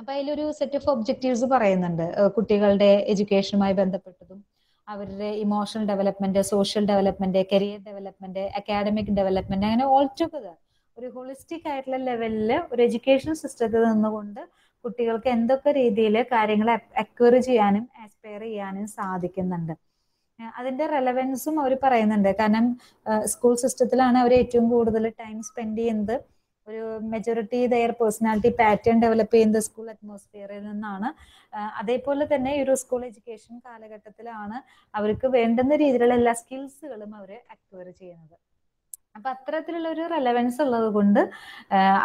അപ്പൊ അതിലൊരു സെറ്റ് ഓഫ് ഒബ്ജക്റ്റീവ്സ് പറയുന്നുണ്ട്. കുട്ടികളുടെ എഡ്യൂക്കേഷനുമായി ബന്ധപ്പെട്ടതും അവരുടെ emotional development social development career development academic development അങ്ങനെ ഓൾ ടുഗദർ ഒരു ഹോളിസ്റ്റിക് ആയിട്ടുള്ള ലെവലിൽ ഒരു എഡ്യൂക്കേഷൻ സിസ്റ്റത്തിൽ നിന്നുകൊണ്ട് കുട്ടികൾക്ക് എന്തൊക്കെ രീതിയിൽ കാര്യങ്ങൾ അക്വയർ ചെയ്യാനും ആസ്പയർ ചെയ്യാനും സാധിക്കുന്നുണ്ട്. അതിന്റെ റെലവൻസും അവർ പറയുന്നുണ്ട്. കാരണം സ്കൂൾ സിസ്റ്റത്തിലാണ് അവർ ഏറ്റവും കൂടുതൽ ടൈം സ്പെൻഡ് ചെയ്യുന്നത്. ഒരു majority their personality pattern develop ചെയ്യുന്നത് സ്കൂൾ അറ്റ്മോസ്ഫിയറിൽ നിന്നാണ്. അതേപോലെ തന്നെ ഈ ഒരു സ്കൂൾ എഡ്യൂക്കേഷൻ കാലഘട്ടത്തിലാണ് അവർക്ക് വേണ്ടുന്ന രീതിയിലുള്ള എല്ലാ സ്കിൽസുകളും അവർ അക്വയർ ചെയ്യുന്നത്. അപ്പൊ അത്തരത്തിലുള്ള ഒരു റെലവൻസ് ഉള്ളത് കൊണ്ട്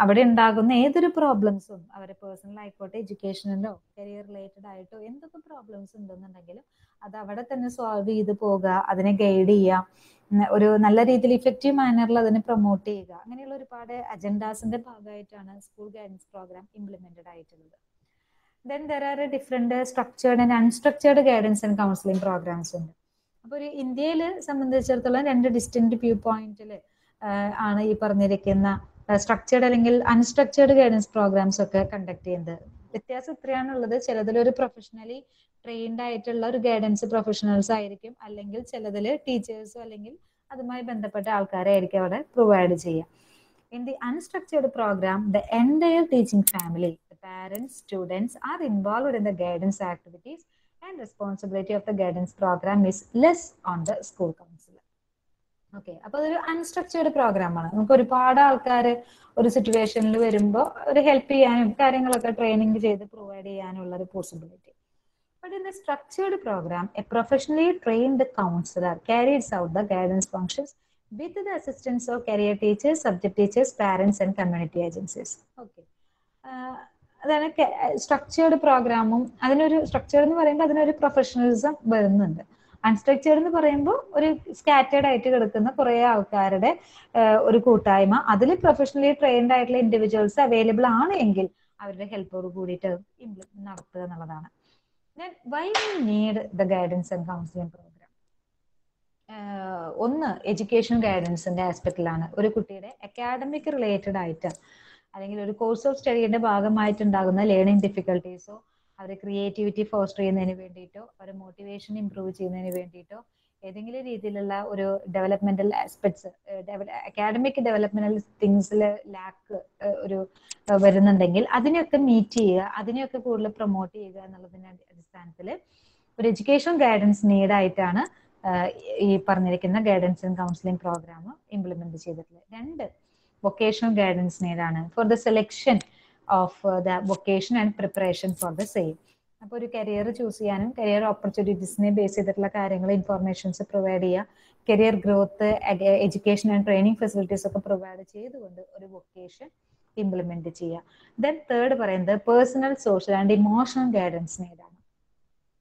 അവിടെ ഉണ്ടാകുന്ന ഏതൊരു പ്രോബ്ലംസും അവരെ പേഴ്സണൽ ആയിക്കോട്ടെ എഡ്യൂക്കേഷനിലോ കരിയർ റിലേറ്റഡ് ആയിട്ടോ എന്തൊക്കെ പ്രോബ്ലംസ് ഉണ്ടെന്നുണ്ടെങ്കിലും അത് അവിടെ തന്നെ സോൾവ് ചെയ്ത് പോകുക അതിനെ ഗൈഡ് ചെയ്യുക ഒരു നല്ല രീതിയിൽ ഇഫക്റ്റീവ് മാനറിൽ അതിനെ പ്രൊമോട്ട് ചെയ്യുക. അങ്ങനെയുള്ള ഒരുപാട് അജണ്ടാസിന്റെ ഭാഗമായിട്ടാണ് സ്കൂൾ ഗൈഡൻസ് പ്രോഗ്രാം ഇംപ്ലിമെന്റഡ് ആയിട്ടുള്ളത്. Then there are different structured and unstructured guidance and counselling programmes ഉണ്ട്. അപ്പോൾ ഒരു ഇന്ത്യയിൽ സംബന്ധിച്ചിടത്തോളം രണ്ട് ഡിസ്റ്റിങ് വ്യൂ പോയിന്റിൽ ആണ് ഈ പറഞ്ഞിരിക്കുന്ന സ്ട്രക്ചേർഡ് അല്ലെങ്കിൽ അൺസ്ട്രക്ചേർഡ് ഗൈഡൻസ് പ്രോഗ്രാംസ് ഒക്കെ കണ്ടക്ട് ചെയ്യുന്നത്. വ്യത്യാസം ഇത്രയാണുള്ളത് ചിലതിൽ ഒരു പ്രൊഫഷണലി ട്രെയിൻഡ് ആയിട്ടുള്ള ഒരു ഗൈഡൻസ് പ്രൊഫഷണൽസ് ആയിരിക്കും. അല്ലെങ്കിൽ ചിലതിൽ ടീച്ചേഴ്സോ അല്ലെങ്കിൽ അതുമായി ബന്ധപ്പെട്ട ആൾക്കാരെ ആയിരിക്കും അവിടെ പ്രൊവൈഡ് ചെയ്യുക. In the unstructured programme the entire teaching family parents students are involved in the guidance activities and responsibility of the guidance programme is less on the school counsellor okay അപ്പൊ അതൊരു അൺസ്ട്രക്ചേർഡ് പ്രോഗ്രാമാണ് നമുക്ക് ഒരുപാട് ആൾക്കാർ ഒരു സിറ്റുവേഷനിൽ വരുമ്പോൾ ഒരു ഹെൽപ്പ് ചെയ്യാനും കാര്യങ്ങളൊക്കെ ട്രെയിനിങ് ചെയ്ത് പ്രൊവൈഡ് ചെയ്യാനുള്ള ഒരു possibility but in the structured programme a professionally trained counsellor carries out the guidance functions with the assistance of career teachers subject teachers parents and community agencies okay അതാണ് structured പ്രോഗ്രാമും അതിനൊരു structured എന്ന് പറയുമ്പോൾ അതിനൊരു professionalism വരുന്നുണ്ട്. Unstructured എന്ന് പറയുമ്പോൾ ഒരു സ്കാറ്റേഡ് ആയിട്ട് കിടക്കുന്ന കുറെ ആൾക്കാരുടെ ഒരു കൂട്ടായ്മ. അതിൽ പ്രൊഫഷണലി ട്രെയിൻഡ് ആയിട്ടുള്ള ഇൻഡിവിജ്വൽസ് അവൈലബിൾ ആണ് എങ്കിൽ അവരുടെ ഹെൽപ്പോട് കൂടിയിട്ട് നടത്തുക എന്നുള്ളതാണ്. Why need the guidance and counselling programme ഒന്ന് എഡ്യൂക്കേഷൻ ഗൈഡൻസിന്റെ ആസ്പെക്റ്റിലാണ് ഒരു കുട്ടിയുടെ അക്കാഡമിക് റിലേറ്റഡ് ആയിട്ട് അല്ലെങ്കിൽ ഒരു കോഴ്സ് ഓഫ് സ്റ്റഡിയുടെ ഭാഗമായിട്ടുണ്ടാകുന്ന ലേണിംഗ് ഡിഫിക്കൽട്ടീസോ അവരെ ക്രിയേറ്റിവിറ്റി ഫോസ്റ്റർ ചെയ്യുന്നതിന് വേണ്ടിയിട്ടോ അവരെ മോട്ടിവേഷൻ ഇംപ്രൂവ് ചെയ്യുന്നതിന് വേണ്ടിയിട്ടോ ഏതെങ്കിലും രീതിയിലുള്ള ഒരു ഡെവലപ്മെന്റൽ ആസ്പെക്ട്സ് അക്കാഡമിക് ഡെവലപ്മെന്റൽ തിങ്സിൽ ലാക്ക് ഒരു വരുന്നുണ്ടെങ്കിൽ അതിനെയൊക്കെ മീറ്റ് ചെയ്യുക അതിനെയൊക്കെ കൂടുതൽ പ്രൊമോട്ട് ചെയ്യുക എന്നുള്ളതിന്റെ അടിസ്ഥാനത്തിൽ ഒരു എഡ്യൂക്കേഷൻ ഗൈഡൻസ് നീഡായിട്ടാണ് ഈ പറഞ്ഞിരിക്കുന്ന guidance and counselling programme implement ചെയ്തിട്ടുള്ളത്. രണ്ട് vocational guidance നീഡാണ് for the selection of the vocation and preparation for the same അപ്പോൾ ഒരു കരിയർ ചൂസ് ചെയ്യാനും കരിയർ ഓപ്പർച്യൂണിറ്റീസിനെ ബേസ് ചെയ്തിട്ടുള്ള കാര്യങ്ങൾ ഇൻഫോർമേഷൻസ് പ്രൊവൈഡ് ചെയ്യുക career growth education and training facilities ഒക്കെ പ്രൊവൈഡ് ചെയ്തുകൊണ്ട് ഒരു വൊക്കേഷൻ ഇംപ്ലിമെന്റ് ചെയ്യുക. ദെൻ തേർഡ് പറയുന്നത് personal social and emotional guidance നേടാണ്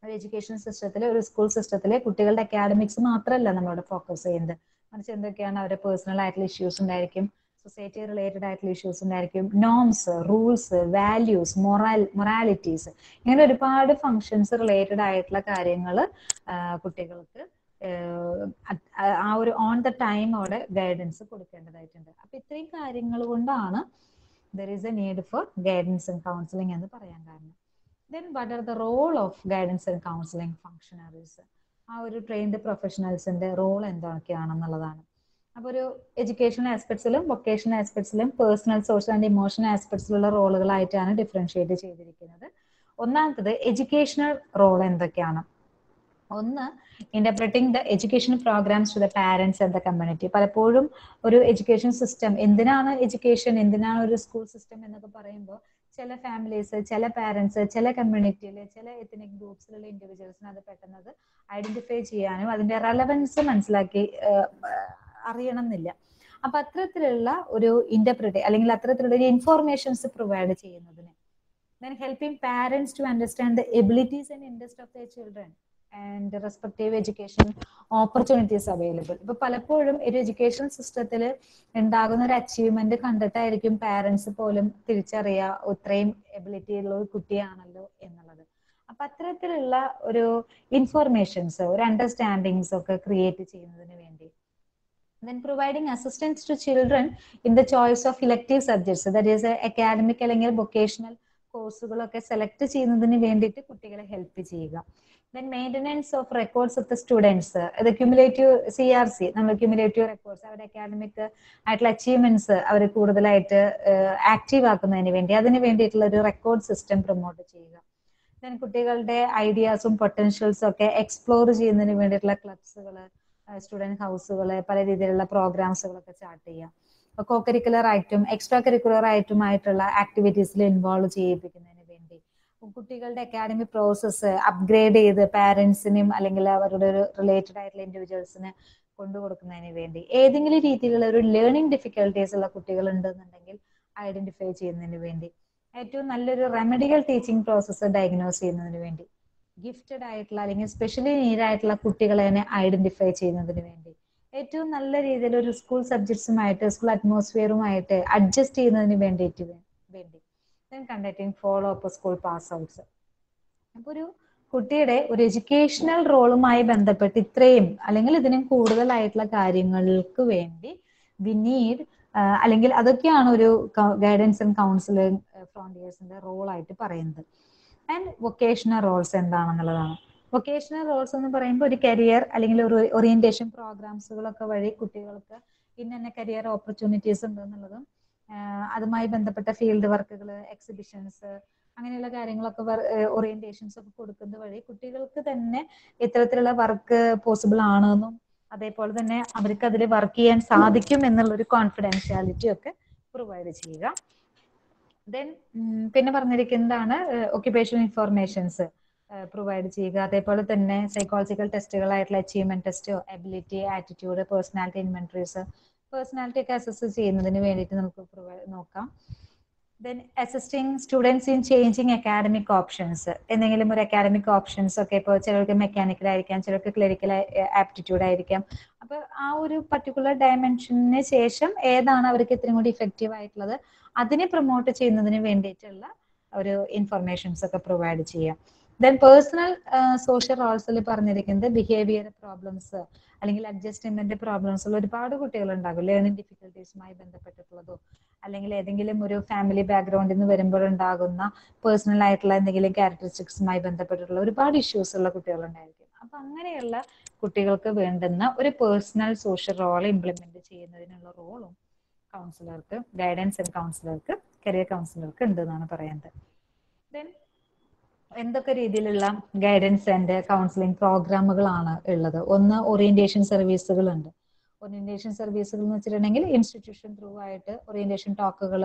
ഒരു എഡ്യൂക്കേഷൻ സിസ്റ്റത്തിൽ ഒരു സ്കൂൾ സിസ്റ്റത്തിൽ കുട്ടികളുടെ അക്കാഡമിക്സ് മാത്രമല്ല നമ്മളോട് ഫോക്കസ് ചെയ്യുന്നത്. മറിച്ച് എന്തൊക്കെയാണ് അവരുടെ പേഴ്സണൽ ആയിട്ടുള്ള ഇഷ്യൂസ് ഉണ്ടായിരിക്കും സൊസൈറ്റി റിലേറ്റഡ് ആയിട്ടുള്ള ഇഷ്യൂസ് ഉണ്ടായിരിക്കും. Norms rules values moral moralities ഇങ്ങനെ ഒരുപാട് ഫങ്ഷൻസ് റിലേറ്റഡ് ആയിട്ടുള്ള കാര്യങ്ങൾ കുട്ടികൾക്ക് ആ ഒരു ഓൺ ദ ടൈം അവിടെ ഗൈഡൻസ് കൊടുക്കേണ്ടതായിട്ടുണ്ട്. അപ്പൊ ഇത്രയും കാര്യങ്ങൾ കൊണ്ടാണ് there is a need for guidance and counselling എന്ന് പറയാൻ കാരണം. Then what are the role of guidance and counselling functionaries ആ ഒരു ട്രെയിൻഡ് പ്രൊഫഷണൽസിന്റെ റോൾ എന്തൊക്കെയാണെന്നുള്ളതാണ്. അപ്പോൾ ഒരു എഡ്യൂക്കേഷണൽ ആസ്പെക്ട്സിലും വൊക്കേഷണൽ ആസ്പെക്ട്സിലും പേഴ്സണൽ സോഷ്യൽ ആൻഡ് ഇമോഷണൽ ആസ്പെക്ട്സിലുള്ള റോളുകളായിട്ടാണ് ഡിഫറൻഷിയേറ്റ് ചെയ്തിരിക്കുന്നത്. ഒന്നാമത്തത് എഡ്യൂക്കേഷണൽ റോൾ എന്തൊക്കെയാണ്? ഒന്ന് interpreting the education programmes to the parents and the community പലപ്പോഴും ഒരു എഡ്യൂക്കേഷൻ സിസ്റ്റം എന്തിനാണ് എഡ്യൂക്കേഷൻ എന്തിനാണ് ഒരു സ്കൂൾ സിസ്റ്റം എന്നൊക്കെ പറയുമ്പോൾ ചില ഫാമിലീസ് ചില പാരന്റ്സ് ചില കമ്മ്യൂണിറ്റിയിൽ ചില എത്തനിക് ഗ്രൂപ്പ്സിലുള്ള ഇൻഡിവിജ്വൽസിന് അത് പെട്ടെന്ന് ഐഡന്റിഫൈ ചെയ്യാനും അതിന്റെ റെലവൻസ് മനസ്സിലാക്കി അറിയണം എന്നില്ല അപ്പൊ അത്തരത്തിലുള്ള ഒരു ഇന്റർപ്രിറ്റ് അല്ലെങ്കിൽ അത്തരത്തിലുള്ള ഒരു ഇൻഫോർമേഷൻസ് പ്രൊവൈഡ് ചെയ്യുന്നതിന്. Then helping parents to understand the abilities and interest of the children and the education opportunities available ഇപ്പൊ പലപ്പോഴും ഒരു എഡ്യൂക്കേഷൻ സിസ്റ്റത്തിൽ ഉണ്ടാകുന്ന ഒരു അച്ചീവ്മെന്റ് കണ്ടിട്ടായിരിക്കും പാരന്റ്സ് പോലും തിരിച്ചറിയുക ഇത്രയും എബിലിറ്റി ഉള്ള ഒരു കുട്ടിയാണല്ലോ എന്നുള്ളത്. അപ്പൊ അത്തരത്തിലുള്ള ഒരു ഇൻഫോർമേഷൻസ് ഒരു അണ്ടർസ്റ്റാൻഡിങ്സ് ഒക്കെ ക്രിയേറ്റ് ചെയ്യുന്നതിന് വേണ്ടി then providing assistance to children in the choice of elective subjects. That is academic അല്ലെങ്കിൽ വൊക്കേഷണൽ കോഴ്സുകളൊക്കെ സെലക്ട് ചെയ്യുന്നതിന് വേണ്ടിയിട്ട് കുട്ടികളെ ഹെൽപ്പ് ചെയ്യുക. Then maintenance of records of the students അത് ക്യുമുലേറ്റീവ് സി ആർ സി നമ്മൾ ക്യുമുലേറ്റീവ് റെക്കോർഡ്സ് അവരുടെ അക്കാഡമിക് ആയിട്ടുള്ള അച്ചീവ്മെന്റ്സ് അവർ കൂടുതലായിട്ട് ആക്റ്റീവ് ആക്കുന്നതിന് വേണ്ടി അതിന് വേണ്ടിയിട്ടുള്ള ഒരു റെക്കോർഡ് സിസ്റ്റം പ്രൊമോട്ട് ചെയ്യുക. ദെൻ കുട്ടികളുടെ ഐഡിയാസും പൊട്ടൻഷ്യൽസും ഒക്കെ എക്സ്പ്ലോർ ചെയ്യുന്നതിന് വേണ്ടിയിട്ടുള്ള ക്ലബ്സുകൾ സ്റ്റുഡന്റ് ഹൗസുകൾ പല രീതിയിലുള്ള പ്രോഗ്രാംസുകളൊക്കെ സ്റ്റാർട്ട് ചെയ്യാം. കോ കരിക്കുലർ ആയിട്ടും എക്സ്ട്രാ കരിക്കുലർ ആയിട്ടുമായിട്ടുള്ള ആക്ടിവിറ്റീസിൽ ഇൻവോൾവ് ചെയ്യിപ്പിക്കുന്നതിന് വേണ്ടി. കുട്ടികളുടെ അക്കാഡമി പ്രോസസ്സ് അപ്ഗ്രേഡ് ചെയ്ത് പാരന്റ്സിനും അല്ലെങ്കിൽ അവരുടെ ഒരു റിലേറ്റഡ് ആയിട്ടുള്ള ഇൻഡിവിജ്വൽസിന് കൊണ്ടുകൊടുക്കുന്നതിന് വേണ്ടി. ഏതെങ്കിലും രീതിയിലുള്ള ഒരു ലേണിംഗ് ഡിഫിക്കൽട്ടീസ് ഉള്ള കുട്ടികൾ ഉണ്ടെന്നുണ്ടെങ്കിൽ ഐഡന്റിഫൈ ചെയ്യുന്നതിന് വേണ്ടി. ഏറ്റവും നല്ലൊരു റെമഡികൾ ടീച്ചിങ് പ്രോസസ്സ് ഡയഗ്നോസ് ചെയ്യുന്നതിന് വേണ്ടി. ഗിഫ്റ്റഡ് ആയിട്ടുള്ള അല്ലെങ്കിൽ സ്പെഷ്യലി നീഡ് ആയിട്ടുള്ള കുട്ടികളെ തന്നെ ഐഡന്റിഫൈ ചെയ്യുന്നതിന് വേണ്ടി. ഏറ്റവും നല്ല രീതിയിൽ ഒരു സ്കൂൾ സബ്ജക്ട്സുമായിട്ട് സ്കൂൾ അറ്റ്മോസ്ഫിയറുമായിട്ട് അഡ്ജസ്റ്റ് ചെയ്യുന്നതിന് വേണ്ടിയിട്ട് വേണ്ടി. Conducting follow up school pass outs അപ്പൊ ഒരു കുട്ടിയുടെ ഒരു എഡ്യൂക്കേഷണൽ റോളുമായി ബന്ധപ്പെട്ട് ഇത്രയും അല്ലെങ്കിൽ ഇതിനും കൂടുതലായിട്ടുള്ള കാര്യങ്ങൾക്ക് വേണ്ടി വി നീഡ് അല്ലെങ്കിൽ അതൊക്കെയാണ് ഒരു ഗൈഡൻസ് ആൻഡ് കൗൺസിലിംഗ് ഫ്രോണ്ടിയേഴ്സിന്റെ റോൾ ആയിട്ട് പറയുന്നത്. ആൻഡ് വൊക്കേഷണൽ റോൾസ് എന്താണെന്നുള്ളതാണ്. വൊക്കേഷണൽ റോൾസ് എന്ന് പറയുമ്പോൾ ഒരു കരിയർ അല്ലെങ്കിൽ ഒരു ഓറിയന്റേഷൻ പ്രോഗ്രാംസുകളൊക്കെ വഴി കുട്ടികൾക്ക് ഇന്ന കരിയർ ഓപ്പർച്യൂണിറ്റീസ് ഉണ്ട് എന്നുള്ളതും അതുമായി ബന്ധപ്പെട്ട ഫീൽഡ് വർക്കുകൾ എക്സിബിഷൻസ് അങ്ങനെയുള്ള കാര്യങ്ങളൊക്കെ ഓറിയന്റേഷൻസ് ഒക്കെ കൊടുക്കുന്നത് വഴി കുട്ടികൾക്ക് തന്നെ ഇത്തരത്തിലുള്ള വർക്ക് പോസിബിൾ ആണെന്നും അതേപോലെ തന്നെ അവർക്ക് അതിൽ വർക്ക് ചെയ്യാൻ സാധിക്കും എന്നുള്ള ഒരു കോൺഫിഡൻഷ്യാലിറ്റി ഒക്കെ പ്രൊവൈഡ് ചെയ്യുക. ദെൻ പിന്നെ പറഞ്ഞിരിക്കുന്നതാണ് ഒക്യുപേഷണൽ ഇൻഫോർമേഷൻസ് പ്രൊവൈഡ് ചെയ്യുക. അതേപോലെ തന്നെ psychological ടെസ്റ്റുകളായിട്ടുള്ള achievement test ability attitude personality inventories personality ഒക്കെ അസസ് ചെയ്യുന്നതിന് വേണ്ടിയിട്ട് നമുക്ക് നോക്കാം. Then assisting students in changing academic options എന്തെങ്കിലും ഒരു അക്കാഡമിക് ഓപ്ഷൻസ് ഒക്കെ ഇപ്പോൾ ചിലർക്ക് മെക്കാനിക്കൽ ആയിരിക്കാം ചിലർക്ക് ക്ലിനിക്കൽ ആപ്റ്റിറ്റ്യൂഡ് ആയിരിക്കാം. അപ്പൊ ആ ഒരു പർട്ടിക്കുലർ ഡയമെൻഷന് ശേഷം ഏതാണ് അവർക്ക് ഇത്രയും കൂടി ഇഫക്റ്റീവ് ആയിട്ടുള്ളത്? അതിനെ പ്രൊമോട്ട് ചെയ്യുന്നതിന് വേണ്ടിയിട്ടുള്ള ഒരു ഇൻഫർമേഷൻസ് ഒക്കെ പ്രൊവൈഡ് ചെയ്യാം. ദെൻ പേഴ്സണൽ സോഷ്യൽ റോൾസിൽ പറഞ്ഞിരിക്കുന്നത് ബിഹേവിയർ പ്രോബ്ലംസ് അല്ലെങ്കിൽ അഡ്ജസ്റ്റ്മെന്റ് പ്രോബ്ലംസ് ഉള്ള ഒരുപാട് കുട്ടികൾ ഉണ്ടാകും ലേണിംഗ് ഡിഫിക്കൽട്ടീസുമായി ബന്ധപ്പെട്ടിട്ടുള്ളതോ അല്ലെങ്കിൽ ഏതെങ്കിലും ഒരു ഫാമിലി ബാക്ക്ഗ്രൗണ്ടിൽ നിന്ന് വരുമ്പോൾ ഉണ്ടാകുന്ന പേഴ്സണൽ ആയിട്ടുള്ള എന്തെങ്കിലും ക്യാരക്ടറിസ്റ്റിക്സുമായി ബന്ധപ്പെട്ടിട്ടുള്ള ഒരുപാട് ഇഷ്യൂസ് ഉള്ള കുട്ടികൾ ഉണ്ടായിരിക്കും അപ്പൊ അങ്ങനെയുള്ള കുട്ടികൾക്ക് വേണ്ടുന്ന ഒരു പേഴ്സണൽ സോഷ്യൽ റോൾ ഇംപ്ലിമെന്റ് ചെയ്യുന്നതിനുള്ള റോളും കൗൺസിലർക്ക് ഗൈഡൻസ് കൗൺസിലർക്ക് കരിയർ കൗൺസിലർക്ക് ഉണ്ട് എന്നാണ് പറയുന്നത് ദെൻ എന്തൊക്കെ രീതിയിലുള്ള ഗൈഡൻസ് ആൻഡ് കൗൺസിലിംഗ് പ്രോഗ്രാമുകളാണ് ഉള്ളത്? ഒന്ന് ഓറിയന്റേഷൻ സർവീസുകൾ ഉണ്ട് ഓറിയന്റേഷൻ സർവീസുകൾ എന്ന് വെച്ചിട്ടുണ്ടെങ്കിൽ ഇൻസ്റ്റിറ്റ്യൂഷൻ ത്രൂ ആയിട്ട് ഓറിയന്റേഷൻ ടോക്കുകൾ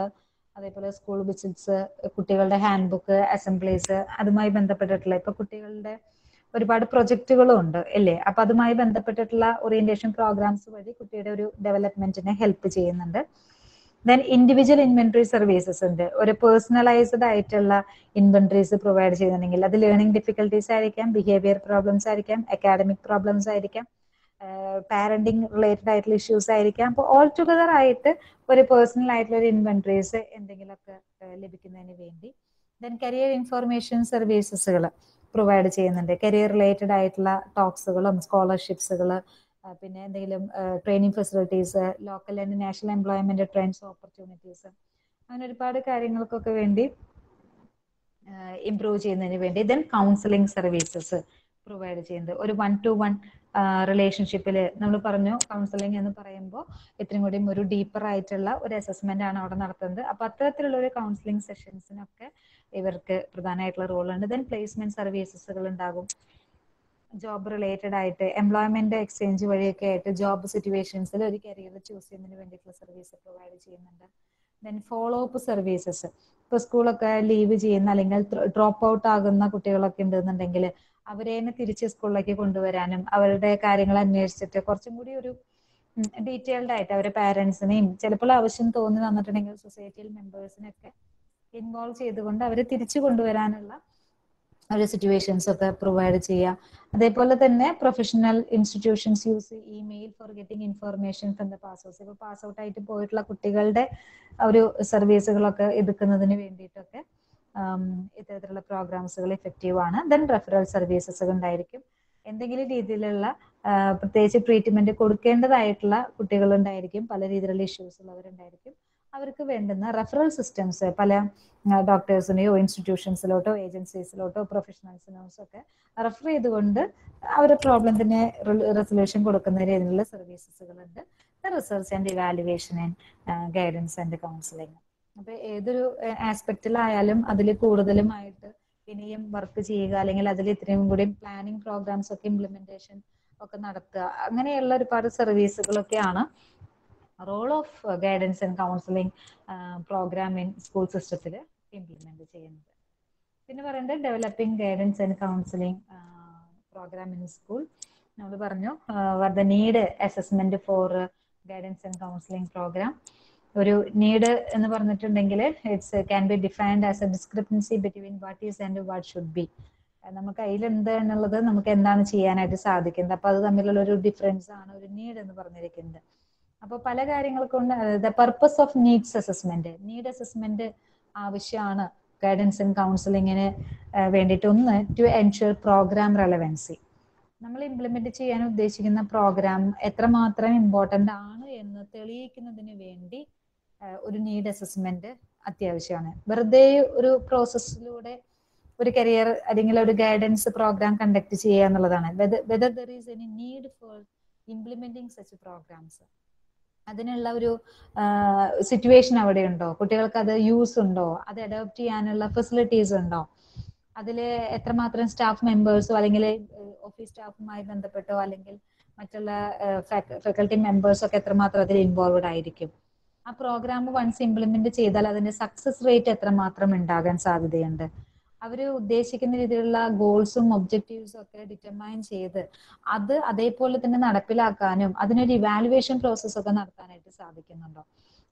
അതേപോലെ സ്കൂൾ വിസിറ്റ്സ് കുട്ടികളുടെ ഹാൻഡ് ബുക്ക് അസംബ്ലീസ് അതുമായി ബന്ധപ്പെട്ടിട്ടുള്ള ഇപ്പൊ കുട്ടികളുടെ ഒരുപാട് പ്രൊജക്റ്റുകളും ഉണ്ട് അല്ലേ? അപ്പൊ അതുമായി ബന്ധപ്പെട്ടിട്ടുള്ള ഓറിയന്റേഷൻ പ്രോഗ്രാംസ് വഴി കുട്ടിയുടെ ഒരു ഡെവലപ്മെന്റിനെ ഹെൽപ്പ് ചെയ്യുന്നുണ്ട്. ദെൻ ഇൻഡിവിജ്വൽ ഇൻവെന്ററി സർവീസസ് ഉണ്ട്. ഒരു പേഴ്സണലൈസ്ഡ് ആയിട്ടുള്ള ഇൻവെന്ററീസ് പ്രൊവൈഡ് ചെയ്യുന്നുണ്ടെങ്കിൽ അത് ലേണിംഗ് ഡിഫിക്കൽട്ടീസ് ആയിരിക്കാം ബിഹേവിയർ പ്രോബ്ലംസ് ആയിരിക്കാം അക്കാഡമിക് പ്രോബ്ലംസ് ആയിരിക്കാം പാരന്റിങ് റിലേറ്റഡ് ആയിട്ടുള്ള ഇഷ്യൂസ് ആയിരിക്കാം. അപ്പോൾ ഓൾ ടുഗദർ ആയിട്ട് ഒരു പേഴ്സണൽ ആയിട്ടുള്ള ഒരു ഇൻവെന്ററീസ് എന്തെങ്കിലുമൊക്കെ ലഭിക്കുന്നതിന് വേണ്ടി. ദെൻ കരിയർ ഇൻഫോർമേഷൻ സർവീസസുകൾ പ്രൊവൈഡ് ചെയ്യുന്നുണ്ട്. കരിയർ റിലേറ്റഡ് ആയിട്ടുള്ള ടോക്സുകളും സ്കോളർഷിപ്സുകൾ പിന്നെ എന്തെങ്കിലും training facilities local and national employment trends opportunities അങ്ങനെ ഒരുപാട് കാര്യങ്ങൾക്കൊക്കെ വേണ്ടി ഇംപ്രൂവ് ചെയ്യുന്നതിന് വേണ്ടി ദെൻ കൗൺസിലിംഗ് സർവീസസ് പ്രൊവൈഡ് ചെയ്യുന്നത് ഒരു വൺ ടു വൺ റിലേഷൻഷിപ്പിൽ നമ്മൾ പറഞ്ഞു കൗൺസിലിംഗ് എന്ന് പറയുമ്പോൾ ഇത്രയും കൂടിയും ഒരു ഡീപ്പർ ആയിട്ടുള്ള ഒരു അസസ്മെന്റ് ആണ് അവിടെ നടത്തുന്നത്. അപ്പൊ അത്തരത്തിലുള്ള ഒരു കൗൺസിലിംഗ് സെഷൻസിനൊക്കെ ഇവർക്ക് പ്രധാനമായിട്ടുള്ള റോൾ ഉണ്ട് ദെൻ പ്ലേസ്മെന്റ് സർവീസസുകൾ ഉണ്ടാകും. ജോബ് റിലേറ്റഡ് ആയിട്ട് എംപ്ലോയ്മെന്റ് എക്സ്ചേഞ്ച് വഴിയൊക്കെ ആയിട്ട് ജോബ് സിറ്റുവേഷൻസിൽ ഒരു കരിയർ ചൂസ് ചെയ്യുന്നതിന് വേണ്ടിയിട്ടുള്ള സർവീസ് പ്രൊവൈഡ് ചെയ്യുന്നുണ്ട്. ദെൻ ഫോളോ അപ്പ് സർവീസസ് ഇപ്പൊ സ്കൂളൊക്കെ ലീവ് ചെയ്യുന്ന അല്ലെങ്കിൽ ഡ്രോപ്പ് ഔട്ട് ആകുന്ന കുട്ടികളൊക്കെ ഉണ്ടെന്നുണ്ടെങ്കിൽ അവരെ തന്നെ തിരിച്ച് സ്കൂളിലേക്ക് കൊണ്ടുവരാനും അവരുടെ കാര്യങ്ങൾ അന്വേഷിച്ചിട്ട് കുറച്ചും കൂടി ഒരു ഡീറ്റെയിൽഡ് ആയിട്ട് അവരുടെ പാരന്റ്സിനെയും ചിലപ്പോൾ ആവശ്യം തോന്നി വന്നിട്ടുണ്ടെങ്കിൽ സൊസൈറ്റിയിൽ മെമ്പേഴ്സിനൊക്കെ ഇൻവോൾവ് ചെയ്തുകൊണ്ട് അവരെ തിരിച്ചു കൊണ്ടുവരാനുള്ള ഒരു സിറ്റുവേഷൻസ് ഒക്കെ പ്രൊവൈഡ് ചെയ്യുക അതേപോലെ തന്നെ professional institutions use email for getting information from the pass outs ഇപ്പോൾ പാസ് ഔട്ട് ആയിട്ട് പോയിട്ടുള്ള കുട്ടികളുടെ ഒരു സർവീസുകളൊക്കെ എടുക്കുന്നതിന് വേണ്ടിയിട്ടൊക്കെ ഇത്തരത്തിലുള്ള പ്രോഗ്രാംസുകൾ എഫക്റ്റീവ് ആണ്. ദെൻ റെഫറൽ സർവീസസ് ഉണ്ടായിരിക്കും. എന്തെങ്കിലും രീതിയിലുള്ള പ്രത്യേകിച്ച് ട്രീറ്റ്മെന്റ് കൊടുക്കേണ്ടതായിട്ടുള്ള കുട്ടികളുണ്ടായിരിക്കും. പല രീതിയിലുള്ള ഇഷ്യൂസ് ഉള്ളവരുണ്ടായിരിക്കും. അവർക്ക് വേണ്ടുന്ന റെഫറൽ സിസ്റ്റംസ് പല ഡോക്ടേഴ്സിനെയോ ഇൻസ്റ്റിറ്റ്യൂഷൻസിലോട്ടോ ഏജൻസീസിലോട്ടോ പ്രൊഫഷണൽസിനോ ഒക്കെ റെഫർ ചെയ്തുകൊണ്ട് അവരുടെ പ്രോബ്ലത്തിന് റെസൊല്യൂഷൻ കൊടുക്കുന്ന രീതിയിലുള്ള സർവീസസുകളുണ്ട് research and evaluation and guidance and counselling അപ്പൊ ഏതൊരു ആസ്പെക്റ്റിലായാലും അതിൽ കൂടുതലുമായിട്ട് ഇനിയും വർക്ക് ചെയ്യുക അല്ലെങ്കിൽ അതിൽ ഇത്രയും കൂടി പ്ലാനിങ് പ്രോഗ്രാംസ് ഒക്കെ ഇംപ്ലിമെന്റേഷൻ ഒക്കെ നടത്തുക അങ്ങനെയുള്ള ഒരുപാട് സർവീസുകളൊക്കെയാണ് role of guidance and counselling programme in school സിസ്റ്റത്തിൽ ഇംപ്ലിമെന്റ് ചെയ്യുന്നത്. പിന്നെ പറയുന്നത് developing guidance and counselling programme in school നമ്മൾ പറഞ്ഞു the need assessment for guidance and counselling programme ഒരു നീഡ് എന്ന് പറഞ്ഞിട്ടുണ്ടെങ്കിൽ it's can be defined as a discrepancy between what is and what should be നമുക്ക് അതിൽ എന്ത് എന്നുള്ളത് നമുക്ക് എന്താണ് ചെയ്യാനായിട്ട് സാധിക്കുന്നത്? അപ്പൊ അത് തമ്മിലുള്ള ഒരു ഡിഫറൻസ് ആണ് ഒരു നീഡ് എന്ന് പറഞ്ഞിരിക്കുന്നത്. അപ്പൊ പല കാര്യങ്ങൾ കൊണ്ട് the purpose of needs assessment need assessment ആവശ്യമാണ് ഗൈഡൻസ് ആൻഡ് കൗൺസിലിങ്ങിന് വേണ്ടിയിട്ട്. ഒന്ന് ടു എൻഷുർ പ്രോഗ്രാം റെലവൻസി നമ്മൾ ഇംപ്ലിമെന്റ് ചെയ്യാൻ ഉദ്ദേശിക്കുന്ന പ്രോഗ്രാം എത്രമാത്രം ഇമ്പോർട്ടന്റ് ആണ് എന്ന് തെളിയിക്കുന്നതിന് വേണ്ടി ഒരു നീഡ് അസസ്മെന്റ് അത്യാവശ്യമാണ്. വെറുതെ ഒരു പ്രോസസ്സിലൂടെ ഒരു കരിയർ അല്ലെങ്കിൽ ഒരു ഗൈഡൻസ് പ്രോഗ്രാം കണ്ടക്ട് ചെയ്യുക എന്നുള്ളതാണ്. Whether there is any need for implementing such programmes അതിനുള്ള ഒരു സിറ്റുവേഷൻ അവിടെ ഉണ്ടോ കുട്ടികൾക്ക് അത് യൂസ് ഉണ്ടോ? അത് അഡോപ്റ്റ് ചെയ്യാനുള്ള ഫെസിലിറ്റീസ് ഉണ്ടോ? അതിൽ എത്രമാത്രം സ്റ്റാഫ് മെമ്പേഴ്സോ അല്ലെങ്കിൽ ഓഫീസ് സ്റ്റാഫുമായി ബന്ധപ്പെട്ടോ അല്ലെങ്കിൽ മറ്റുള്ള ഫാക്കൽറ്റി മെമ്പേഴ്സോ ഒക്കെ എത്രമാത്രം അതിൽ ഇൻവോൾവഡ് ആയിരിക്കും? ആ പ്രോഗ്രാം വൺസ് ഇംപ്ലിമെന്റ് ചെയ്താൽ അതിന്റെ സക്സസ് റേറ്റ് എത്രമാത്രം ഉണ്ടാകാൻ സാധ്യതയുണ്ട്? അവർ ഉദ്ദേശിക്കുന്ന രീതിയിലുള്ള ഗോൾസും ഒബ്ജക്റ്റീവ്സും ഒക്കെ ഡിറ്റർമൈൻ ചെയ്ത് അത് അതേപോലെ തന്നെ നടപ്പിലാക്കാനും അതിനൊരു ഇവാലുവേഷൻ പ്രോസസ് ഒക്കെ നടത്താനായിട്ട് സാധിക്കുന്നുണ്ടോ?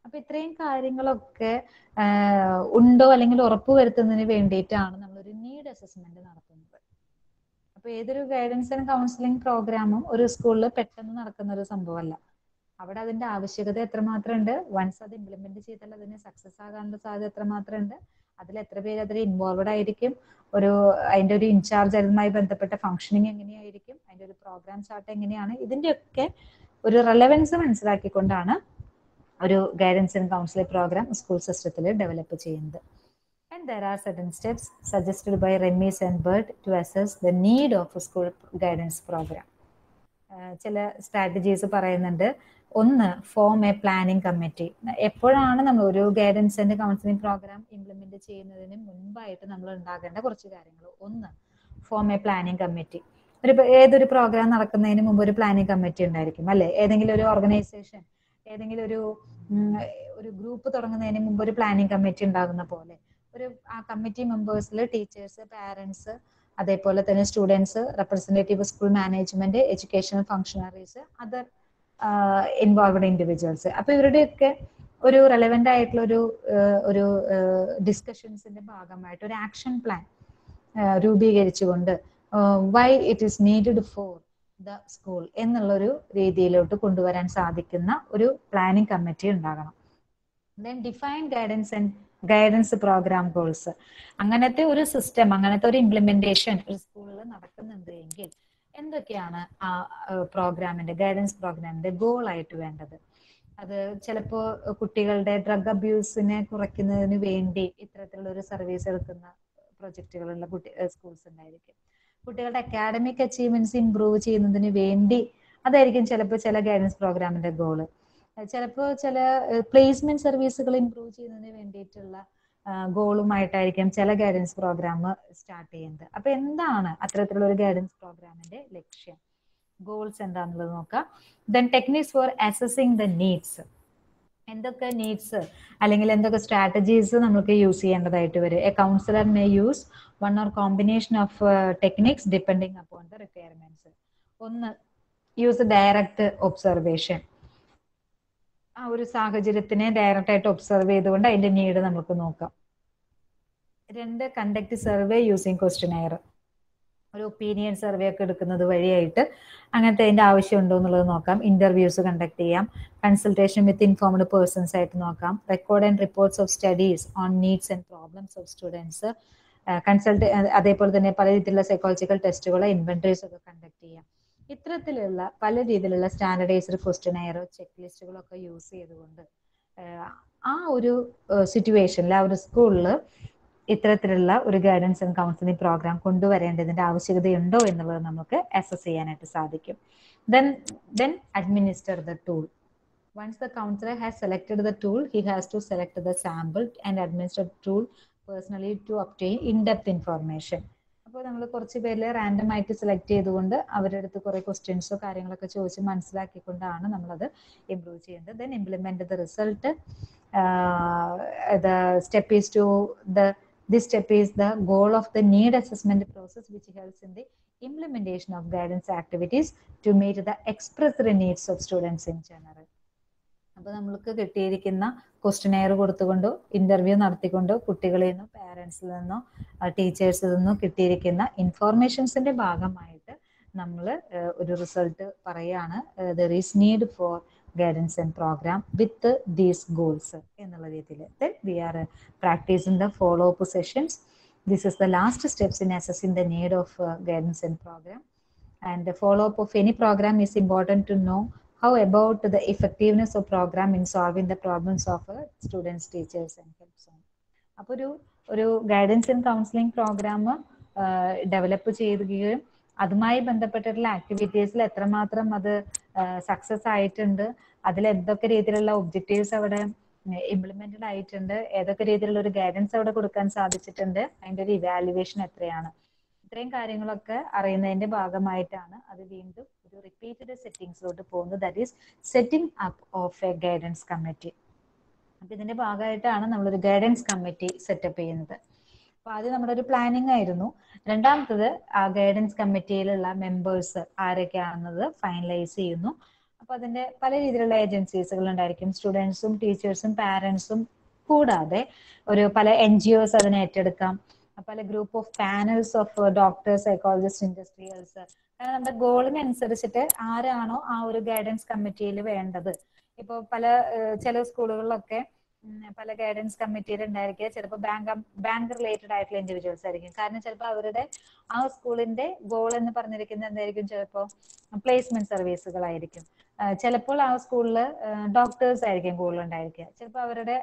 അപ്പൊ ഇത്രയും കാര്യങ്ങളൊക്കെ ഉണ്ടോ അല്ലെങ്കിൽ ഉറപ്പുവരുത്തുന്നതിന് വേണ്ടിയിട്ടാണ് നമ്മളൊരു നീഡ് അസസ്മെന്റ് നടത്തുന്നത്. അപ്പൊ ഏതൊരു ഗൈഡൻസ് ആൻഡ് കൗൺസിലിംഗ് പ്രോഗ്രാമും ഒരു സ്കൂളിൽ പെട്ടെന്ന് നടക്കുന്ന ഒരു സംഭവമല്ല. അവിടെ അതിന്റെ ആവശ്യകത എത്രമാത്രം ഉണ്ട് വൺസ് അത് ഇംപ്ലിമെന്റ് ചെയ്താൽ അതിന് സക്സസ് ആകാനുള്ള സാധ്യത എത്രമാത്രം ഉണ്ട് അതിൽ എത്ര പേര് അതിൽ ഇൻവോൾവഡ് ആയിരിക്കും? ഒരു അതിന്റെ ഒരു ഇൻചാർജ് അതുമായി ബന്ധപ്പെട്ട ഫംഗ്ഷനിങ് എങ്ങനെയായിരിക്കും? അതിന്റെ ഒരു പ്രോഗ്രാം ചാർട്ട് എങ്ങനെയാണ്? ഇതിന്റെയൊക്കെ ഒരു റെലവൻസ് മനസ്സിലാക്കിക്കൊണ്ടാണ് ഒരു guidance and counselling programme school സിസ്റ്റത്തിൽ ഡെവലപ്പ് ചെയ്യുന്നത്. And there are certain steps suggested by and Bird to assess the need of school guidance programme ചില സ്ട്രാറ്റജീസ് പറയുന്നുണ്ട്. ഒന്ന് ഫോം എ പ്ലാനിങ് കമ്മിറ്റി എപ്പോഴാണ് നമ്മൾ ഒരു guidance and counselling programme implement ചെയ്യുന്നതിന് മുൻപായിട്ട് നമ്മൾ ഉണ്ടാകേണ്ട കുറച്ച് കാര്യങ്ങൾ? ഒന്ന് ഫോം എ പ്ലാനിങ് കമ്മിറ്റി ഒരു ഏതൊരു പ്രോഗ്രാം നടക്കുന്നതിന് മുമ്പ് ഒരു പ്ലാനിങ് കമ്മിറ്റി ഉണ്ടായിരിക്കും അല്ലെ? ഏതെങ്കിലും ഒരു ഓർഗനൈസേഷൻ ഏതെങ്കിലും ഒരു ഒരു ഗ്രൂപ്പ് തുടങ്ങുന്നതിന് മുമ്പ് ഒരു പ്ലാനിങ് കമ്മിറ്റി ഉണ്ടാകുന്ന പോലെ. ഒരു ആ കമ്മിറ്റി മെമ്പേഴ്സിൽ ടീച്ചേഴ്സ് പാരന്റ്സ് അതേപോലെ തന്നെ students representative school management educational functionaries other involved individuals അപ്പൊ ഇവരുടെയൊക്കെ ഒരു റെലവെന്റ് ആയിട്ടുള്ള ഒരു ഒരു ഡിസ്കഷൻസിന്റെ ഭാഗമായിട്ട് ഒരു action plan രൂപീകരിച്ചുകൊണ്ട് why it is needed for the school എന്നുള്ളൊരു രീതിയിലോട്ട് കൊണ്ടുവരാൻ സാധിക്കുന്ന ഒരു പ്ലാനിങ് കമ്മിറ്റി ഉണ്ടാകണം. Then define guidance and guidance programme goals അങ്ങനത്തെ ഒരു സിസ്റ്റം അങ്ങനത്തെ ഒരു ഇംപ്ലിമെന്റേഷൻ ഒരു സ്കൂളിൽ നടക്കുന്നുണ്ട് എങ്കിൽ എന്തൊക്കെയാണ് ആ പ്രോഗ്രാമിന്റെ ഗൈഡൻസ് പ്രോഗ്രാമിന്റെ ഗോൾ ആയിട്ട് വേണ്ടത്? അത് ചിലപ്പോ കുട്ടികളുടെ ഡ്രഗ് അബ്യൂസിനെ കുറയ്ക്കുന്നതിന് വേണ്ടി ഇത്തരത്തിലുള്ള ഒരു സർവീസ് എടുക്കുന്ന പ്രൊജക്ടുകളുള്ള കുട്ടി സ്കൂൾസ് ഉണ്ടായിരിക്കും. കുട്ടികളുടെ അക്കാഡമിക് അച്ചീവ്മെന്റ്സ് ഇംപ്രൂവ് ചെയ്യുന്നതിന് വേണ്ടി അതായിരിക്കും ചിലപ്പോൾ ചില ഗൈഡൻസ് പ്രോഗ്രാമിന്റെ ഗോൾ ചിലപ്പോൾ ചില പ്ലേസ്മെന്റ് സർവീസുകൾ ഇംപ്രൂവ് ചെയ്യുന്നതിന് വേണ്ടിയിട്ടുള്ള ഗോളുമായിട്ടായിരിക്കും ചില ഗൈഡൻസ് പ്രോഗ്രാം സ്റ്റാർട്ട് ചെയ്യുന്നത്. അപ്പൊ എന്താണ് അത്തരത്തിലുള്ള ഒരു ഗൈഡൻസ് പ്രോഗ്രാമിന്റെ ലക്ഷ്യം? ഗോൾസ് എന്താണെന്നുള്ളത് നോക്കാം. Then techniques for assessing the needs എന്തൊക്കെ നീഡ്സ് അല്ലെങ്കിൽ എന്തൊക്കെ സ്ട്രാറ്റജീസ് നമുക്ക് യൂസ് ചെയ്യേണ്ടതായിട്ട് വരും? A counsellor may use one or combination of techniques depending upon the requirements ഒന്ന് യൂസ് ഡയറക്റ്റ് ഒബ്സർവേഷൻ ആ ഒരു സാഹചര്യത്തിനെ ഡയറക്റ്റ് ആയിട്ട് ഒബ്സർവ് ചെയ്തുകൊണ്ട് അതിന്റെ നീഡ് നമുക്ക് നോക്കാം. രണ്ട് കണ്ടക്ട് സർവേ യൂസിങ് ക്വസ്റ്റ്യനെയർ ഒരു ഒപ്പീനിയൻ സർവേ ഒക്കെ എടുക്കുന്നത് വഴിയായിട്ട് അങ്ങനത്തെ അതിന്റെ ആവശ്യം ഉണ്ടോ എന്നുള്ളത് നോക്കാം. ഇന്റർവ്യൂസ് കണ്ടക്ട് ചെയ്യാം. കൺസൾട്ടേഷൻ വിത്ത് ഇൻഫോംഡ് പേഴ്സൺസ് ആയിട്ട് നോക്കാം. Record and reports of studies on needs and problems of students consult അതേപോലെ തന്നെ പല രീതിയിലുള്ള സൈക്കോളജിക്കൽ ടെസ്റ്റുകൾ ഇൻവെന്ററീസ് ഒക്കെ കണ്ടക്ട് ചെയ്യാം. ഇത്തരത്തിലുള്ള പല രീതിയിലുള്ള സ്റ്റാൻഡർഡൈസ്ഡ് ക്വസ്റ്റ്യനെയറോ ചെക്ക് ലിസ്റ്റുകളോ ഒക്കെ യൂസ് ചെയ്തുകൊണ്ട് ആ ഒരു സിറ്റുവേഷനിൽ ആ ഒരു സ്കൂളിൽ ഇത്തരത്തിലുള്ള ഒരു ഗൈഡൻസ് ആൻഡ് കൗൺസിലിംഗ് പ്രോഗ്രാം കൊണ്ടുവരേണ്ടതിന്റെ ആവശ്യകതയുണ്ടോ എന്നുള്ളത് നമുക്ക് അസസ് ചെയ്യാനായിട്ട് സാധിക്കും. Then then administer the tool once the counsellor has selected the tool he has to select the sample and administer tool personally to obtain in depth information അപ്പോൾ നമ്മൾ കുറച്ച് പേരിൽ റാൻഡം ആയിട്ട് സെലക്ട് ചെയ്തുകൊണ്ട് അവരുടെ അടുത്ത് കുറെ ക്വസ്റ്റ്യൻസോ കാര്യങ്ങളൊക്കെ ചോദിച്ച് മനസ്സിലാക്കിക്കൊണ്ടാണ് നമ്മളത് ഇംപ്രൂവ് ചെയ്യുന്നത് then implement the result the step is to the This step is the goal of the need assessment process, which helps in the implementation of guidance activities to meet the expressed needs of students in general. അപ്പോൾ നമ്മൾക്ക് കിട്ടിയിരിക്കുന്ന questionnaire കൊടുത്തുകൊണ്ടോ interview നടത്തിക്കൊണ്ടോ കുട്ടികളിൽ നിന്നോ പാരൻസിൽ നിന്നോ ടീച്ചേഴ്സിൽ നിന്നോ കിട്ടിയിരിക്കുന്ന ഇൻഫോർമേഷൻസിന്റെ ഭാഗമായിട്ട് നമ്മൾ ഒരു റിസൾട്ട് പറയാണ് there is need for guidance and programme with these goals എന്നുള്ള രീതിയിൽ then we are practice in the follow up sessions this is the last steps in assessing the need of guidance and programme and follow up of any programme is important to know how about the effectiveness of program in solving the problems of uh, students teachers and helps on അപ്പോൾ ഒരു ഒരു guidance and counselling programme develop ചെയ്യുകയും അതുമായി ബന്ധപ്പെട്ടിട്ടുള്ള ആക്ടിവിറ്റീസിൽ എത്രമാത്രം അത് success ആയിട്ടുണ്ട് അതിൽ എന്തൊക്കെ രീതിയിലുള്ള ഒബ്ജക്റ്റീവ്സ് അവിടെ ഇംപ്ലിമെന്റഡ് ആയിട്ടുണ്ട് ഏതൊക്കെ രീതിയിലുള്ള ഒരു ഗൈഡൻസ് അവിടെ കൊടുക്കാൻ സാധിച്ചിട്ടുണ്ട് അതിന്റെ ഒരു ഇവാലുവേഷൻ എത്രയാണ്? ഇത്രയും കാര്യങ്ങളൊക്കെ അറിയുന്നതിന്റെ ഭാഗമായിട്ടാണ് അത് വീണ്ടും ഒരു റിപ്പീറ്റഡ് സെറ്റിംഗ്സിലോട്ട് പോകുന്നത് that is setting up of a guidance committee അപ്പൊ ഇതിന്റെ ഭാഗമായിട്ടാണ് നമ്മളൊരു ഗൈഡൻസ് കമ്മിറ്റി സെറ്റപ്പ് ചെയ്യുന്നത്. അപ്പൊ ആദ്യം നമ്മുടെ ഒരു പ്ലാനിങ് ആയിരുന്നു. രണ്ടാമത്തത് ആ ഗൈഡൻസ് കമ്മിറ്റിയിലുള്ള മെമ്പേഴ്സ് ആരൊക്കെയാണെന്നത് ഫൈനലൈസ് ചെയ്യുന്നു. അപ്പൊ അതിന്റെ പല രീതിയിലുള്ള ഏജൻസീസുകൾ ഉണ്ടായിരിക്കും. സ്റ്റുഡൻസും ടീച്ചേഴ്സും പാരന്റ്സും കൂടാതെ ഒരു പല എൻ ജി ഒസ് അതിനെ ഏറ്റെടുക്കാം. പല group of panels of doctors psychologist industrials കാരണം നമ്മുടെ ഗോളിനനുസരിച്ചിട്ട് ആരാണോ ആ ഒരു ഗൈഡൻസ് കമ്മിറ്റിയിൽ വേണ്ടത്. ഇപ്പോൾ പല ചില സ്കൂളുകളിലൊക്കെ പല ഗൈഡൻസ് കമ്മിറ്റിയിൽ ഉണ്ടായിരിക്കുക. ചിലപ്പോൾ ബാങ്ക് ബാങ്ക് റിലേറ്റഡ് ആയിട്ടുള്ള ഇൻഡിവിജ്വൽസ് ആയിരിക്കും. കാരണം ചിലപ്പോൾ അവരുടെ ആ സ്കൂളിന്റെ ഗോൾ എന്ന് പറഞ്ഞിരിക്കുന്നത് എന്തായിരിക്കും? ചിലപ്പോൾ പ്ലേസ്മെന്റ് സർവീസുകളായിരിക്കും ചിലപ്പോൾ ആ സ്കൂളിൽ ഡോക്ടേഴ്സ് ആയിരിക്കും കൂടുതൽ ഉണ്ടായിരിക്കുക. ചിലപ്പോൾ അവരുടെ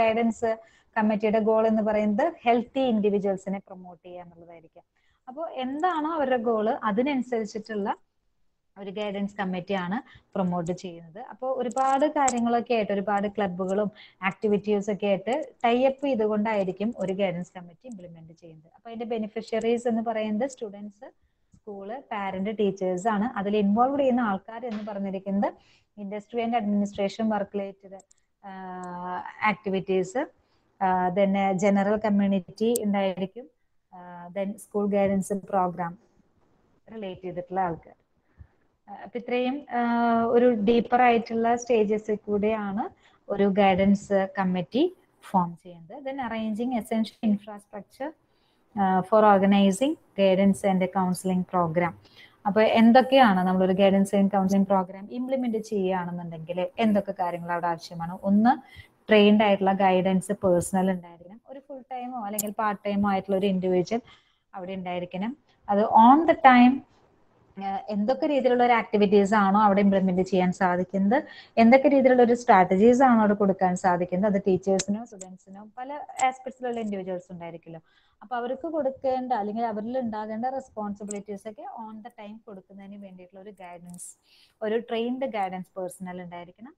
ഗൈഡൻസ് കമ്മിറ്റിയുടെ ഗോൾ എന്ന് പറയുന്നത് ഹെൽത്തി ഇൻഡിവിജ്വൽസിനെ പ്രൊമോട്ട് ചെയ്യുക എന്നുള്ളതായിരിക്കും. അപ്പോൾ എന്താണോ അവരുടെ ഗോൾ അതിനനുസരിച്ചിട്ടുള്ള ഒരു ഗൈഡൻസ് കമ്മിറ്റിയാണ് പ്രൊമോട്ട് ചെയ്യുന്നത്. അപ്പോൾ ഒരുപാട് കാര്യങ്ങളൊക്കെ ആയിട്ട് ഒരുപാട് ക്ലബുകളും ആക്ടിവിറ്റീസ് ഒക്കെ ആയിട്ട് ടൈപ്പ് ചെയ്തുകൊണ്ടായിരിക്കും ഒരു ഗൈഡൻസ് കമ്മിറ്റി ഇംപ്ലിമെന്റ് ചെയ്യുന്നത്. അപ്പൊ അതിന്റെ ബെനിഫിഷ്യറീസ് എന്ന് പറയുന്നത് സ്റ്റുഡൻസ് സ്കൂൾ പാരന്റ് ടീച്ചേഴ്സ് ആണ്. അതിൽ ഇൻവോൾവ് ചെയ്യുന്ന ആൾക്കാർ എന്ന് പറഞ്ഞിരിക്കുന്നത് industry and administration work related activities then general community ഉണ്ടായിരിക്കും. Then school guidance programme relate ചെയ്തിട്ടുള്ള ആൾക്കാർ. അപ്പൊ ഇത്രയും ഒരു ഡീപ്പർ ആയിട്ടുള്ള സ്റ്റേജസിൽ കൂടെയാണ് ഒരു ഗൈഡൻസ് കമ്മിറ്റി ഫോം ചെയ്യുന്നത്. Then arranging essential infrastructure for organising guidance and counselling programme അപ്പൊ എന്തൊക്കെയാണ് നമ്മളൊരു guidance and counselling programme implement ചെയ്യുകയാണെന്നുണ്ടെങ്കിൽ എന്തൊക്കെ കാര്യങ്ങൾ അവിടെ ആവശ്യമാണ്? ഒന്ന് ട്രെയിൻഡ് ആയിട്ടുള്ള ഗൈഡൻസ് പേഴ്സണൽ ഉണ്ടായിരുന്നു. ഒരു ടൈമോ അല്ലെങ്കിൽ പാർട്ട് ടൈമോ ആയിട്ടുള്ള ഒരു ഇൻഡിവിജ്വൽ അവിടെ ഉണ്ടായിരിക്കണം. അത് ഓൺ ദ ടൈം എന്തൊക്കെ രീതിയിലുള്ള ഒരു ആക്ടിവിറ്റീസ് ആണോ അവിടെ ഇംപ്ലിമെന്റ് ചെയ്യാൻ സാധിക്കുന്നത്? എന്തൊക്കെ രീതിയിലുള്ള ഒരു സ്ട്രാറ്റജീസ് ആണോ അവിടെ കൊടുക്കാൻ സാധിക്കുന്നത്? അത് ടീച്ചേഴ്സിനോ സ്റ്റുഡൻസിനോ പല ആസ്പെക്ട്സിലുള്ള ഇൻഡിവിജ്വൽസ് ഉണ്ടായിരിക്കുമല്ലോ. അപ്പൊ അവർക്ക് കൊടുക്കേണ്ട അല്ലെങ്കിൽ അവരിൽ ഉണ്ടാകേണ്ട റെസ്പോൺസിബിലിറ്റീസ് ഒക്കെ ഓൺ ദ ടൈം കൊടുക്കുന്നതിന് വേണ്ടിയിട്ടുള്ള ഒരു ഗൈഡൻസ് ഒരു ട്രെയിൻഡ് ഗൈഡൻസ് പേഴ്സണൽ ഉണ്ടായിരിക്കണം.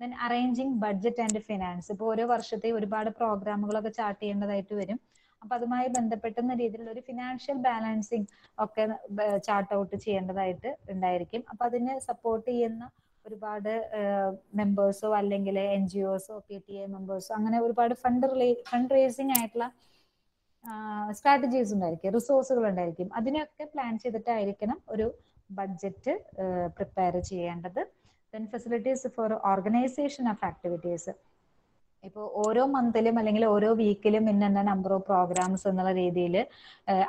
Then arranging budget and finance ഇപ്പോൾ ഓരോ വർഷത്തെ ഒരുപാട് പ്രോഗ്രാമുകളൊക്കെ ചാർട്ട് ചെയ്യേണ്ടതായിട്ട് വരും. അപ്പൊ അതുമായി ബന്ധപ്പെട്ടുന്ന രീതിയിലുള്ള ഒരു ഫിനാൻഷ്യൽ ബാലൻസിങ് ഒക്കെ ചാർട്ട് ഔട്ട് ചെയ്യേണ്ടതായിട്ട് ഉണ്ടായിരിക്കും. അപ്പൊ അതിനെ സപ്പോർട്ട് ചെയ്യുന്ന ഒരുപാട് മെമ്പേഴ്സോ അല്ലെങ്കിൽ എൻ ജി ഒസോ പി ടി എ മെമ്പേഴ്സോ അങ്ങനെ ഒരുപാട് ഫണ്ട് ഫണ്ട് റേസിംഗ് ആയിട്ടുള്ള സ്ട്രാറ്റജീസ് ഉണ്ടായിരിക്കും. റിസോഴ്സുകൾ ഉണ്ടായിരിക്കും. അതിനൊക്കെ പ്ലാൻ ചെയ്തിട്ടായിരിക്കണം ഒരു ബഡ്ജറ്റ് പ്രിപ്പയർ ചെയ്യേണ്ടത്. Then facilities for organisation of activities ഇപ്പോൾ ഓരോ മന്തിലും അല്ലെങ്കിൽ ഓരോ വീക്കിലും ഇന്ന നമ്പർ ഓഫ് പ്രോഗ്രാംസ് എന്നുള്ള രീതിയിൽ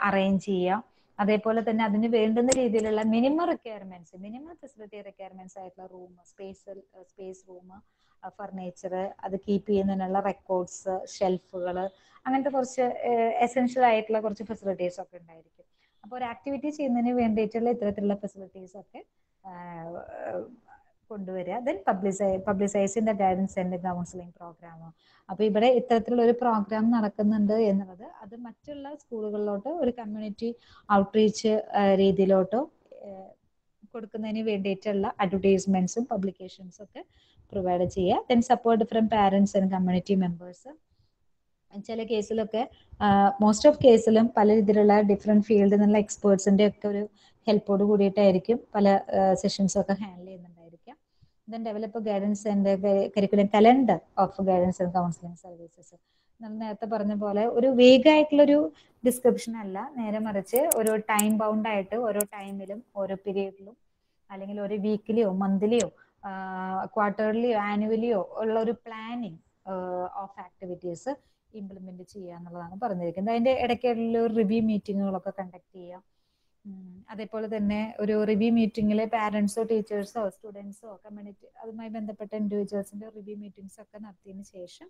അറേഞ്ച് ചെയ്യാം. അതേപോലെ തന്നെ അതിന് വേണ്ടുന്ന രീതിയിലുള്ള minimum requirements minimum facility requirements ആയിട്ടുള്ള room space space room furniture അത് കീപ്പ് ചെയ്യുന്നതിനുള്ള റെക്കോർഡ്സ് ഷെൽഫുകൾ അങ്ങനത്തെ കുറച്ച് എസെൻഷ്യൽ ആയിട്ടുള്ള കുറച്ച് ഫെസിലിറ്റീസ് ഒക്കെ ഉണ്ടായിരിക്കും. അപ്പോൾ ഒരു ആക്ടിവിറ്റി ചെയ്യുന്നതിന് വേണ്ടിയിട്ടുള്ള ഇത്തരത്തിലുള്ള ഫെസിലിറ്റീസ് ഒക്കെ കൊണ്ടുവരിക. Then publicise the guidance and counselling programme അപ്പൊ ഇവിടെ ഇത്തരത്തിലുള്ള ഒരു പ്രോഗ്രാം നടക്കുന്നുണ്ട് എന്നുള്ളത് അത് മറ്റുള്ള സ്കൂളുകളിലോട്ട് ഒരു കമ്മ്യൂണിറ്റി ഔട്ട്റീച്ച് രീതിയിലോട്ടോ കൊടുക്കുന്നതിന് വേണ്ടിയിട്ടുള്ള അഡ്വർടൈസ്മെന്റ്സും പബ്ലിക്കേഷൻസും ഒക്കെ പ്രൊവൈഡ് ചെയ്യുക. Then support from parents and community members ചില കേസിലൊക്കെ മോസ്റ്റ് ഓഫ് കേസിലും പല രീതിയിലുള്ള ഡിഫറെന്റ് ഫീൽഡിൽ നിന്നുള്ള എക്സ്പേർട്സിന്റെ ഒക്കെ ഒരു ഹെൽപ്പോട് കൂടിയിട്ടായിരിക്കും പല സെഷൻസും ഒക്കെ handle ചെയ്യുന്നുണ്ടായിരിക്കാം then develop guidance and curriculum calendar of guidance and counselling services നമ്മൾ നേരത്തെ പറഞ്ഞ പോലെ ഒരു വേഗമായിട്ടുള്ളൊരു ഡിസ്ക്രിപ്ഷൻ അല്ല. നേരെ മറിച്ച് ഒരു ടൈം ബൗണ്ട് ആയിട്ട് ഓരോ ടൈമിലും ഓരോ പീരീഡിലും അല്ലെങ്കിൽ ഒരു വീക്കിലെയോ മന്ത്ലിയോ ക്വാർട്ടർലിയോ ആനുവലിയോ ഉള്ള ഒരു പ്ലാനിങ് ഓഫ് ആക്ടിവിറ്റീസ് ഇംപ്ലിമെന്റ് ചെയ്യുക എന്നുള്ളതാണ് പറഞ്ഞിരിക്കുന്നത്. അതിന്റെ ഇടയ്ക്കുള്ള റിവ്യൂ മീറ്റിങ്ങുകളൊക്കെ കണ്ടക്ട് ചെയ്യാം അതേപോലെ തന്നെ ഒരു റിവ്യൂ മീറ്റിംഗിൽ പാരന്റ്സോ ടീച്ചേഴ്സോ സ്റ്റുഡൻസോ കമ്മ്യൂണിറ്റി അതുമായി ബന്ധപ്പെട്ട ഇൻഡിവിജ്വൽസിന്റെ റിവ്യൂ മീറ്റിംഗ്സ് ഒക്കെ നടത്തിയതിന് ശേഷം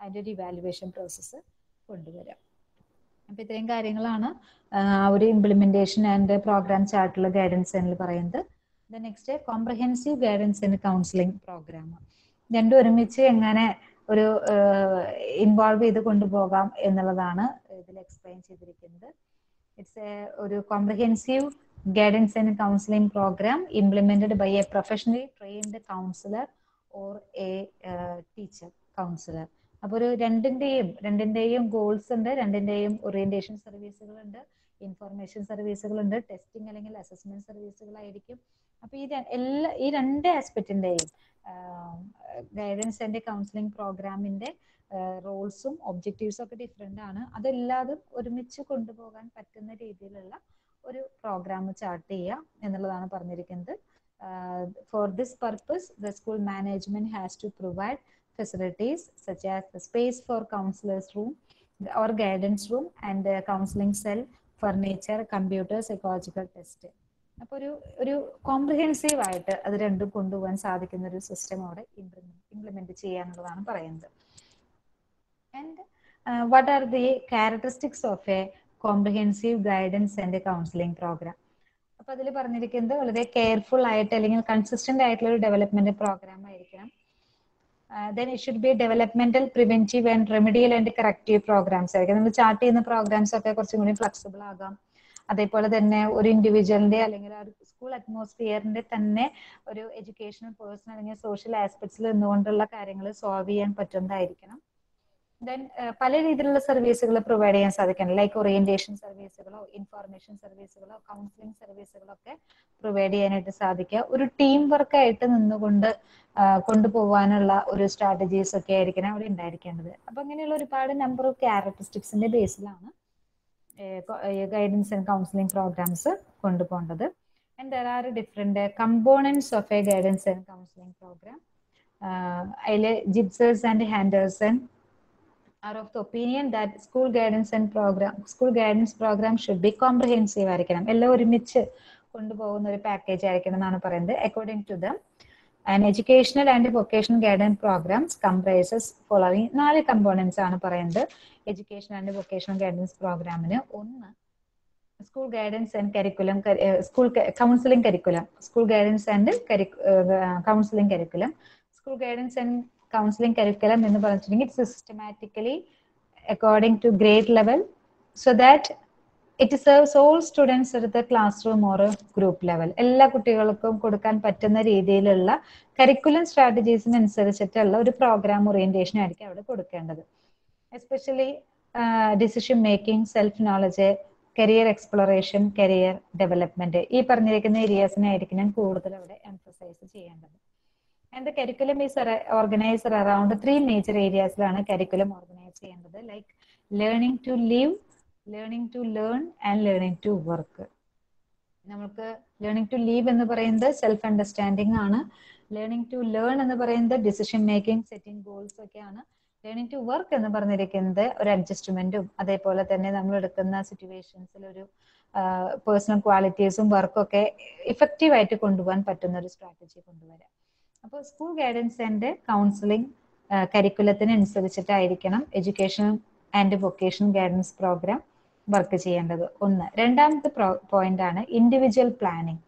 അതിന്റെ ഒരു ഇവാലുവേഷൻ പ്രോസസ്സ് കൊണ്ടുവരാം. അപ്പൊ ഇത്രയും കാര്യങ്ങളാണ് ഒരു ഇംപ്ലിമെന്റേഷൻ ആൻഡ് പ്രോഗ്രാം ചാർട്ടിലെ ഗൈഡൻസ് എന്ന് പറയുന്നത്. The next comprehensive guidance and counselling programme രണ്ടും ഒരുമിച്ച് എങ്ങനെ ഒരു ഇൻവോൾവ് ചെയ്ത് കൊണ്ടുപോകാം എന്നുള്ളതാണ് ഇതിൽ എക്സ്പ്ലെയിൻ ചെയ്തിരിക്കുന്നത്. ഇറ്റ്സ് എ ഒരു comprehensive guidance and counselling programme implemented by a professionally trained counsellor or a teacher counsellor അപ്പോൾ ഒരു രണ്ടിന്റെയും രണ്ടിന്റെയും ഗോൾസ് ഉണ്ട് രണ്ടിന്റെയും ഓറിയന്റേഷൻ സർവീസുകളുണ്ട് ഇൻഫർമേഷൻ സർവീസുകളുണ്ട് ടെസ്റ്റിംഗ് അല്ലെങ്കിൽ അസസ്മെന്റ് സർവീസുകളായിരിക്കും അപ്പൊ ഈ എല്ലാ ഈ രണ്ട് ആസ്പെക്റ്റിന്റെയും ഗൈഡൻസ് ആൻഡ് കൗൺസിലിംഗ് പ്രോഗ്രാമിന്റെ റോൾസും ഒബ്ജക്റ്റീവ്സും ഒക്കെ ഡിഫറെന്റ് ആണ്. അതെല്ലാതും ഒരുമിച്ച് കൊണ്ടുപോകാൻ പറ്റുന്ന രീതിയിലുള്ള ഒരു പ്രോഗ്രാം ചാർട്ട് ചെയ്യുക എന്നുള്ളതാണ് പറഞ്ഞിരിക്കുന്നത്. For this purpose the school management has to provide facilities such as the space for counselors room or guidance room and cell counseling cell furniture test അപ്പോൾ ഒരു ഒരു കോംപ്രിഹെൻസീവ് ആയിട്ട് അത് രണ്ടും കൊണ്ടുപോകാൻ സാധിക്കുന്ന ഒരു സിസ്റ്റം അവിടെ ഇംപ്ലിമെന്റ് ചെയ്യാന്നുള്ളതാണ് പറയുന്നത്. And what are the characteristics of a comprehensive guidance and counseling program? അപ്പൊ അതിൽ പറഞ്ഞിരിക്കുന്നത് വളരെ കെയർഫുൾ ആയിട്ട് അല്ലെങ്കിൽ കൺസിസ്റ്റന്റ് ആയിട്ടുള്ള ഒരു ഡെവലപ്മെന്റ് പ്രോഗ്രാം ആയിരിക്കണം. Then it should be developmental preventive and remedial and corrective programmes ആയിരിക്കും നമ്മൾ ചാർട്ട് ചെയ്യുന്ന പ്രോഗ്രാംസ് ഒക്കെ കുറച്ചും കൂടി ഫ്ലെക്സിബിൾ ആകാം. അതേപോലെ തന്നെ ഒരു ഇൻഡിവിജ്വലിന്റെ അല്ലെങ്കിൽ ഒരു സ്കൂൾ അറ്റ്മോസ്ഫിയറിന്റെ തന്നെ ഒരു എഡ്യൂക്കേഷണൽ പേഴ്സൺ അല്ലെങ്കിൽ സോഷ്യൽ ആസ്പെക്ട്സിൽ നിന്നുകൊണ്ടുള്ള കാര്യങ്ങൾ സോൾവ് ചെയ്യാൻ പറ്റുന്നതായിരിക്കണം. ദെൻ പല രീതിയിലുള്ള സർവീസുകൾ പ്രൊവൈഡ് ചെയ്യാൻ സാധിക്കണം ലൈക്ക് ഓറിയന്റേഷൻ സർവീസുകളോ ഇൻഫോർമേഷൻ സർവീസുകളോ കൗൺസിലിംഗ് സർവീസുകളോ ഒക്കെ പ്രൊവൈഡ് ചെയ്യാനായിട്ട് സാധിക്കുക. ഒരു ടീം വർക്ക് ആയിട്ട് നിന്നുകൊണ്ട് കൊണ്ടുപോകാനുള്ള ഒരു സ്ട്രാറ്റജീസ് ഒക്കെ ആയിരിക്കണം അവിടെ ഉണ്ടായിരിക്കേണ്ടത്. അപ്പൊ അങ്ങനെയുള്ള ഒരുപാട് നമ്പർ ഓഫ് ക്യാരക്ടറിസ്റ്റിക്സിന്റെ ബേസിലാണ് guidance and counselling programmes കൊണ്ടുപോകേണ്ടത്. And there are different components of a guidance and counselling programme അതിൽ Gysbers and Henderson are of the opinion that school guidance and program school guidance program should be comprehensive ആയിരിക്കണം. എല്ലാം ഒരുമിച്ച് കൊണ്ടുപോകുന്ന ഒരു package ആയിരിക്കണം എന്നാണ് പറയുന്നത്. According to them and educational and vocational guidance programmes comprises following നാല് കമ്പോണൻസ് ആണ് പറയുന്നത്. എഡ്യൂക്കേഷൻ ആൻഡ് വൊക്കേഷണൽ ഗൈഡൻസ് പ്രോഗ്രാമിന് ഒന്ന് school guidance and curriculum school counselling curriculum school guidance and counselling curriculum school guidance and counseling curriculum എന്ന് പറഞ്ഞിട്ടുണ്ടെങ്കിൽ systematically according to grade level so that it serves all students എടുത്ത classroom or group level എല്ലാ കുട്ടികൾക്കും കൊടുക്കാൻ പറ്റുന്ന രീതിയിലുള്ള curriculum സ്ട്രാറ്റജീസിനനുസരിച്ചിട്ടുള്ള ഒരു programme orientation ആയിരിക്കും അവിടെ കൊടുക്കേണ്ടത്. Especially decision making self knowledge career exploration career development ഈ പറഞ്ഞിരിക്കുന്ന ഏരിയാസിനായിരിക്കും ഞാൻ കൂടുതൽ അവിടെ എംഫസൈസ് ചെയ്യേണ്ടത്. The curriculum is organised around three major ഏരിയാസിലാണ് curriculum organise ചെയ്യേണ്ടത്. Like learning to live learning to learn and learning to work നമുക്ക് ലേണിംഗ് ടു ലീവ് എന്ന് പറയുന്നത് സെൽഫ് അണ്ടർസ്റ്റാൻഡിങ് ആണ്. ലേണിംഗ് ടു ലേൺ എന്ന് പറയുന്നത് ഡിസിഷൻ മേക്കിംഗ് സെറ്റിംഗ് ഗോൾസ് ഒക്കെയാണ്. Learning to work എന്ന് പറഞ്ഞിരിക്കുന്നത് ഒരു അഡ്ജസ്റ്റ്മെന്റും അതേപോലെ തന്നെ നമ്മൾ എടുക്കുന്ന സിറ്റുവേഷൻസിൽ ഒരു പേഴ്സണൽ ക്വാളിറ്റീസും വർക്കും ഒക്കെ ഇഫക്റ്റീവ് ആയിട്ട് കൊണ്ടുപോകാൻ പറ്റുന്ന ഒരു സ്ട്രാറ്റജി കൊണ്ടുവരാം. അപ്പോൾ സ്കൂൾ ഗൈഡൻസ് ആൻഡ് കൗൺസിലിംഗ് കരിക്കുലത്തിന് അനുസരിച്ചിട്ടായിരിക്കണം education and vocation guidance programme work ചെയ്യേണ്ടത്. ഒന്ന്. രണ്ടാമത്തെ പോയിന്റ് ആണ് ഇൻഡിവിജ്വൽ പ്ലാനിങ്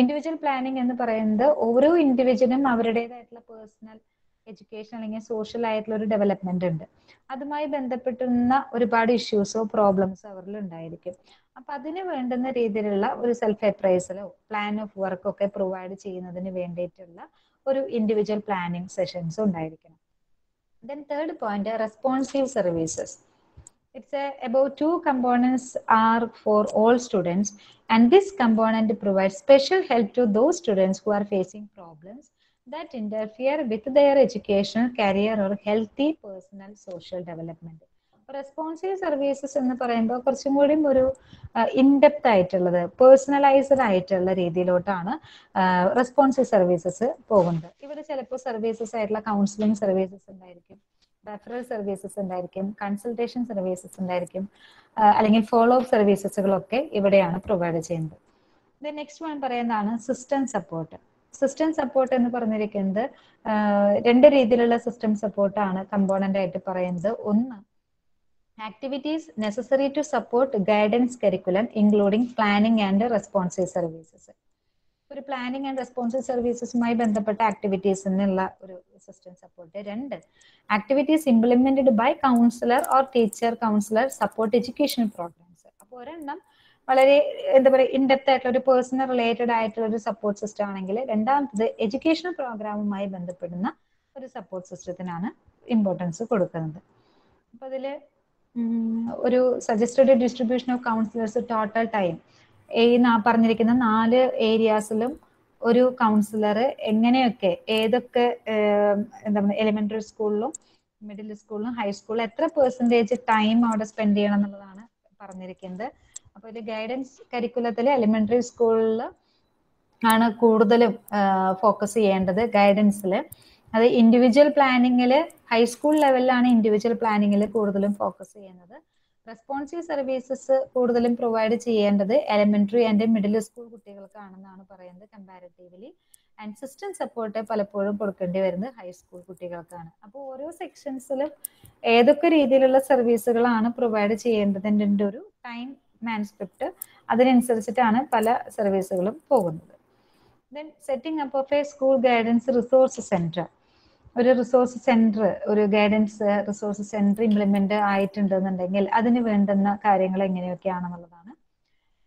ഇൻഡിവിജ്വൽ പ്ലാനിങ് എന്ന് പറയുന്നത് ഓരോ ഇൻഡിവിജ്വലും അവരുടേതായിട്ടുള്ള പേഴ്സണൽ എഡ്യൂക്കേഷൻ അല്ലെങ്കിൽ സോഷ്യൽ ആയിട്ടുള്ള ഒരു ഡെവലപ്മെന്റ് ഉണ്ട്. അതുമായി ബന്ധപ്പെട്ടുന്ന ഒരുപാട് ഇഷ്യൂസോ പ്രോബ്ലംസോ അവരിൽ ഉണ്ടായിരിക്കും. അപ്പൊ അതിന് വേണ്ടുന്ന രീതിയിലുള്ള ഒരു സെൽഫ് അപ്രൈസലോ പ്ലാൻ ഓഫ് വർക്ക് ഒക്കെ പ്രൊവൈഡ് ചെയ്യുന്നതിന് വേണ്ടിയിട്ടുള്ള ഒരു ഇൻഡിവിജ്വൽ പ്ലാനിങ് സെഷൻസ് ഉണ്ടായിരിക്കണം then third point responsive services it's a, about two components are for all students and this component provides special help to those students who are facing problems that interfere with their educational career or healthy personal social development Responsive services എന്ന് പറയുമ്പോൾ കുറച്ചും കൂടി ഒരു in-depth ആയിട്ടുള്ളത് personalised ആയിട്ടുള്ള രീതിയിലോട്ടാണ് responsive services പോകുന്നത്. ഇവിടെ ചിലപ്പോൾ സർവീസസ് ആയിട്ടുള്ള കൗൺസിലിംഗ് സർവീസസ് ഉണ്ടായിരിക്കും റെഫറൽ സർവീസസ് ഉണ്ടായിരിക്കും കൺസൾട്ടേഷൻ സർവീസസ് ഉണ്ടായിരിക്കും അല്ലെങ്കിൽ ഫോളോ അപ്പ് സർവീസസുകളൊക്കെ ഇവിടെയാണ് പ്രൊവൈഡ് ചെയ്യുന്നത്. ദ നെക്സ്റ്റ് വൺ പറയുന്നതാണ് സിസ്റ്റം സപ്പോർട്ട് സിസ്റ്റം സപ്പോർട്ട് എന്ന് പറഞ്ഞിരിക്കുന്നത് രണ്ട് രീതിയിലുള്ള സിസ്റ്റം സപ്പോർട്ടാണ് കമ്പോണന്റ് ആയിട്ട് പറയുന്നത്. ഒന്ന് activities necessary to support guidance curriculum including planning and responsive services ഒരു പ്ലാനിംഗ് ആൻഡ് റെസ്പോൺസീവ് സർവീസസുമായി ബന്ധപ്പെട്ട ആക്ടിവിറ്റീസ് എന്നുള്ള ഒരു അസിസ്റ്റൻസ് സപ്പോർട്ട് രണ്ട്. Activities implemented by counsellor or teacher counsellor support education programmes അപ്പോൾ ഒരെണ്ണം വളരെ എന്താ പറയുക ഇൻഡെപ്ത് ആയിട്ടുള്ള ഒരു പേഴ്സണൽ റിലേറ്റഡ് ആയിട്ടുള്ള ഒരു സപ്പോർട്ട് സിസ്റ്റം ആണെങ്കിൽ രണ്ടാമത്തത് എഡ്യൂക്കേഷണൽ പ്രോഗ്രാമുമായി ബന്ധപ്പെടുന്ന ഒരു സപ്പോർട്ട് സിസ്റ്റത്തിനാണ് ഇമ്പോർട്ടൻസ് കൊടുക്കുന്നത്. അപ്പൊ അതിൽ ഒരു suggested distribution of counsellors total time ഈ പറഞ്ഞിരിക്കുന്ന നാല് ഏരിയാസിലും ഒരു കൗൺസിലർ എങ്ങനെയൊക്കെ ഏതൊക്കെ എന്താ പറയുക എലിമെന്ററി സ്കൂളിലും മിഡിൽ സ്കൂളിലും ഹൈസ്കൂളിലും എത്ര പെർസെന്റേജ് ടൈം അവിടെ സ്പെൻഡ് ചെയ്യണം എന്നുള്ളതാണ് പറഞ്ഞിരിക്കുന്നത്. അപ്പോൾ ഇത് ഗൈഡൻസ് കരിക്കുലത്തിൽ എലിമെന്ററി സ്കൂളിൽ ആണ് കൂടുതലും ഫോക്കസ് ചെയ്യേണ്ടത് ഗൈഡൻസിൽ അത് ഇൻഡിവിജ്വൽ പ്ലാനിങ്ങിൽ ഹൈസ്കൂൾ ലെവലിലാണ് ഇൻഡിവിജ്വൽ പ്ലാനിങ്ങിൽ കൂടുതലും ഫോക്കസ് ചെയ്യുന്നത്. റെസ്പോൺസീവ് സർവീസസ് കൂടുതലും പ്രൊവൈഡ് ചെയ്യേണ്ടത് എലിമെന്ററി ആൻഡ് മിഡിൽ സ്കൂൾ കുട്ടികൾക്കാണെന്നാണ് പറയുന്നത് കമ്പാരിറ്റീവ്ലി ആൻഡ് സിസ്റ്റം സപ്പോർട്ട് പലപ്പോഴും കൊടുക്കേണ്ടി വരുന്നത് ഹൈസ്കൂൾ കുട്ടികൾക്കാണ്. അപ്പോൾ ഓരോ സെക്ഷൻസിലും ഏതൊക്കെ രീതിയിലുള്ള സർവീസുകളാണ് പ്രൊവൈഡ് ചെയ്യേണ്ടതിന്റെ ഒരു ടൈം മാൻസ്ക്രിപ്റ്റ് അതിനനുസരിച്ചിട്ടാണ് പല സർവീസുകളും പോകുന്നത്. Then setting up of a school guidance resource centre ഒരു റിസോഴ്സ് സെന്റർ ഒരു ഗൈഡൻസ് റിസോഴ്സ് സെന്റർ ഇംപ്ലിമെന്റ് ആയിട്ടുണ്ടെന്നുണ്ടെങ്കിൽ അതിന് വേണ്ടുന്ന കാര്യങ്ങൾ എങ്ങനെയൊക്കെയാണെന്നുള്ളതാണ്.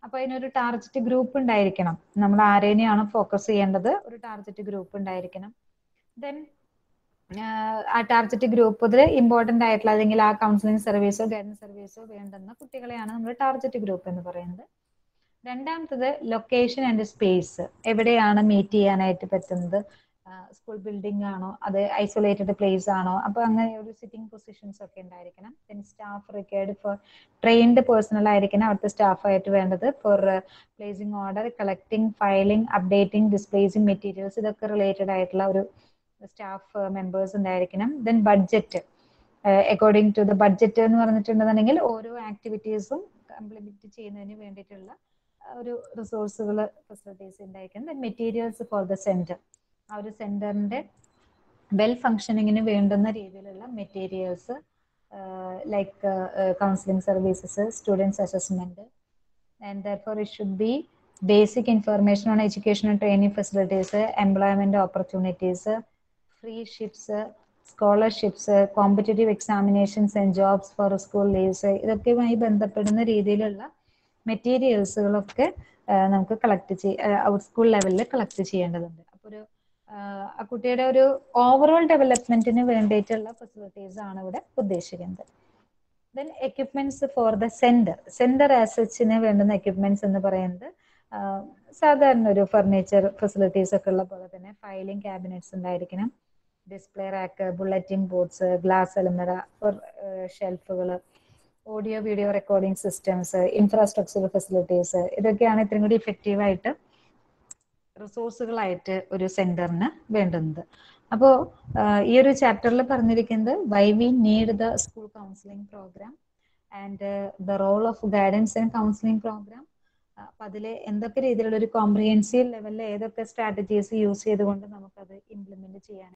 അപ്പൊ അതിനൊരു ടാർഗറ്റ് ഗ്രൂപ്പ് ഉണ്ടായിരിക്കണം. നമ്മൾ ആരേനെയാണ് ഫോക്കസ് ചെയ്യേണ്ടത്? ഒരു ടാർഗറ്റ് ഗ്രൂപ്പ് ഉണ്ടായിരിക്കണം. ദെൻ ആ ടാർഗറ്റ് ഗ്രൂപ്പിൽ ഇമ്പോർട്ടന്റ് ആയിട്ടുള്ള അല്ലെങ്കിൽ ആ കൗൺസിലിംഗ് സർവീസോ ഗൈഡൻസ് സർവീസോ വേണ്ടുന്ന കുട്ടികളെയാണ് നമ്മൾ ടാർഗറ്റ് ഗ്രൂപ്പ് എന്ന് പറയുന്നത്. രണ്ടാമത്തത് ലൊക്കേഷൻ ആൻഡ് സ്പേസ് എവിടെയാണ് മീറ്റ് ചെയ്യാനായിട്ട് പറ്റുന്നത്? സ്കൂൾ ബിൽഡിംഗ് ആണോ? അത് ഐസൊലേറ്റഡ് പ്ലേസ് ആണോ? അപ്പൊ അങ്ങനെ ഒരു സിറ്റിംഗ് പൊസിഷൻസ് ഒക്കെ ഉണ്ടായിരിക്കണം. Then staff required for trained personnel ആയിരിക്കണം അവിടുത്തെ സ്റ്റാഫ് ആയിട്ട് വേണ്ടത്. For placing order collecting filing updating displacing materials ഇതൊക്കെ റിലേറ്റഡ് ആയിട്ടുള്ള ഒരു സ്റ്റാഫ് മെമ്പേഴ്സ് ഉണ്ടായിരിക്കണം. Then budget according to the budget എന്ന് പറഞ്ഞിട്ടുണ്ടെന്നുണ്ടെങ്കിൽ ഓരോ ആക്ടിവിറ്റീസും കംപ്ലിമെന്റ് ചെയ്യുന്നതിന് വേണ്ടിയിട്ടുള്ള ഒരു റിസോഴ്സുകൾ ഫെസിലിറ്റീസ് ഉണ്ടായിരിക്കണം then materials for the centre ആ ഒരു സെന്ററിന്റെ വെൽ ഫങ്ഷനിങ്ങിന് വേണ്ടുന്ന രീതിയിലുള്ള materials like counselling services students assessment and therefore it should be basic information on education and training facilities employment opportunities freeships scholarships competitive examinations and jobs for school leaves ഇതൊക്കെയുമായി ബന്ധപ്പെടുന്ന രീതിയിലുള്ള മെറ്റീരിയൽസുകളൊക്കെ നമുക്ക് collect ചെയ്യ school ലെവലിൽ collect ചെയ്യേണ്ടതുണ്ട്. അപ്പോൾ ഒരു ആ കുട്ടിയുടെ ഒരു ഓവറോൾ ഡെവലപ്മെന്റിന് വേണ്ടിയിട്ടുള്ള ഫെസിലിറ്റീസ് ആണ് ഇവിടെ ഉദ്ദേശിക്കുന്നത്. Then equipments for the centre centre ആസച്ചിന് വേണ്ടുന്ന എക്യുപ്മെന്റ്സ് എന്ന് പറയുന്നത് സാധാരണ ഒരു ഫർണിച്ചർ ഫെസിലിറ്റീസ് ഒക്കെ ഉള്ള പോലെ തന്നെ ഫയലിംഗ് ക്യാബിനറ്റ്സ് ഉണ്ടായിരിക്കണം. Display rack bulletin boards glass അലമറ ഷെൽഫുകൾ audio video recording systems infrastructure facilities ഇതൊക്കെയാണ് ഇത്രയും കൂടി ഇഫക്റ്റീവായിട്ട് റിസോഴ്സുകളായിട്ട് ഒരു സെന്ററിന് വേണ്ടുന്നത്. അപ്പോൾ ഈ ഒരു ചാപ്റ്ററിൽ പറഞ്ഞിരിക്കുന്നത് why we need the school counselling programme and the role of guidance and counselling programme അപ്പൊ അതിൽ എന്തൊക്കെ രീതിയിലുള്ള ഒരു കോംപ്രിഹെൻസീവ് ലെവലിൽ ഏതൊക്കെ സ്ട്രാറ്റജീസ് യൂസ് ചെയ്തുകൊണ്ട് നമുക്കത് ഇംപ്ലിമെന്റ് ചെയ്യാൻ